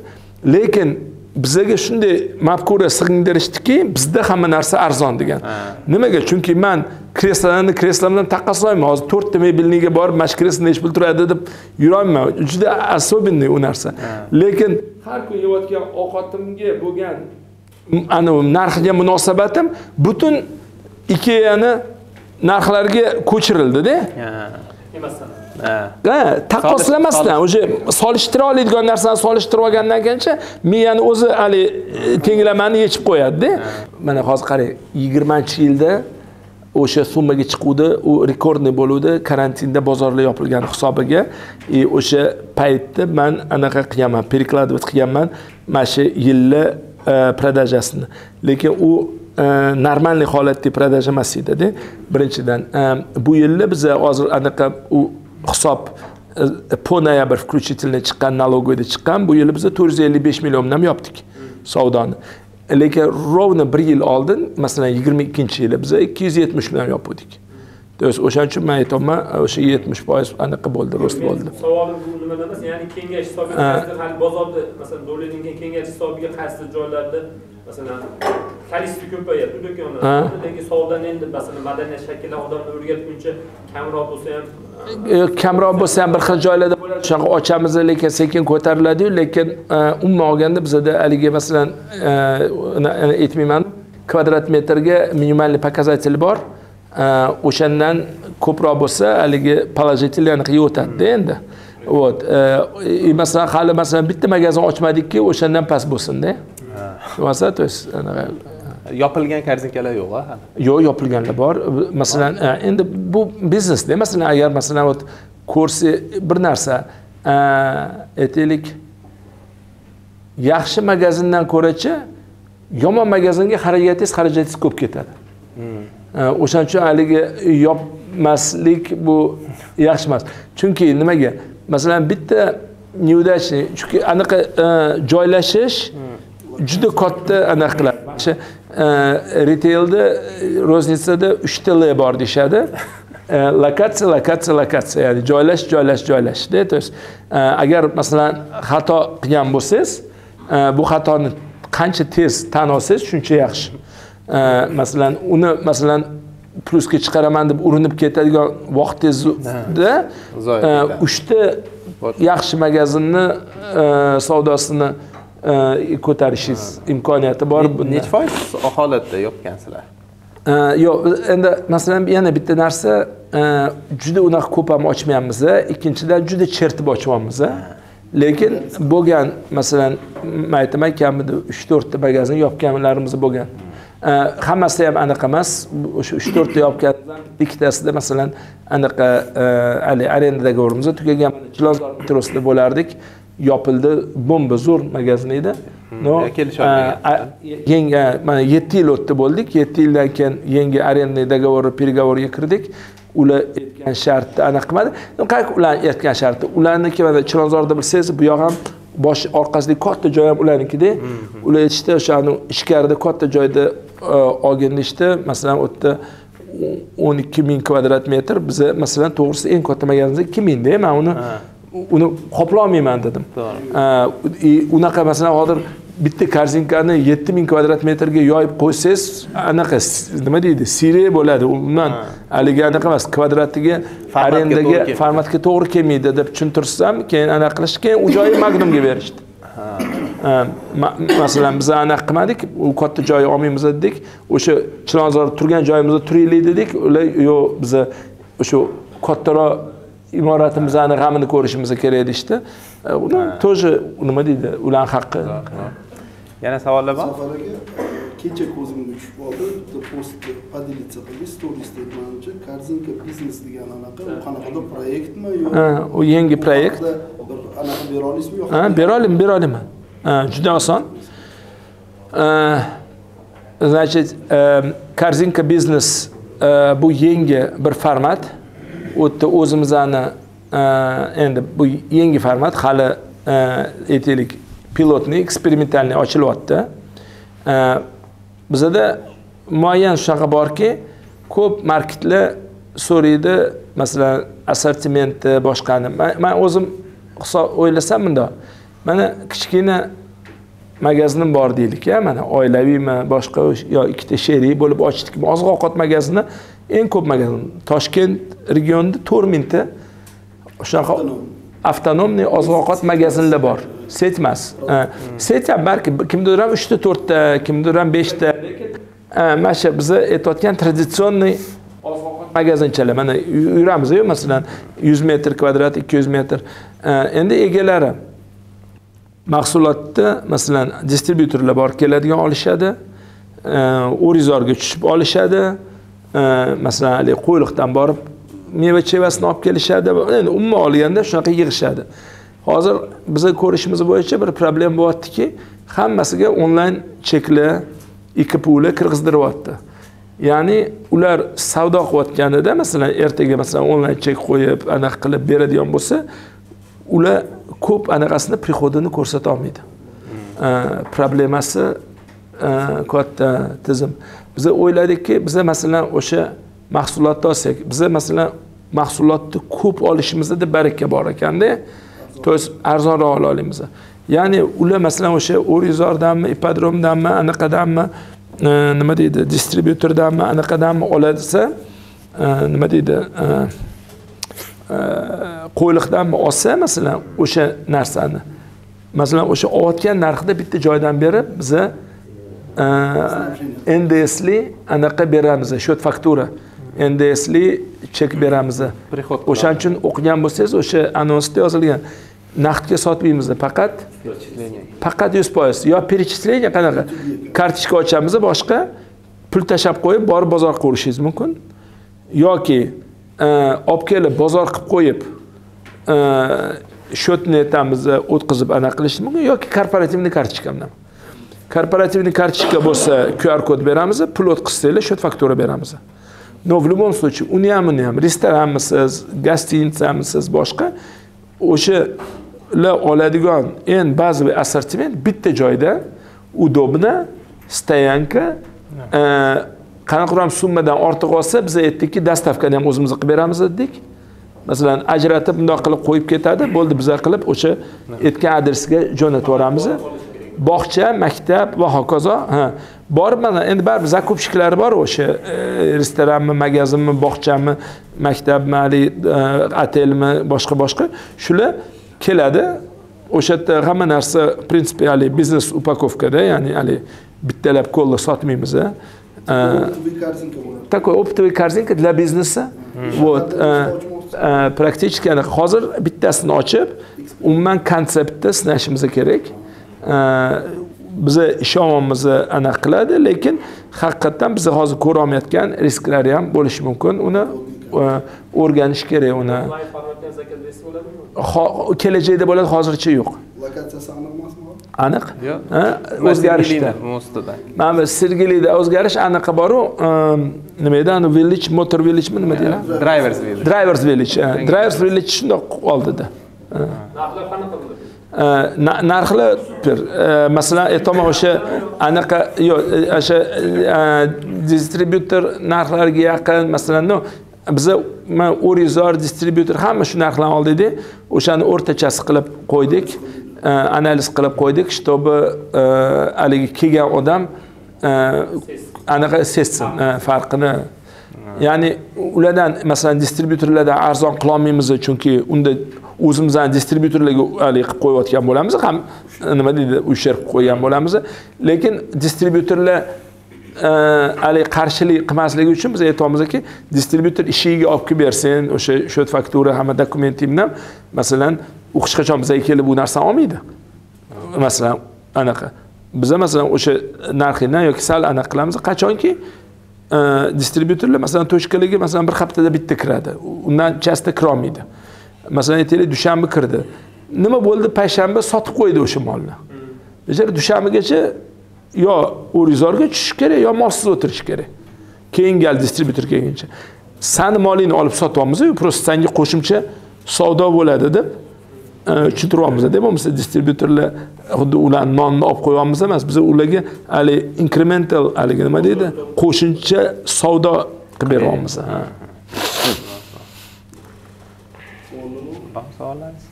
lekin bizaga shunday mafkura sig'indirishdiki bizda hamma narsa arzon degan. Nimaga? Chunki man kreslolarni kreslamdan taqqoslamayman hozir to'rtta mebelniga borib mana shu kreslo nechi pul turadi deb yurolmayman. Juda особенный u narsa. Lekin har kun yeyotgan ovqatimga bo'lgan anavi narxiga munosabatim butun ikeani narxlariga ko'chirildida. Masalan taqqoslamasdan уже solishtira oladigan narsani solishtirib olgandan keyincha miyani o'zi haligi e, tenglamani yechib qo'yadida. Mana hozir qarang yigirmanchi yilda o'sha summaga chiquvdi u rekordniy bo'luvdi karantinda bozorlar yopilgani hisobiga. И o'sha paytda man anaqa qilganman перекладывать qilganman mana shu yilni e, продажасini lekin u e, normalniy holatda продажа emas edida. Birinchidan E, bu yilni biza hozir anaqa u hisob e, по noyabr включительно chiqqan налоговыйda chiqqan bu yili biza to'rt yuz ellik besh milliondan yopdik savdoni. Lekin ровно bir yil oldin masalan yigirma ikkinchi yili biza ikki yuz yetmish million yopuvdik то есть o'shaning uchun man aytyapman o'sha yetmish foiz anaqa bo'ldi ro'st bo'ldi. savolim bu nimada emas ya'ni kengash hisobiga qaysi hali bozorda masalan dollarning kengash hisobiga qaysi joylarda masalan kolичество ko'payapti do'konlar Ha. lekin savdoni endi masalan madaniyat shakllan odamni o'rgatguncha kamroq bo'lsa ham E, kamroq bo'lsa ham bir xil joylarda bo'ladi. Shunaqa ochamiz lekin sekin ko'tariladiyu lekin e, umuman olganda bizada haligi masalan e, uni aytmayman kvadrat metrga minimalniy показатель bor. E, o'shandan ko'proq bo'lsa haligi положительныйga o'tadida endi. Вот e, и masalan hali masalan bitta magazin ochmadikki o'shandan past bo'lsinda tushunasa то есть yopilgan korzinkalar yo'q a hali yo'q yopilganlar bor masalan e, endi bu biznesda masalan agar masalan вот ko'rsa bir narsa e, aytaylik yaxshi magazindan ko'rachi yomon magazinga xarajatingiz xarajatingiz ko'p ketadi. E, o'shaning uchun haligi yopmaslik bu yaxshi emas. Chunki nimaga? Masalan bitta неудачный chunki anaqa e, joylashish juda katta anaqa qiladi. O'sha retailda roznitsada uchta l bor deyishadi. E, lokatsiya lokatsiya lokatsiya. Ya'ni joylash joylash joylashda то есть e, agar masalan xato qilgan bo'lsangiz e, bu xatoni qancha tez tan olsangiz shuncha yaxshi. E, masalan uni masalan plyusga chiqaraman deb urinib ketadigan vaqtingizda e, uchta yaxshi magazinni e, savdosini e, ko'tarishingiz imkoniyati bor nechi foiz holatda yopgansizlar Э, yo'q endi masalan yana bitta narsa e, juda unaqa ko'p ham ochmayapmiz ikkinchidan juda chertib ochyapmiz lekin bo'lgan masalan man aytaman kamida uch to'rtta magazin yopganlarimiz bo'lgan. Hammasi ham anaqa emas. O'sha uch to'rtta yopgandan ikkitasida masalan anaqa haligi arenda договорimiz tugagan chilonzor metrosida bo'lardik yopildi bomba zo'r magazin edi. E, a- yangi mana yetti yil o'tdi bo'ldik. Yetti yildan keyin yangi arendniy договор переговорga kirdik. Ular aytgan shartni anaqa qilmadi. Qanaqa ularni aytgan sharti? Ularniki mana chilonzorda bilsangiz bu yoq ham bosh orqasidagi katta joy ham ularnikida ular aytishdi o'shani ichkarida katta joyda e, olgin deyishdi masalan u yerda o'n ikki ming kvadrat metr. Biza masalan to'g'risi eng katta magazinda ikki mingda man uni uni qoplolmayman dedim. To'g'ri. unaqa masalan hozir bitta korzinkani yetti ming kvadrat metrga yoyib qo'ysangiz anaqa nima deydi sire bo'ladi. Undan haligi anaqa emas kvadratiga arendaga formatga to'g'ri kelmaydi deb tushuntirsam keyin anaqa qilishdi keyin u joyni magnumga berishdi. Masalan biz anaqa qilmadik u katta joy olmaymiz dedik o'sha chilonzor turgan joyimizda turaylik dedik ular yo'q biza o'sha kattaroq imoratimizni g'amini ko'rishimiz kerak deyishdi. E, uni тоже nima deydi? Ularni haqqi. Yana savollar bor? Safar aka kecha ko'zimga tushib qoldi bitta postda поделиться qildi storiesda aytmanimcha korzinka biznes degan anaqa. U qanaqadir proyektmi yo Ha, u yangi proyekt bir anaqa bera olasizmi yo ha bera olaman bera olaman juda oson. E, значит e, korzinka biznes bu yangi bir format u yerda o'zimizni e, endi bu yangi format hali e, aytaylik pilotniy eksperimentalniy ochilyapti. E, bizada muayyan shunaqa borki ko'p marketlar so'raydi masalan assortimenti boshqani man o'zim hisob o'ylasam bundoq mana kichkina magazinim bor deylik ya mana oilaviymi boshqa yo ikkita sherik bo'lib ochdikmi oziq ovqat magazini eng ko'p magazin toshkent regionida to'rt mingta shunaqa avtonomniy oziq ovqat magazinlar bor. Set emas set ham balki kimdir ham uchta to'rtta kimdir ham beshta. Mana shu biza aytayotgan traditsionniy oziq ovqat magazinchalar. Mana yuramiz-ku masalan 100 metr kvadrat 200 metr. Endi egalari mahsulotni masalan distribyutorlar borib keladigan olishadi. O'rizorga tushib olishadi masalan haligi qo'yliqdan borib meva chevasini olib kelishadi endi umuman olganda shunaqa yig'ishadi. Hozir bizni ko'rishimiz bo'yicha bir problema bo'lyaptiki hammasiga onlayn chekli ikki puli kirgizdiryapti. Ya'ni ular savdo qilayotganida masalan ertaga masalan onlayn chek qo'yib anaqa qilib beradigan bo'lsa ular ko'p anaqasini приходini ko'rsata olmaydi. Problemasi katta tizim. Biza o'yladikki biza masalan o'sha mahsulotni olsak biza masalan mahsulotni ko'p olishimizda baraka bor ekanda то есть arzonroq ola olamiz ya'ni ular masalan o'sha o'rizordanmi ipodromdanmi anaqadanmi e, nima deydi distribyutordanmi anaqadanmi olsa e, nima deydi e, qo'yliqdanmi olsa masalan o'sha narsani masalan o'sha olayotgan narxida bitta joydan berib biza ndsli anaqa beramiz счет faktura ndsli chek beramiz o'shaning uchun o'qigan bo'lsangiz o'sha anonsda yozilgan naqdga sotmaymiz faqat faqat yuz foiz yo перечисление. Qanaqa kartochka ochamiz boshqa pul tashlab qo'yib borib bozor qilishingiz mumkin yoki olib kelib bozor qilib qo'yib счетni aytamiz o'tkazib anaqa qilish mumkin yoki korporativniy kartochka bilan korporativniy kartochka bo'lsa qr kod beramiz pul o'tkazsanglar счет faktura beramiz. Но в любом случае uni ham uni ham. Restoranmisiz gostinitsamisiz boshqa. O'shalar oladigan eng bazaviy assortiment bitta joyda удобно стоянка qanaqa ham summadan ortiq olsa biz aytdikki dastavkani ham o'zimiz qilib beramiz dedik. Masalan ajratib bundoq qilib qo'yib ketadi bo'ldi biza qilib o'sha aytgan adresga jo'natib yuboramiz bog'cha maktab va hokazo. Ha borib mana endi baribir zakupщиклari bor o'sha e, restoranmi magazinmi bog'chami maktabmi haligi e, otelmi boshqa boshqa. Shular keladi. O'sha yerda hamma narsa принципе haligi biznes upakovkada ya'ni haligi bittalab kolla корзинка bo'ladi такой оптовый корзинка для бизнеса. Вот практически anaqa hozir bittasini ochib umuman konseptni sinashimiz kerak biza ishonyapmiz anaqa qiladi lekin haqiqatdan biz hozir ko'rolmayotgan risklari ham bo'lishi mumkin. Uni o'rganish kerak uni. Kelajakda bo'ladi hozircha yo'q. Lokatsiyasi aniq? Emasmi aniq o'zgarishda. Mana bu sergelida o'zgarish anaqa boru ehm, nima edi anavi village motor villagemi nima deyiladi drivers village. Drivers village drivers village shundoq oldida narxlar qanaqa bo'ladi narxlar masalan aytaman o'sha anaqa yo'q o'sha distribyutor narxlariga yaqin masalan biza man o'rizor distribyutor hamma shu narxlarni oldikda o'shani o'rtachasi qilib qo'ydik analiz qilib qo'ydik чтобы haligi kelgan odam anaqa sezsin farqini ya'ni ulardan masalan distribyutorlardan arzon qilolmaymiz chunki unda o'zimizni distribyutorlarga haligi qilib qo'yayotgan bo'lamiz ham nima deydi usher qilib qo'ygan bo'lamiz. Lekin distribyutorlar e, haligi qarshilik qilmasligi uchun biz aytyapmizki distribyutor ishigiga olib kelib bersin o'sha счет faktura hamma dokumenting bilan masalan u hech qachon bizga kelib bu narsani olmaydi. Masalan anaqa. Biza masalan o'sha narxini yoki sal anaqa qilamiz qachonki distributorlar distribyutorlar masalan tochkaligi masalan bir haftada bitta kiradi. Undan часто kirolmaydi. Masalan aytaylik dushanba kirdi. Nima bo'ldi? Payshanba sotib qo'ydi o'sha molni. Bechora dushanbagacha yo o'rizorga tushish kerak yo molsiz o'tirish kerak. Keyin gal distribyutor kelguncha sani molingni olib sotyapmizu просто sanga qo'shimcha savdo bo'ladi deb e, tushuntiryapmiz deb bo'lmasa distribyutorlar xuddi ularni nonni olib qo'yyapmiz emas. Biz ularga haligi incremental haligi nima deydi? Qo'shimcha savdo qilib beryapmiz ha. bor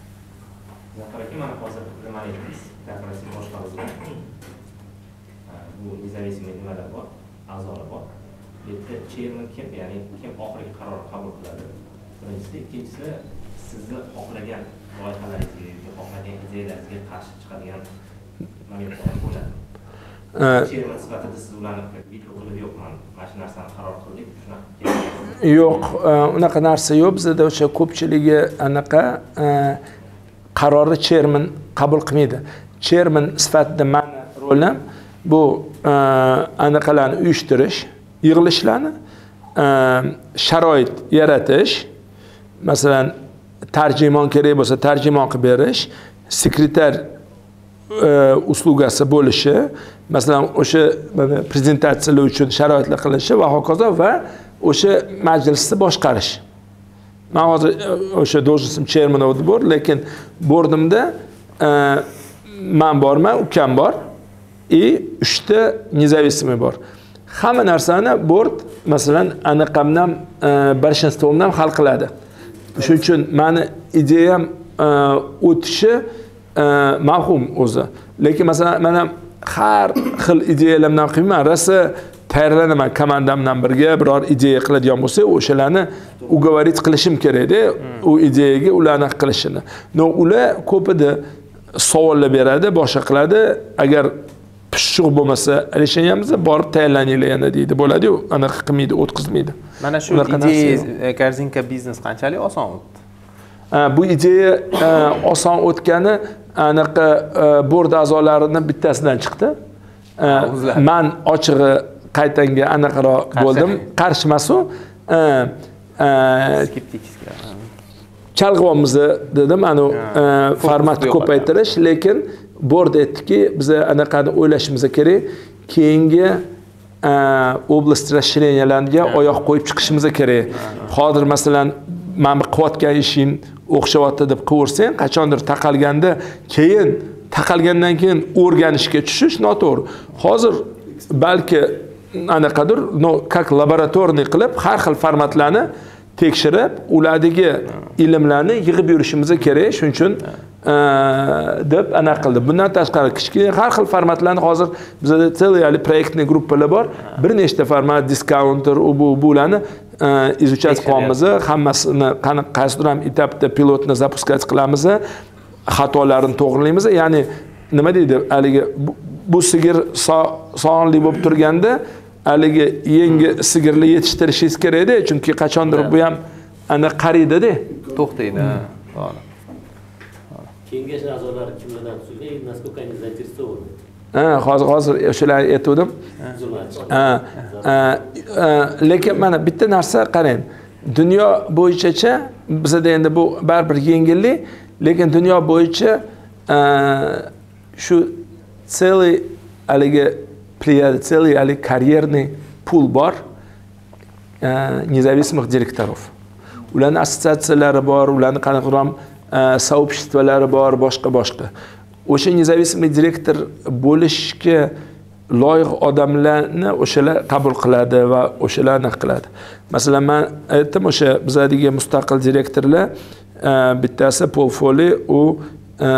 Zafar aka mana hozir nima aytdingiz korporativ boshqaruvda bu независимый nimalar bor a'zolar bor bu yerda chairman kim ya'ni kim oxirgi qaror qabul qiladi birinchisi ikkinchisi sizni xohlagan loyihalaringizga yoki xohlagan ideyalaringizga qarshi chiqadigan momentlar bo'ladi Э, yo'q e, unaqa narsa yo'q bizada o'sha ko'pchiligi anaqa e, qarorni chermin qabul qilmaydi. Chermin sifatida mani rolim bu e, anaqalarni uyushtirish yig'ilishlarni sharoit yaratish masalan tarjimon kerak bo'lsa tarjimon qilib berish sekretar E, uslugasi bo'lishi masalan o'sha mana prezentatsiyalar uchun sharoitlar qilinishi va hokazo va o'sha majlisni boshqarish. Man hozir e, o'sha должностным chairman of the board lekin bordimda e, man borman ukam bor и uchta независимый bor. Hamma narsani bord masalan anaqamdan большинствомdan hal qiladi. Shuning uchun mani ideyam o'tishi mavhum o'zi. Lekin masalan man ham har xil ideyalardan qilmayman rosa tayyorlanaman komandam bilan birga biror ideya qiladigan bo'lsa o'shalarni уговорить qilishim kerakda u ideyaga ularni qilishini. Но ular ko'pida savollar beradi boshqa qiladi. Agar pishiq bo'lmasa решениemiz borib tayyorlaninglar yana deydi. Bo'ladiyu anaqa qilmaydi o'tkazmaydi. Mana shu ideya korzinka biznes qanchalik oson o'tdi? Bu ideya oson o'tgani anaqa bord a'zolarini bittasidan chiqdi. Man ochig'i qaytanga anaqaroq bo'ldim. Qarshi emasu chalg'iyapmiz dedim. Anavi formatni ko'paytirish lekin bord aytdiki biza anaqani o'ylashimiz kerak. Keyingi oblast расширениялariga oyoq qo'yib chiqishimiz kerak. Hozir masalan mana bu qilayotgan ishing o'xshayapti deb qilaversang qachondir taqalganda keyin taqalgandan keyin o'rganishga tushish noto'g'ri. Hozir balki anaqadir no как laboratorniy qilib har xil formatlarni tekshirib ulardagi ilmlarni yig'ib yurishimiz kerak shuning uchun e, deb anaqa qildi bundan tashqari kichkina har xil formatlarni hozir bizada целый haligi проектный группалар bor. Bir nechta format diskounter u bu bularni изучать qilyapmiz hammasini qaysidir ham etapda pilotni запускать qilamiz xatolarini to'g'rilaymiz ya'ni nima deydi haligi bu sigir sonli bo'lib turganda haligi yangi sigirni yetishtirishingiz kerakda chunki qachondir bu ham ana qariydida to'xtaydi to'g'ri kengash a'zolari kimlardan tuzilgan и насколько они заинтересованы hozir hozir o'shalarni aytgandim lekin mana bitta narsa qarang. Dunyo bo'yichacha bizada endi bu baribir yengillik lekin dunyo bo'yicha shu целый haligi целый haligi карьерный pul bor. Независимых direktorov. Ularni assotsiatsiyalari bor ularni qanaqaroq ham сообществолari bor boshqa boshqa o'sha независимый direktor bo'lishga loyiq odamlarni o'shalar qabul qiladi va o'shalar anaqa qiladi. Masalan man aytdim o'sha bizadagi mustaqil direktorlar e, bittasi pol foli u e,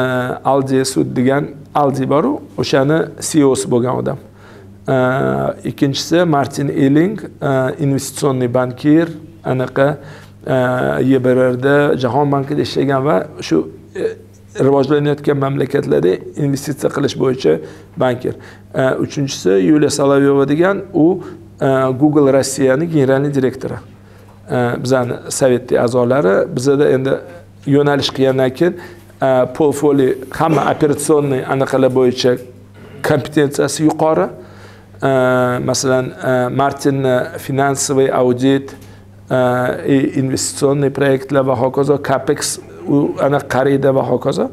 aldi sud degan aldi boru o'shani ceosi bo'lgan odam. E, ikkinchisi martin eling investitsionniy bankir anaqa ybrda jahon bankida ishlagan va shu rivojlanayotgan mamlakatlarda investitsiya qilish bo'yicha banker. E, uchinchisi yuliya solovyova degan u e, google rossiyani generalniy direktori. E, bizani sovetni a'zolari bizada endi yo'nalish qilgandan keyin portfolio hamma operatsionniy anaqalar bo'yicha kompetensiyasi yuqori. Masalan martinni finansoviy audit investitsionniy proyektlar va hokazo capex u ana qariydi va hokazo.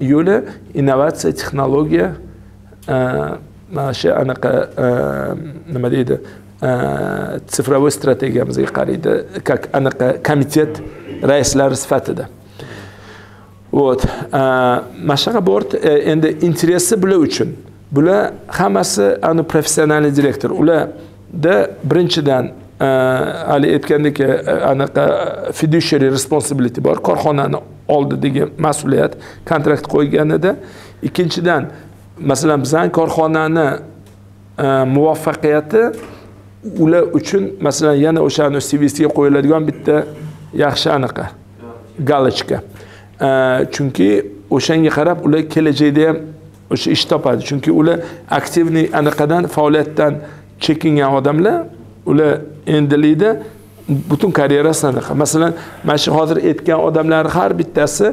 Yo'li innovatsiya texnologiya mana shu anaqa nima deydi цифровой strategiyamizga qaraydi как anaqa komitet raislari sifatida. Вот mana shunaqa bord e, endi interesi bular uchun. Bular hammasi ani professionalniy direktor. Ularda birinchidan haligi aytgandek e, anaqa fiduciary responsibility bor. Korxonani oldidagi mas'uliyat kontrakt qo'yganida. Ikkinchidan masalan bizani korxonani e, muvaffaqiyati ular uchun masalan yana o'shani cvsga qo'yiladigan bitta yaxshi anaqa galochka. E, chunki o'shanga qarab ular kelajakda ham o'sha ish topadi. Chunki ular aktivniy anaqadan faoliyatdan chekingan odamlar ular endilikda butun karyerasi anaqa masalan mana shu hozir aytgan odamlar har bittasi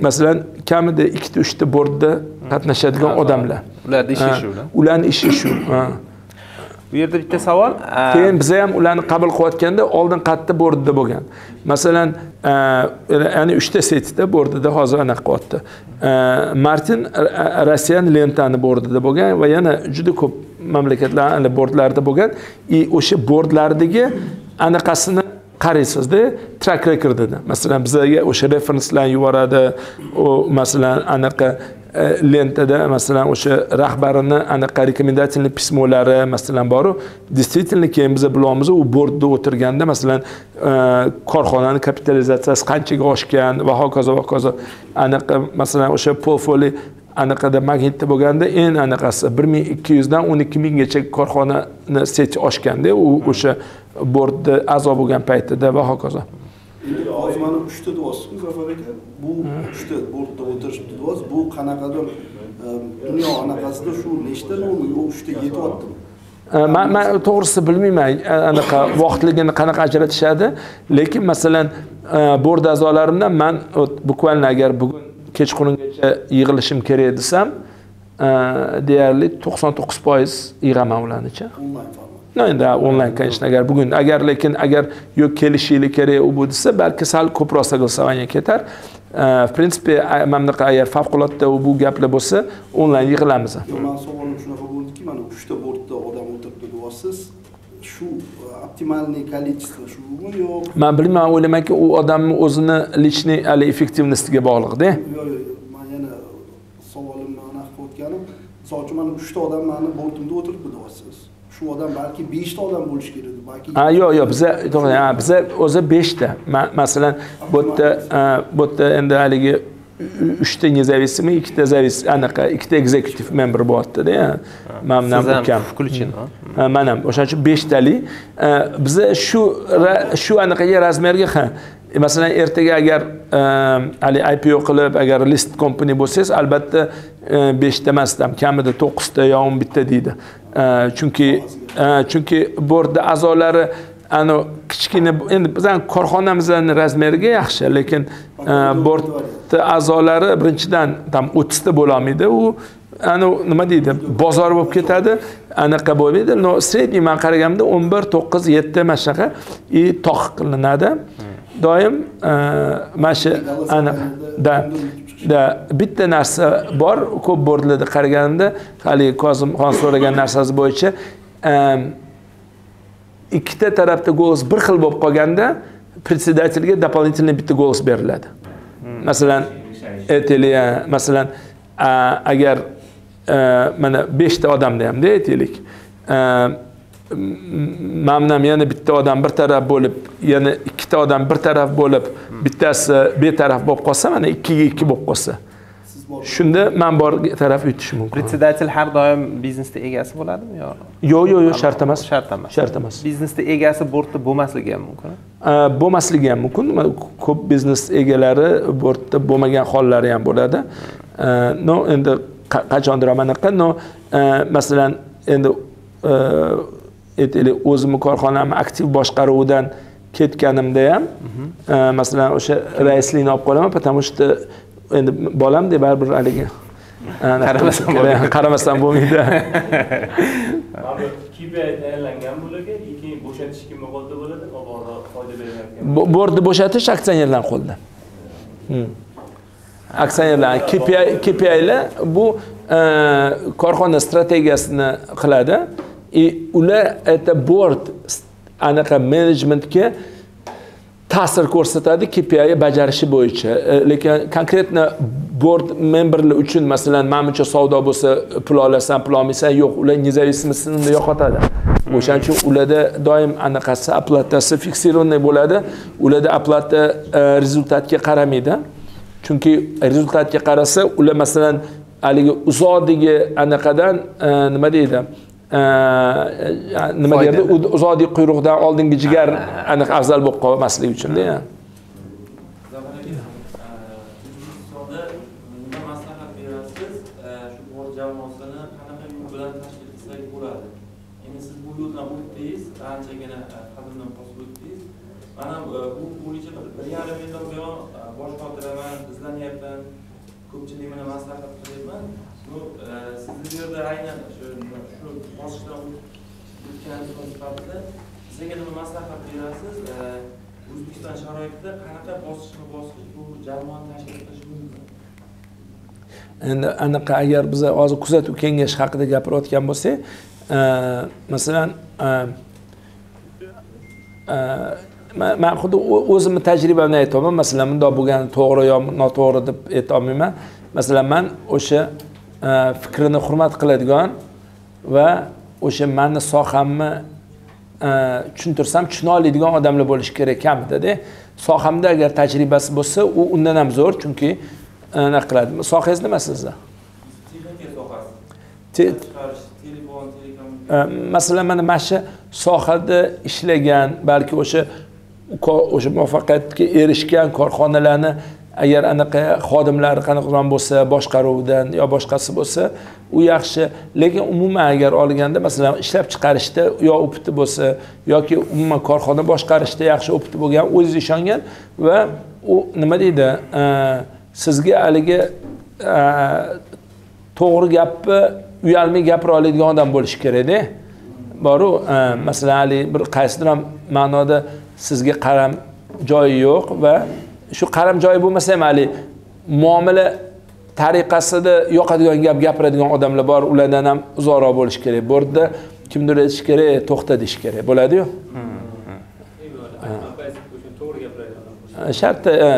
masalan kamida ikkita uchta bordda qatnashadigan odamlar. Ularni ishi shu ularni ishi shu. Bu yerda bitta savol keyin biza ham ularni qabul qilayotganda oldin qayerda bordida bo'lgan. Masalan ya'ni uchta setda bordida hozir anaqa qilyapti martin Ra- rossiyan lentani bordida bo'lgan va yana juda ko'p mamlakatlar ana bordlarida bo'lgan. И o'sha bordlardagi anaqasini qaraysizda track rekordini masalan bizlarga o'sha referenslarni yuboradi u masalan anaqa e, lentada masalan o'sha rahbarini anaqa rekomendatsiyali pismolari masalan boru. Действительно keyin biz bilamiz u bordda o'tirganda masalan e, korxonani kapitalizatsiyasi qanchaga oshgan va hokazo va hokazo. Anaqa masalan o'sha portfolio anaqada magnitda bo'lganda eng anaqasi bir ming ikki yuzdan o'n ikki minggacha korxonani seti oshganda u o'sha bordda a'zo bo'lgan paytida va hokazo. Mana uchta deyapsizku zafar aka bu uchta bordda o'tirishibdi deyapsiz bu qanaqadir e, dunyo anaqasida shu nechta norma yo uchta yetyaptimi man man to'g'risi bilmayman e, anaqa vaqtligini qanaqa ajratishadi. Lekin masalan e, bord a'zolarimdan man bukvalno agar bugun kechqurungacha yig'ilishim kerak desam e, deyarli to'qson to'qqiz foiz yig'aman ularnicha No, endi onlayn конечно agar bugun agar lekin agar yo'q kelishinglar kerak u bu desa balki sal ko'proq согласование ketar. E, в принципе mana bunaqa agar favqulodda bu gaplar bo'lsa onlayn yig'ilamiz. Mani savolim shunaqa bo'ldiki mana uchta bordda odam o'tiribdi deyapsiz shu e, optimalniy количество shumi yo man bilmayman o'ylaymanki u odamni o'zini личный hali effektivnostiga bog'liqda. Yo yo man yana savolimni anaqa qilayotganim misol uchun mana uchta odam mani bordimda o'tiribdi deyapsiz shu odam balki beshta odam bo'lishi kerak edi balki ha yo'q yo'q biza to'g'ri ha biza o'zi beshta. Ma- masalan bu yerda bu yerda endi haligi uchta независимый ikkita завис anaqa ikkita executive member bo'lyaptida man bilan ukam. включен man ham o'shaning uchun beshtalik biza shu shu anaqaga razmerga ha masalan ertaga agar hali ipo qilib agar list company bo'lsangiz albatta beshta emasdan kamida to'qqizta yo o'n bitta deydi chunki e, chunki bordni a'zolari ani kichkina endi bizani korxonamizni razmeriga yaxshi lekin e, bordni a'zolari birinchidan там o'ttizta bo'lolmaydi u ani nima deydi bozor bo'lib ketadi anaqa bo'lmaydi но средний man qaraganimda o'n bir to'qqiz yetti mana shunaqa и toq qilinadi. Doim e, mana shu anaqa да da bitta narsa bor ko'p bordlarda qaraganimda haligi kozimxon so'ragan narsasi bo'yicha e, ikkita tarafda голос bir xil bo'lib qolganda председательga дополнительный bitta голос beriladi. Masalan aytaylik a, masalan agar a, mana beshta odamda hamda aytaylik a, m- man bilan yana bitta odam bir taraf bo'lib yana ikkita odam bir taraf bo'lib bittasi betaraf bo'lib qolsa mana ikkiga ikki bo'lib qolsa. Shunda man bor taraf yutishi mumkin. Председатель har doim biznesda egasi bo'ladimi yo? Yo'q yo'q yo'q shart emas. Shart emas. Shart emas. Biznesda egasi bordda bo'lmasligi ham mumkin. Bo'lmasligi ham mumkin. Ko'p biznes egalari bortda bo'lmagan hollari ham bo'ladi. No endi qa- qachondir anaqa. No э, masalan endi aytaylik o'zimni korxonamni aktiv boshqaruvidan ketganimda ham э, masalan o'sha raislikni olib qolaman потому что endi bolamda baribir haligi anaqa- Qaramasam bo'lmaydi. qaramasam bo'lmaydi. Mana bu KPI tayinlangan bo'laga keyin bo'shatish kimni qo'lida bo'ladi? Mabodo foyda berayotgan Bo- bordi bo'shatish aksionerlar qo'lida Hmm. aksionerlar KPI KPIlar bu e, korxona strategiyasini qiladi и ular это board anaqa menejmentga ta'sir ko'rsatadi KPI bajarishi bo'yicha. E, lekin konkretno board memberlar uchun masalan manimcha savdo bo'lsa pul olasan pul olmaysan yo'q ular независимостьni yo'qotadi. O'shaning uchun ularda doim anaqasi oplatasi fiksированный bo'ladi. Ularda оплата e, rezultatga qaramaydi. Chunki rezultatga qarasa ular masalan haligi uzoqdagi anaqadan e, nima deydi? Nima Foyda. derdi U- uzoqdagi quyruqdan oldingi jigar aniq afzal bo'lib qolmasligi uchunda ya. O'zbekistonda nima maslahat berasiz shu bor hududdan o'tdingiz anchagina e, qadimdan bosib o'tdingiz mana e, bu bo'yicha bir bir yarim yildan buyon e, bosh xotiraman izlanyapman ko'pchilik mana maslahat qilyapman bu sizni bu yerda aynan shu shu bosqichdan o'tganingiz sifatida bizga nima maslahat berasiz o'zbekiston sharoitida qanaqa bosqichma bosqich bu jamoani tashkil qilish mumkin? Endi anaqa agar biz hozir kuzatuv kengashi haqida gapirayotgan bo'lsak e, masalan e, e, man xuddi o'zimni tajribamni aytyapman masalan bundoq bo'lgani to'g'ri yo noto'g'ri deb aytolmayman. Masalan man o'sha fikrini hurmat qiladigan va o'sha mani sohamni tushuntirsam tushuna oladigan odamlar bo'lishi kerak kamidada. Sohamda agar tajribasi bo'lsa u undan ham zo'r chunki anaqa qiladi? Sohangiz nima sizni masalan mana mana shu sohada ishlagan balki o'sha o'sha muvaffaqiyatga erishgan korxonalarni agar anaqa xodimlar qanaqadan bo'lsa boshqaruvdan yo boshqasi bo'lsa u yaxshi. Lekin umuman agar olganda masalan ishlab chiqarishda yo opiti bo'lsa yoki umuman korxona boshqarishda yaxshi opiti bo'lgan o'ziz ishongan va u nima deydi e, sizga haligi e, to'g'ri gapni uyalmay gapira oladigan odam bo'lishi kerakda. Boru e, masalan haligi bir qaysidir ham ma'noda sizga qaram joyi yo'q va shu qaram joyi bo'lmasa ham haligi muomala tariqasida yoqadigan gap gapiradigan odamlar bor. Ulardan ham uzoqroq bo'lish kerak. Bu yerda kimdir aytishi kerak e, to'xta deyish kerak. Bo'ladiyu. Shartta e,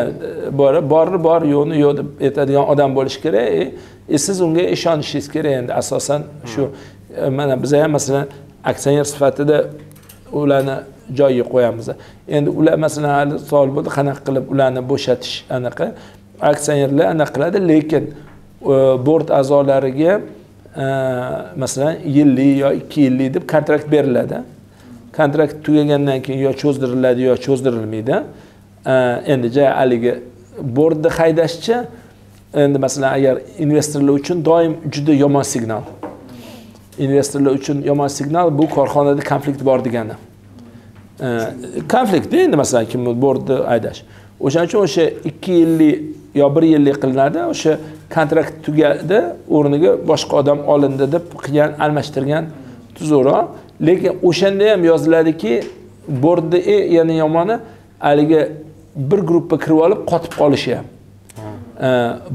bor borni bor yo'qni yo'q deb aytadigan odam bo'lishi kerak. E, e, siz unga ishonishingiz kerak endi. Asosan shu mana biza ham masalan aksioner sifatida ularni joyiga qo'yamiz. Endi ular masalan hali savol bo'ldi qanaqa qilib ularni bo'shatish anaqa. Aksionerlar anaqa qiladi lekin e, bort a'zolariga e, masalan yillik yo ikki yillik deb kontrakt beriladi. Kontrakt tugagandan keyin yo cho'zdiriladi yo cho'zdirilmaydi. E, endi ja haligi bordni haydashchi endi masalan agar investorlar uchun doim juda yomon signal. Investorlar uchun yomon signal bu korxonada konflikt bor degani. Konfliktda endi masalan kim bordni haydash o'shaning uchun o'sha ikki yillik yo bir yillik qilinadi o'sha kontrakt tugadi o'rniga boshqa odam olindi deb qilgan almashtirgan tuzukroq. Lekin o'shanda ham yoziladiki bordni yana yomoni haligi bir gruppa kirib olib qotib qolishi ham.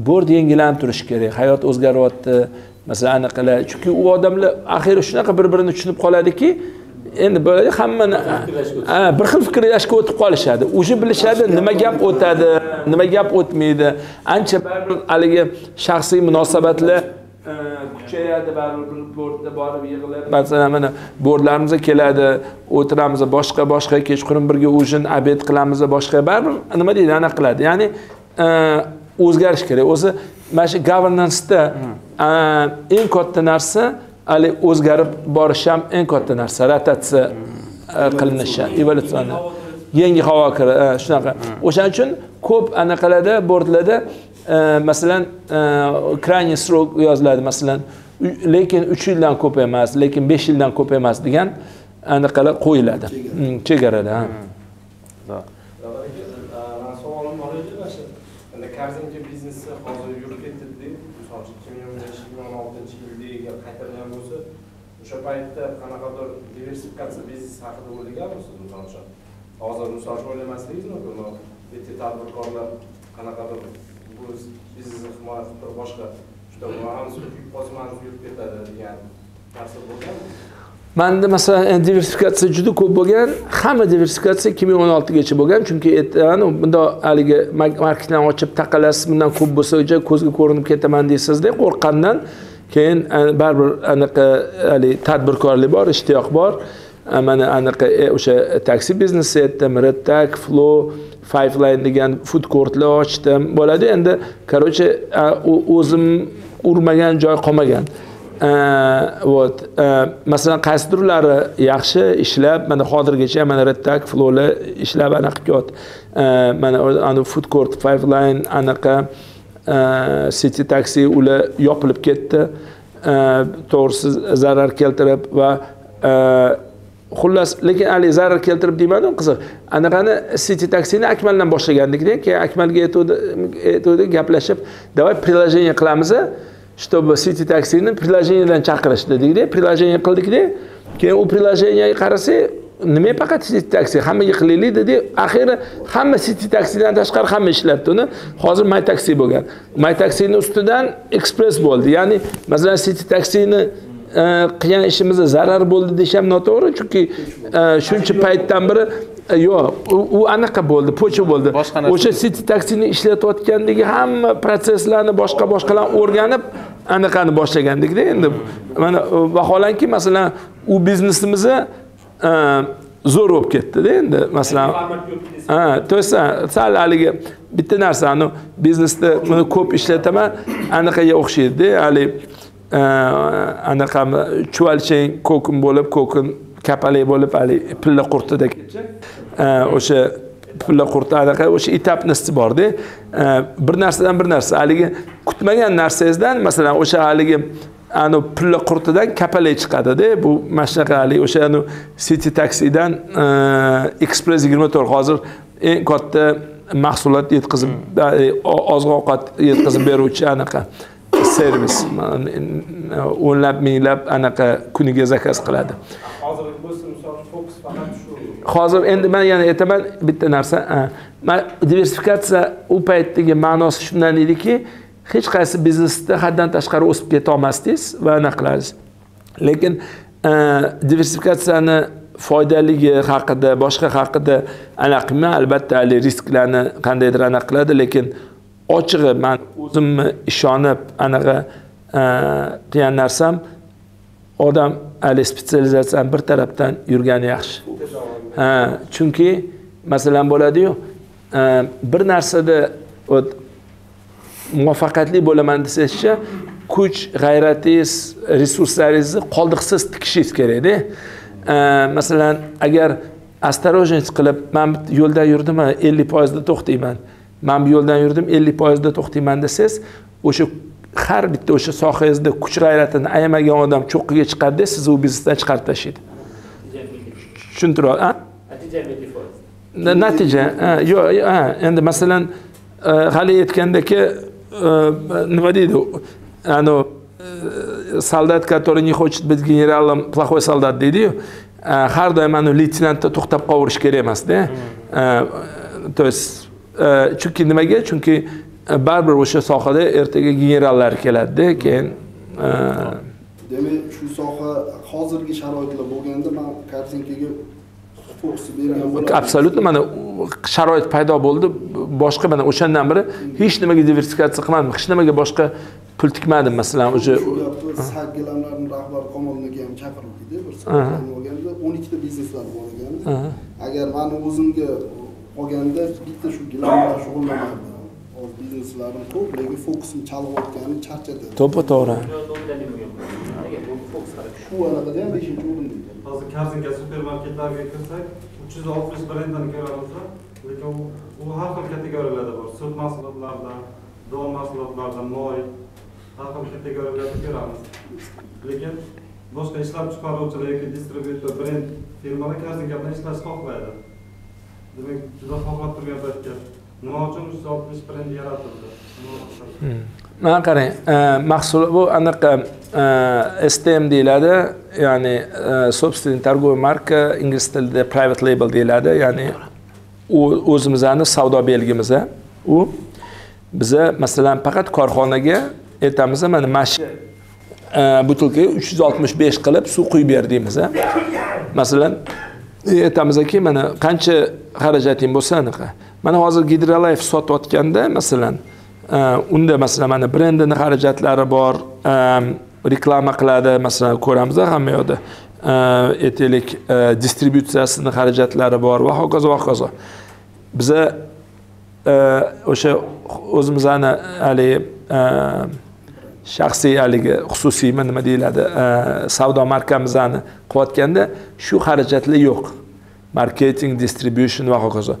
Bord yangilanib turishi kerak hayot o'zgaryapti masalan anaqalar chunki u odamlar axiyri shunaqa bir birini tushunib qoladiki endi bo'ladi hammani bir xil fikrlashga o'tib qolishadi. Уже bilishadi nima gap o'tadi nima gap o'tmaydi. Ancha baribir haligi shaxsiy munosabatlar kuchayadi baribir bordda borib yig'ilib masalan mana bordlarimizga keladi o'tiramiz boshqa boshqa kechqurun birga ujin obed qilamiz boshqa baribir nima deydi anaqa qiladi. Ya'ni o'zgarish kerak. O'zi mana shu governansda e, eng katta narsa haligi o'zgarib borish ham eng katta narsa rotatsiya e, qilinishi evolyutsion yangi havo kiri shunaqa. O'shaning uchun ko'p anaqalarda bordlarda masalan krayniy срок yoziladi masalan lekin uch yildan ko'p emas lekin besh yildan ko'p emas degan anaqalar qo'yiladi. Chegaralar savolim bor edi mana shu endi korzinka biznesi hozir yurib ketdi misol uchun ikki ming o'n besh ikki ming o'n oltinchi yildagiga qaytarilgan bo'lsa o'sha paytda qanaqadir diversifikatsiya biznes haqida o'ylaganmisiz misol uchun hozir misol uchun o'ylamasligingiz mumkin bitta tadbirkorlar qanaqadir o'z biznesini himoya qilib turib boshqa juda manzur yurib ketadi degan narsa bo'lganmi? Manda masalan diversifikatsiya juda ko'p bo'lgan. Hamma diversifikatsiya ikki ming o'n oltigacha bo'lgan. Chunki bundoq haligi marketlarni ochib taqalasiz bundan ko'p bo'lsa ko'zga ko'rinib ketaman deysizda qo'rqqandan keyin baribir anaqa haligi tadbirkorlik bor ishtiyoq bor. Mana anaqa e, o'sha taksi biznesi aytdim redtak flow fiveline degan food courtlar ochdim bo'ladi endi короче o'zim urmagan joy qolmagan. Вот masalan qaysidirlari yaxshi ishlab mana hozirgacha mana redtak flowlar ishlab anaqa qilyapti mana ani food court five line anaqa city taksi ular yopilib ketdi to'g'risi zarar keltirib va xullas lekin haligi zarar keltirib deymanu qiziq anaqani city taksini akmaldan boshlagandikda keyin akmalga aytuvdi gaplashib давай приложение qilamiz чтобы city taksini приложениеdan chaqirish dedikda приложение qildikda keyin u приложениеga qarasak nima faqat city taksi? Hammaga qilaylik dedi. Axiri hamma city taksidan tashqari hamma ishlatdi uni. Hozir my taksi bo'lgan. My taksini ustidan express bo'ldi. Ya'ni masalan city taksini e, qilgan ishimizda zarar bo'ldi deyish ham noto'g'ri. Chunki e, shuncha paytdan beri e, yo'q u anaqa bo'ldi pocha bo'ldi. O'sha city taksini ishlatayotgandagi hamma protsesslarni boshqa boshqalarni o'rganib anaqani boshlagandikda endi. Mana vaholanki masalan u biznesimizni zo'r bo'lib ketdida endi masalan. Ha есть sal haligi bitta narsani biznesda buni ko'p ishlataman anaqaga o'xshaydida haligi e, anaqa chuvalchang ko'kin bo'lib ko'kin kapalak bo'lib haligi pilla qurtida o'sha pilla qurti anaqa o'sha etapnosti borda E, bir narsadan bir narsa haligi kutmagan narsangizdan masalan o'sha haligi anu pilla qurtidan kapalak chiqadida bu mana shunaqa haligi o'sha city taksidan e, express yigirma to'rt. Hozir eng katta mahsulot yetkazib e, o- oziq ovqat yetkazib beruvchi anaqa servis. O'nlab minglab anaqa kuniga zakaz qiladi. Hozirgi fokus faqat shu. Hozir endi man yana aytaman bitta narsa diversifikatsiya u paytdagi ma'nosi shundan ediki hech qaysi biznesda haddan tashqari o'sib keta olmasdingiz va anaqa qilasiz. Lekin e, diversifikatsiyani foydaligi haqida boshqa haqida anaqa qilmayman albatta haligi risklarni qandaydir anaqa qiladi lekin ochig'i man o'zimni ishonib anaqa e, qilgan narsam odam haligi spetsializatsiyani bir tarafdan yurgani yaxshi. Ha chunki masalan bo'ladiyu e, bir narsada вот muvaffaqiyatli bo'laman desangizcha kuch g'ayratingiz resurslaringizni qoldiqsiz tikishingiz kerakda. Masalan agar осторожность qilib man bitta yo'ldan yurdim ellik foizda to'xtayman. Man bu yo'ldan yurdim ellik foizda to'xtayman desangiz o'sha har bitta o'sha sohangizda kuch g'ayratini ayamagan odam cho'qqiga chiqadida sizni u biznesdan chiqarib tashlaydi. Tushuntiryapti natija yo'q endi masalan hali aytgandaki nima deydi anavi солдат который не хочет быть генералом плохой солдат deydiyu har doim anavi leytenantda to'xtab qolverish kerak emasda то есть chunki nimaga chunki baribir o'sha sohada ertaga generallar keladida keyin demak shu soha hozirgi sharoitlar bo'lganda man kartinkaga absolyutно mana sharoit paydo bo'ldi. Boshqa mana o'shandan beri hech nimaga diversifikatsiya qilmadim. Hech nimaga boshqa pul tikmadim. Masalan уже shu gapni sak gilamlarni rahbari kamol aka ham chaqirilganda bir olganda. O'n ikkita bizneslar bor ekan agar mani o'zimga olganda bitta shu gilam bilan shug'ullanardim. Hozir bizneslarim ko'p lekin fokusim chalg'iyotgani charchatadi to'ppa to'g'ri nega bu fokus qilib shu anaqada ham beshinchi o'rinda hozir korzinka supermarketlarga kirsak uch yuz oltmish brendini ko'ramiz lekin u- har xil kategoriyalarda bor sut mahsulotlaridan don mahsulotlaridan moy har xil kategoriyalarda ko'ramiz lekin boshqa ishlab chiqaruvchilar yoki distribyutor brend firmalar korzinka bilan ishlashni xohlaydi demak juda xohlab turgan paytga nima uchun yuz oltmish brend yaratildi? Hmm. Mana qarang e, mahsul bu anaqa e, STM deyiladi ya'ni e, собственный торговый marka ingliz tilida private label deyiladi ya'ni u o'zimizni savdo belgimiz u biza masalan faqat korxonaga aytamiz mana mana shu e, butilkaga uch yuz oltmish besh qilib suv quyib ber deymiz masalan aytamizki mana qancha xarajating bo'lsa anaqa. Mana hozir gidrolife sotayotganda masalan e, unda masalan mana brendini xarajatlari bor e, reklama qiladi masalan ko'ramiz hamma yoqda. E, Aytaylik distributsiyasini xarajatlari bor va hokazo va hokazo. Biza o'sha o'zimizni haligi shaxsiy haligi xususiymi nima deyiladi savdo markamizni qilayotganda shu xarajatlar yo'q. Marketing distribution va hokazo.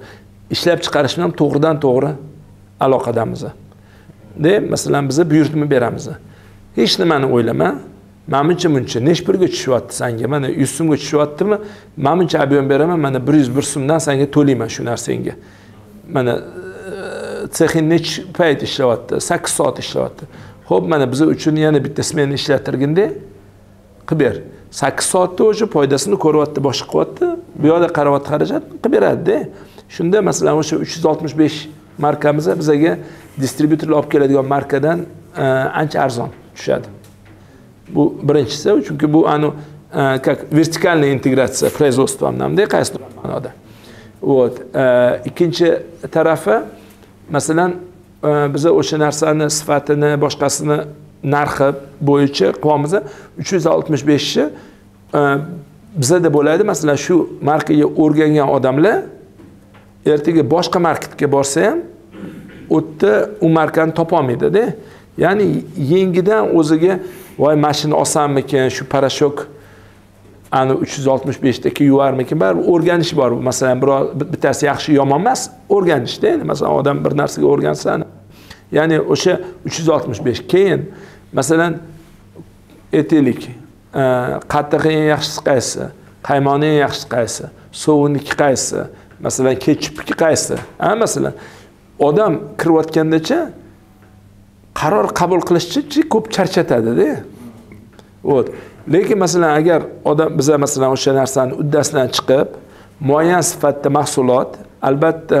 Ishlab chiqarish bilan to'g'ridan to'g'ri aloqadamiz. De masalan biza buyurtma beramiz. Hech nimani o'ylama. Manimcha muncha nechi pulga tushyapti sanga mana yuz so'mga tushyaptimi mana buncha объем beraman mana bir yuz bir so'mdan sanga to'layman shu narsangga mana e, sexing nechi payt ishlayapti sakkiz soat ishlayapti. Ho'p mana biz uchun yana bitta smena ishlatirginda qilib ber. Sakkiz soatda уже foydasini ko'ryapti boshqa qilyapti. Bu yoqda qarayapti xarajat qilib beradida. Shunda masalan o'sha uch yuz oltmish besh markamiz bizaga distribyutorlar olib keladigan markadan e, ancha arzon tushadi. Bu birinchisi chunki bu anu e, как vertikalная integratsiya производствомнамda qaysidir ma'noda. Вот. E, ikkinchi tarafi masalan e, biza o'sha narsani sifatini boshqasini narxi bo'yicha qilyapmiz uch yuz oltmish beshi bizada bo'ladi. Masalan shu markaga o'rgangan odamlar ertaga boshqa marketga borsa ham u yerda u markani topolmaydida ya'ni yengidan o'ziga voy mana shuni olsammikin shu parashok ani uch yuz oltmish beshdaki yuvarmikin baribir o'rganish bor. Masalan biror bittasi yaxshi yomon emas o'rganishda endi masalan odam bir narsaga o'rgansa ya'ni o'sha uch yuz oltmish besh keyin masalan aytaylik e, eng yaxshisi qaysi? Qaymoqni eng yaxshisi qaysi? Sovuniki qaysi? Masalan kechki qaysi? A masalan odam kirayotgandacha qaror qabul qilishchi ko'p charchatadida. Вот lekin masalan agar odam biza masalan o'sha narsani uddasidan chiqib muayyan sifatda mahsulot albatta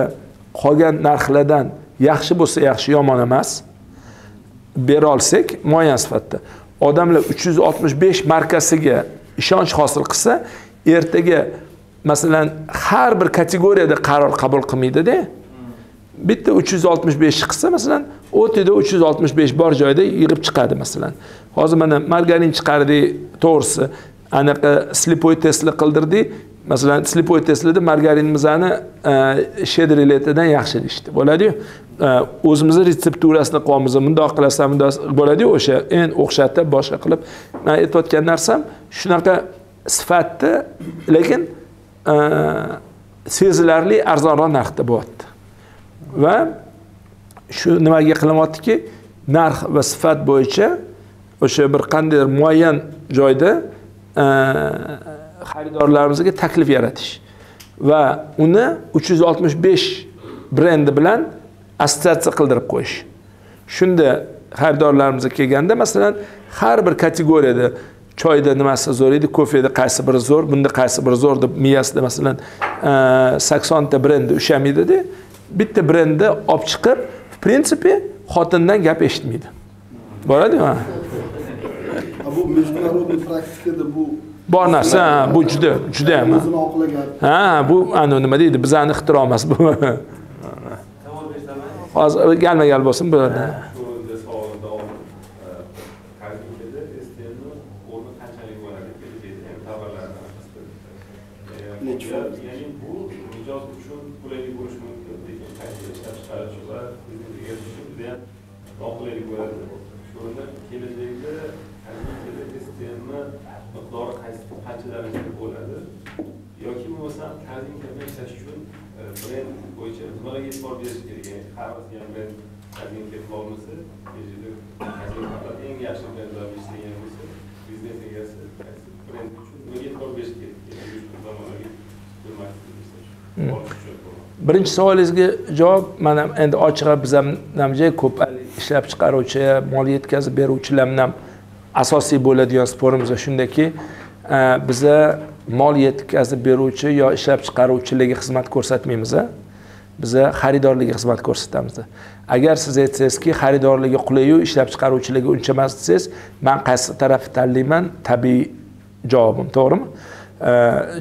qolgan narxlardan yaxshi bo'lsa yaxshi yomon emas bera olsak muayyan sifatda. Odamlar uch yuz oltmish besh markasiga ishonch hosil qilsa ertaga masalan har bir kategoriyada qaror qabul qilmaydida bitta uch yuz oltmish besh qilsa masalan o'tida uch yuz oltmish besh bor joyda yig'ib chiqadi masalan. Hozir mana margarin chiqardik to'g'risi. Anaqa slipoy testlar qildirdik masalan slipoy testlarda margarinimizni e, shedriletidan yaxshi deyishdi. Bo'ladiyu e, o'zimizni retsepturasini qilyapmiz mundoq qilasan bundoq bo'ladiyu o'sha en o'xshatib boshqa qilib. Man aytayotgan narsam shunaqa sifatni lekin sezilarli arzonroq narxda bo'lyapti va shu nimaga qilinyaptiki narx va sifat bo'yicha o'sha bir qandaydir muayyan joyda xaridorlarimizga taklif yaratish. Va uni uch yuz oltmish besh brendi bilan assotsiatsiya qildirib qo'yish. Shunda xaridorlarimizga kelganda masalan har bir kategoriyada choyda nimasi zo'r edi kofeda qaysi biri zo'r bunda qaysi biri zo'r deb miyasida masalan saksonta brendi ushlamaydida bitta brendni olib chiqib в принципе xotindan gap eshitmaydi. Boradiku bu международный praktikada bu bor narsa bu juda juda ham ha. Bu anavi nima deydi bizani ixtiro emas bu. Hozir galma gal bo'lsin bu ya'ni bu mijoz uchun qulaylik bo'lishi mumkin lekin qayta ishlab chiqarish va biznes egasi uchun juda ham noqulaylik bo'ladi shu o'rinda kelajakda sistemni miqdori qaysi qancha darajada bo'ladi yoki bo'lmasam korzinkaga ishlash uchun e, brend bo'yicha nimalarga e'tibor berish kerak ya'ni har ham brend korzinka qilolmasa korzinka eng yaxshi brendlarni ishlagan bo'lsa biznes egasi qaysi brend uchun nimaga e'tibor berish kerak zamonaviy birinchi savolingizga javob mana endi ochig'i biz ham namja ko'p ishlab chiqaruvchi mol yetkazib beruvchilarni ham asosiy bo'ladigan sporimiz shundaki e, biza mol yetkazib beruvchi yo ishlab chiqaruvchilarga xizmat ko'rsatmaymiz biza xaridorlarga xizmat ko'rsatamiz agar siz aytsangizki xaridorlarga qulayu ishlab chiqaruvchilarga uncha emas desangiz man qaysi tarafni tanlayman? Tabiiy javobim to'g'rimi?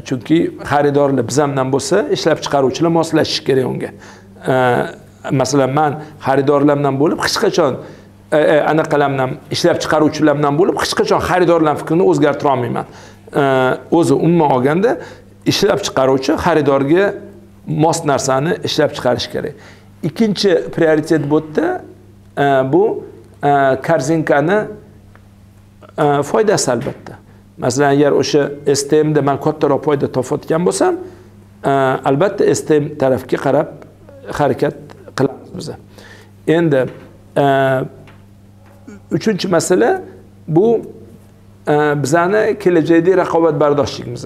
Chunki xaridorlar bizamdan bo'lsa ishlab chiqaruvchilar moslashishi kerak unga. Masalan man xaridorlarimdan bo'lib hech qachon E, e anaqalar bilan ishlab chiqaruvchilar bilan bo'lib hech qachon xaridorlar fikrini o'zgartira olmayman. O'zi umuman olganda ishlab chiqaruvchi xaridorga mos narsani ishlab chiqarish kerak. Ikkinchi prioritet e, bu yerda bu korzinkani e, foydasi albatta. Masalan agar o'sha stmda man kattaroq foyda topayotgan bo'lsam albatta stm tarafga qarab harakat qilamiz biz. Endi uchinchi masala bu bizani kelajakdagi raqobatbardoshligimiz.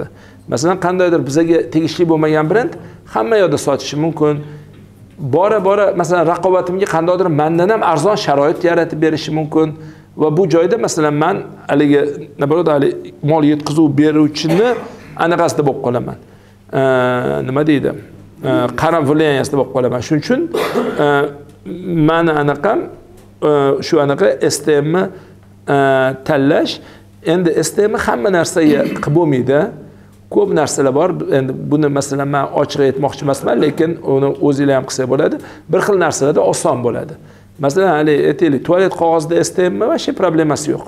Masalan qandaydir bizaga tegishli bo'lmagan brend hamma yoqda sotishi mumkin. Bora bora masalan raqobatimga qandaydir mandan ham arzon sharoit yaratib berishi mumkin. Va bu joyda masalan man haligi nima bo'ladi mol yetkazib beruvchini anaqasida bo'lib qolaman. Nima deydi? E, qaram влияниясida bo'lib qolaman. Shuning uchun e, mani anaqam e, shu anaqa stmni e, tanlash endi stmni hamma narsaga qilib bo'lmaydi. Ko'p narsalar bor. Endi buni masalan man ochiq aytmoqchi emasman lekin uni o'zinglar ham qilsa bo'ladi. Bir xil narsalarda oson bo'ladi. Masalan haligi aytaylik tualet qog'ozida stmmi вообще problemasi yo'q.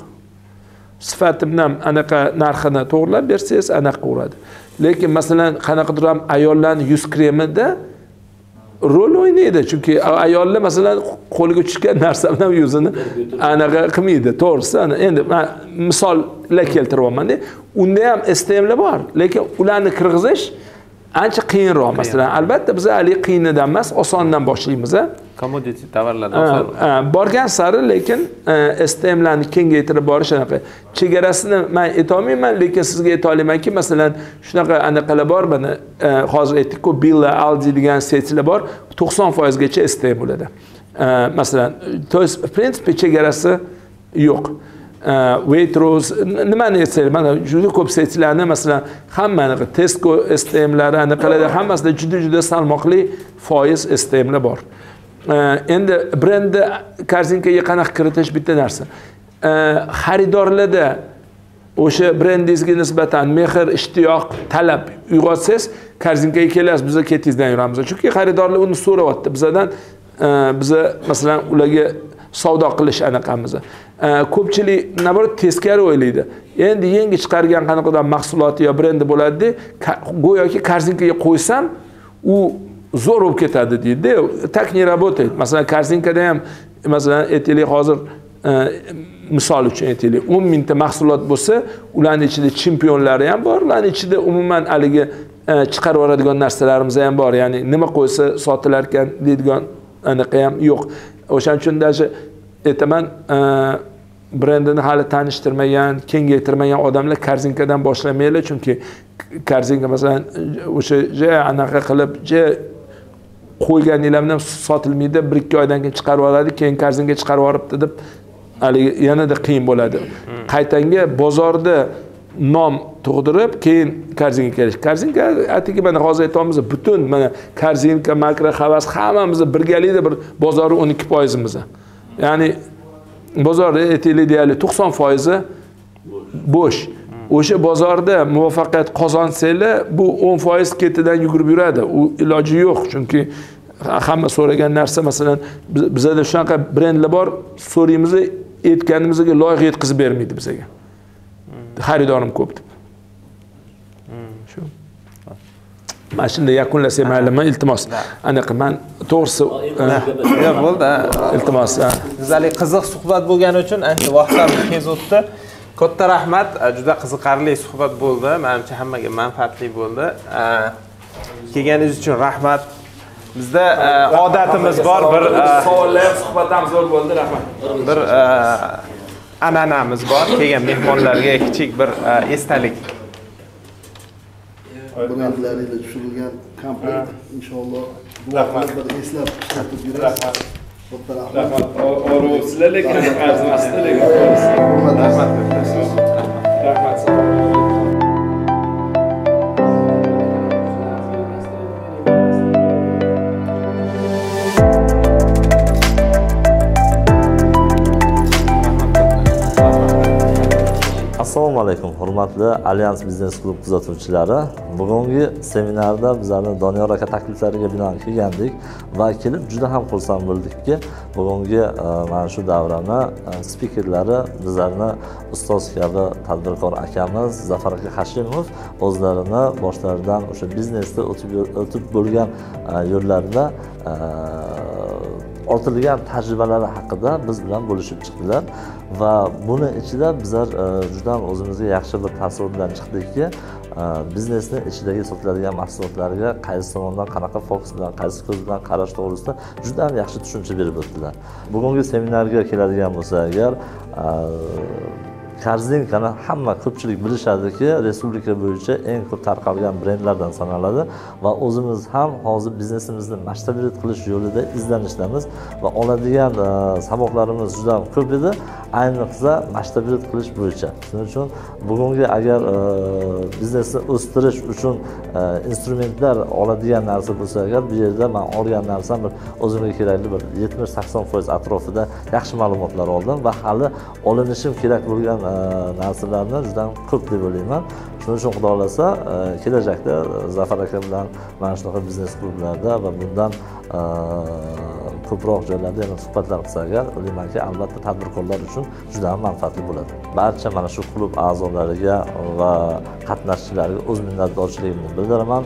Sifati bilan anaqa narxini to'g'irlab bersangiz anaqa qilaveradi lekin masalan qanaqadir ham ayollarni yuz kremida rol o'ynaydi. Chunki ayollar masalan qo'liga tushgan narsa bilan yuzini anaqa qilmaydi. To'g'risi endi man misollar keltiryapmanda. Unda ham stmlar bor. Lekin ularni kirg'izish ancha qiyinroq masalan albatta biz haligi qiyinidan emas osondan boshlaymiz a commodity tovarlardan borgan sari lekin STMlarni kengaytirib borish anaqa. Chegarasini man aytolmayman lekin sizga ayta olamanki masalan shunaqa anaqalar bor mana hozir aytdikku billa aldi degan setlar bor to'qson foizgacha STM bo'ladi. Masalan то есть в принципе chegarasi yo'q E, waitrose nimani aytsanglar mana juda ko'p setlarni masalan hamma anaqa tesco stmlari anaqalarda hammasida juda juda salmoqli foiz stmlar bor endi brendni korzinkaga qanaqa kiritish bitta narsa xaridorlarda o'sha brendingizga nisbatan mehr ishtiyoq talab uyg'otsangiz korzinkaga kelasiz biza ketingizdan yuramiz chunki xaridorlar uni so'rayapti bizadan e, biza masalan ularga savdo qilish anaqamiz. Ko'pchilik наоборот teskari o'ylaydi. Endi yangi chiqargan qanaqadir mahsuloti yo brendi bo'ladida go'yoki korzinkaga qo'ysam u zo'r bo'lib ketadi deydida так не работает. Masalan korzinkada ham masalan aytaylik hozir e, misol uchun aytaylik o'n mingta mahsulot bo'lsa ularni ichida chempionlari ham bor ularni ichida umuman haligi e, chiqarib yuboradigan narsalarimiz ham bor. Ya'ni nima qo'ysa sotilar ekan deydigan anaqa ham yo'q. O'shaning uchun даже aytaman brendini hali tanishtirmagan kengaytirmagan odamlar korzinkadan boshlamanglar chunki korzinka masalan o'sha ja anaqa qilib ja qo'yganinglar bilan sotilmaydi bir ikki oydan keyin chiqarib yuboradi keyin korzinka chiqarib yuboribdi deb haligi yanada qiyin bo'ladi. Qaytanga bozorda nom tug'dirib keyin korzinka kelish. Korzinka aytdiki mana hozir aytyapmiz butun mana korzinka makro havas hammamizni birgalikda bir bozori o'n ikki foizimiz. Ya'ni bozorda aytaylik deyarli to'qson foizi bo'sh. O'sha bozorda muvaffaqiyat qozonsanglar bu o'n foiz ketidan yugurib yuradi. U iloji yo'q chunki hamma so'ragan narsa masalan bizada shunaqa brendlar bor so'raymiz aytganimizga loyiq yetkazib bermaydi bizaga xaridorim ko'p deb shu. Mana shunday yakunlasak maylimi iltimos. Anaqa man to'g'risi e, yo'q bo'ldi iltimos ha. bizali qiziq suhbat bo'lgani uchun ancha vaqtlarimiz tez o'tdi. Katta rahmat juda qiziqarli suhbat bo'ldi. Manimcha hammaga manfaatli bo'ldi. Kelganingiz uchun rahmat. Bizda odatimiz bor bir savollar ham suhbat ham zo'r bo'ldi rahmat. bir an'anamiz bor. Kelgan mehmonlarga kichik bir e, esdalik. Brendlaringizda tushirilgan komplekt inshaalloh bir eslab ishlatib yurasiz katta rahmat. Rahmat oru sizlar lekin arzimasdi lekin rahmat assalomu alaykum hurmatli alyans biznes klub kuzatuvchilari. Bugungi seminarda bizlarni doniyor aka takliflariga binoan kelgandik va kelib juda ham xursand bo'ldikki bugungi e, mana shu davrani e, spikerlari bizlarni ustoz kabi tadbirkor akamiz zafar aka hashimov o'zlarini boshlaridan o'sha biznesda o'tib o'tib bo'lgan e, yo'llarida ortilgan tajribalari haqida biz bilan bo'lishib chiqdilar va buni ichida bizlar e, juda ham o'zimizga yaxshi bir taassurot bilan chiqdikki e, biznesni ichidagi sotiladigan mahsulotlarga qaysi tomondan qanaqa fokus bilan qaysi ko'z bilan qarash to'g'risida juda ham yaxshi tushuncha berib o'tdilar. Bugungi seminarga keladigan bo'lsa agar e, e, korzinkani hamma ko'pchilik bilishadiki respublika bo'yicha eng ko'p tarqalgan brendlardan sanaladi va o'zimiz ham hozir biznesimizni masshtabirat qilish yo'lida izlanishdamiz va oladigan e, saboqlarimiz juda ko'p edi. Ayniqsa masshtabirat qilish bo'yicha. Shuning uchun bugungi agar e, biznesni o'stirish uchun e, instrumentlar oladigan narsa bo'lsa agar bu yerda man olgan narsam bir o'zimga kerakli bir yetmish sakson foiz atrofida yaxshi ma'lumotlar oldim va hali olinishim kerak bo'lgan e, narsalarni juda ko'p deb o'ylayman. Shuning uchun xudo xohlasa e, kelajakda e, zafar aka bilan mana shunaqa biznes klublarda va bundan e, ko'proq joylarda yana suhbatlar qilsak agar o'ylaymanki albatta tadbirkorlar uchun juda ham manfaatli bo'ladi. Barcha mana shu klub a'zolariga va qatnashchilarga o'z minnatdorchiligimni bildiraman.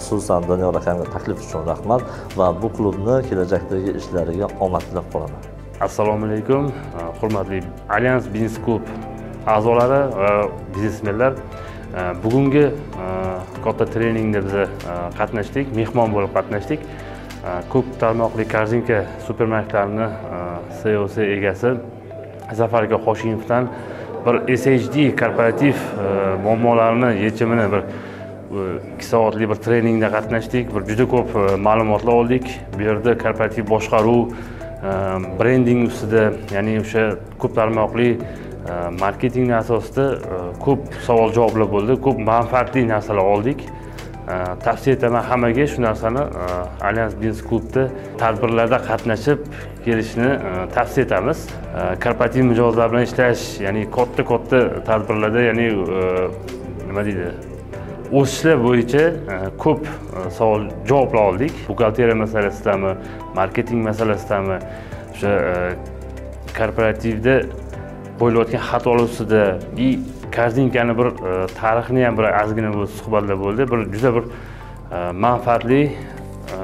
Xususan doniyor akamga taklif uchun rahmat va bu klubni kelajakdagi ishlariga omad tilab qolaman. Assalomu alaykum hurmatli alyans biznes klub a'zolari va biznesmenlar. Bugungi katta treningda biz qatnashdik mehmon bo'lib qatnashdik. Э, ko'p tarmoqli korzinka supermarketlarini э, COC egasi zafarga hoshimovdan bir shd korporativ э, muammolarini yechimini bir ikki soatlik bir treningda qatnashdik. Bir juda ko'p ma'lumotlar oldik. Bu yerda korporativ boshqaruv brending ustida ya'ni o'sha ko'p tarmoqli marketingni asosida ko'p savol javoblar bo'ldi ko'p manfaatli narsalar oldik. Э, tavsiya etaman hammaga shu narsani э, alyans biznes klubni tadbirlarda qatnashib kelishni э, tavsiya etamiz. Korporativ mijozlar bilan ishlash ya'ni katta katta tadbirlarda ya'ni nima deydi o'sishlar bo'yicha e, ko'p e, savol javoblar oldik. Buxgalteriya masalasidami marketing masalasidami o'sha e, korporativda bo'layotgan xatolar ustida и korzinkani bir e, tarixini ham bir ozgina bo'lsa suhbatlar bo'ldi. Bir juda bir e, manfaatli e,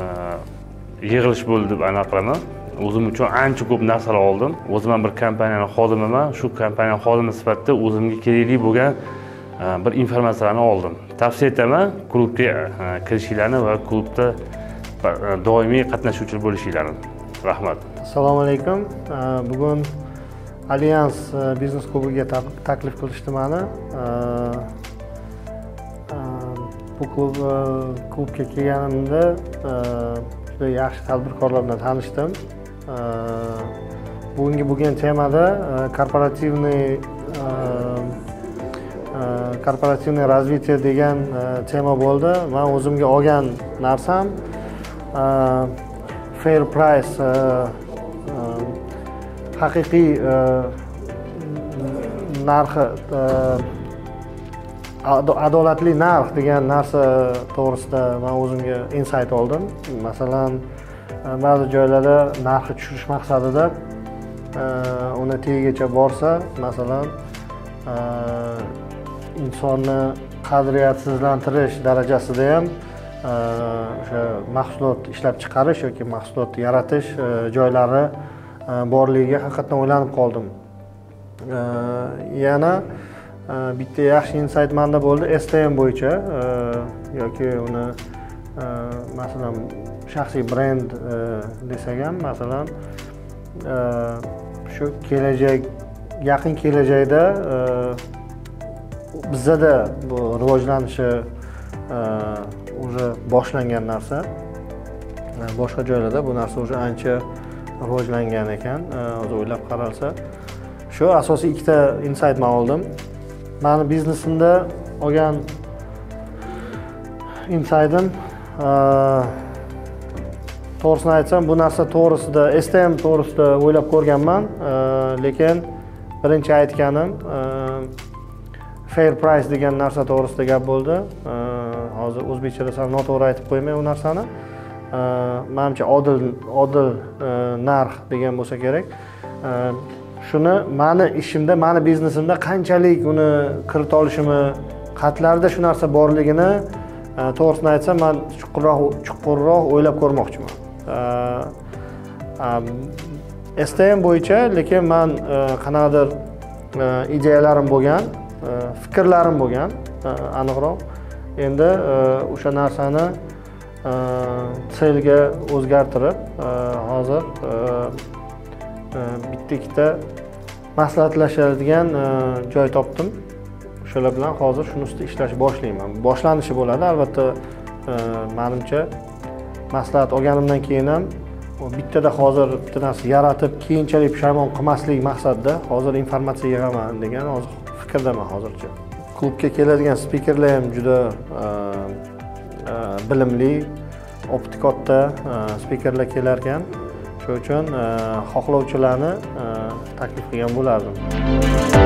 yig'ilish bo'ldi deb anaqa qilaman o'zim uchun ancha ko'p narsalar oldim. O'zim ham bir kompaniyani xodimiman. Shu kompaniya xodimi sifatida o'zimga kerakli bo'lgan bir informatsiyalarni oldim. Tavsiya etaman klubga kirishinglarni va klubda doimiy qatnashuvchi bo'lishinglarni. Rahmat. Assalomu alaykum. Bugun alyans e, biznes klubiga taklif qilishdi mani. E, e, bu klub klubga kelganimda juda yaxshi tadbirkorlar bilan tanishdim bugungi bo'lgan temada korporativniy korporativniy развитие degan tema bo'ldi. Man o'zimga olgan narsam fair price haqiqiy e, narxi e, adolatli narx degan narsa to'g'risida man o'zimga insayt oldim. Masalan e, ba'zi joylarda narxi tushirish maqsadida uni tagigacha borsa masalan insonni qadriyatsizlantirish darajasida ham o'sha mahsulot ishlab chiqarish yoki mahsulot yaratish joylari E, borligiga haqiqatdan o'ylanib qoldim. E, yana e, bitta yaxshi insayt manda bo'ldi. Stm bo'yicha yoki uni masalan shaxsiy brend desak ham masalan shu kelajak yaqin kelajakda bizada bu rivojlanishi уже boshlangan narsa. Boshqa joylarda bu narsa уже ancha rivojlangan ekan e, o'zi o'ylab qaralsa. Shu asosiy ikkita insayt man oldim. Mani biznesimda olgan insaydim e, to'g'risini aytsam bu narsa to'g'risida stm to'g'risida o'ylab ko'rganman. E, lekin birinchi aytganim fair price degan narsa to'g'risida gap bo'ldi. Hozir o'zbekchada sal noto'g'ri aytib qo'ymay u narsani. Э, manimcha odil odil э, narx degan bo'lsa kerak. Э, shuni mani ishimda mani biznesimda qanchalik uni kirita olishimni qatlarida shu narsa borligini e, to'g'risini aytsam man chuqurroq chuqurroq o'ylab ko'rmoqchiman. E, Stm bo'yicha lekin man e, qanaqadir ideyalarim bo'lgan fikrlarim bo'lgan aniqroq. Endi o'sha narsani Э, selga o'zgartirib э, hozir э, bitta ikkita maslahatlashadigan joy topdim. O'shalar bilan hozir shuni ustida ishlash boshlayman. Boshlanishi bo'ladi albatta e, manimcha maslahat olganimdan keyin ham bittada hozir bitta narsa yaratib keyinchalik pushaymon qilmaslik maqsadida hozir informatsiya yig'aman degan hozir fikrdaman hozircha. Klubga keladigan spikerlar ham juda e, E, bilimli optikotda e, spikerlar kelar ekan shuning uchun e, xohlovchilarni taklif qilgan bo'lardim.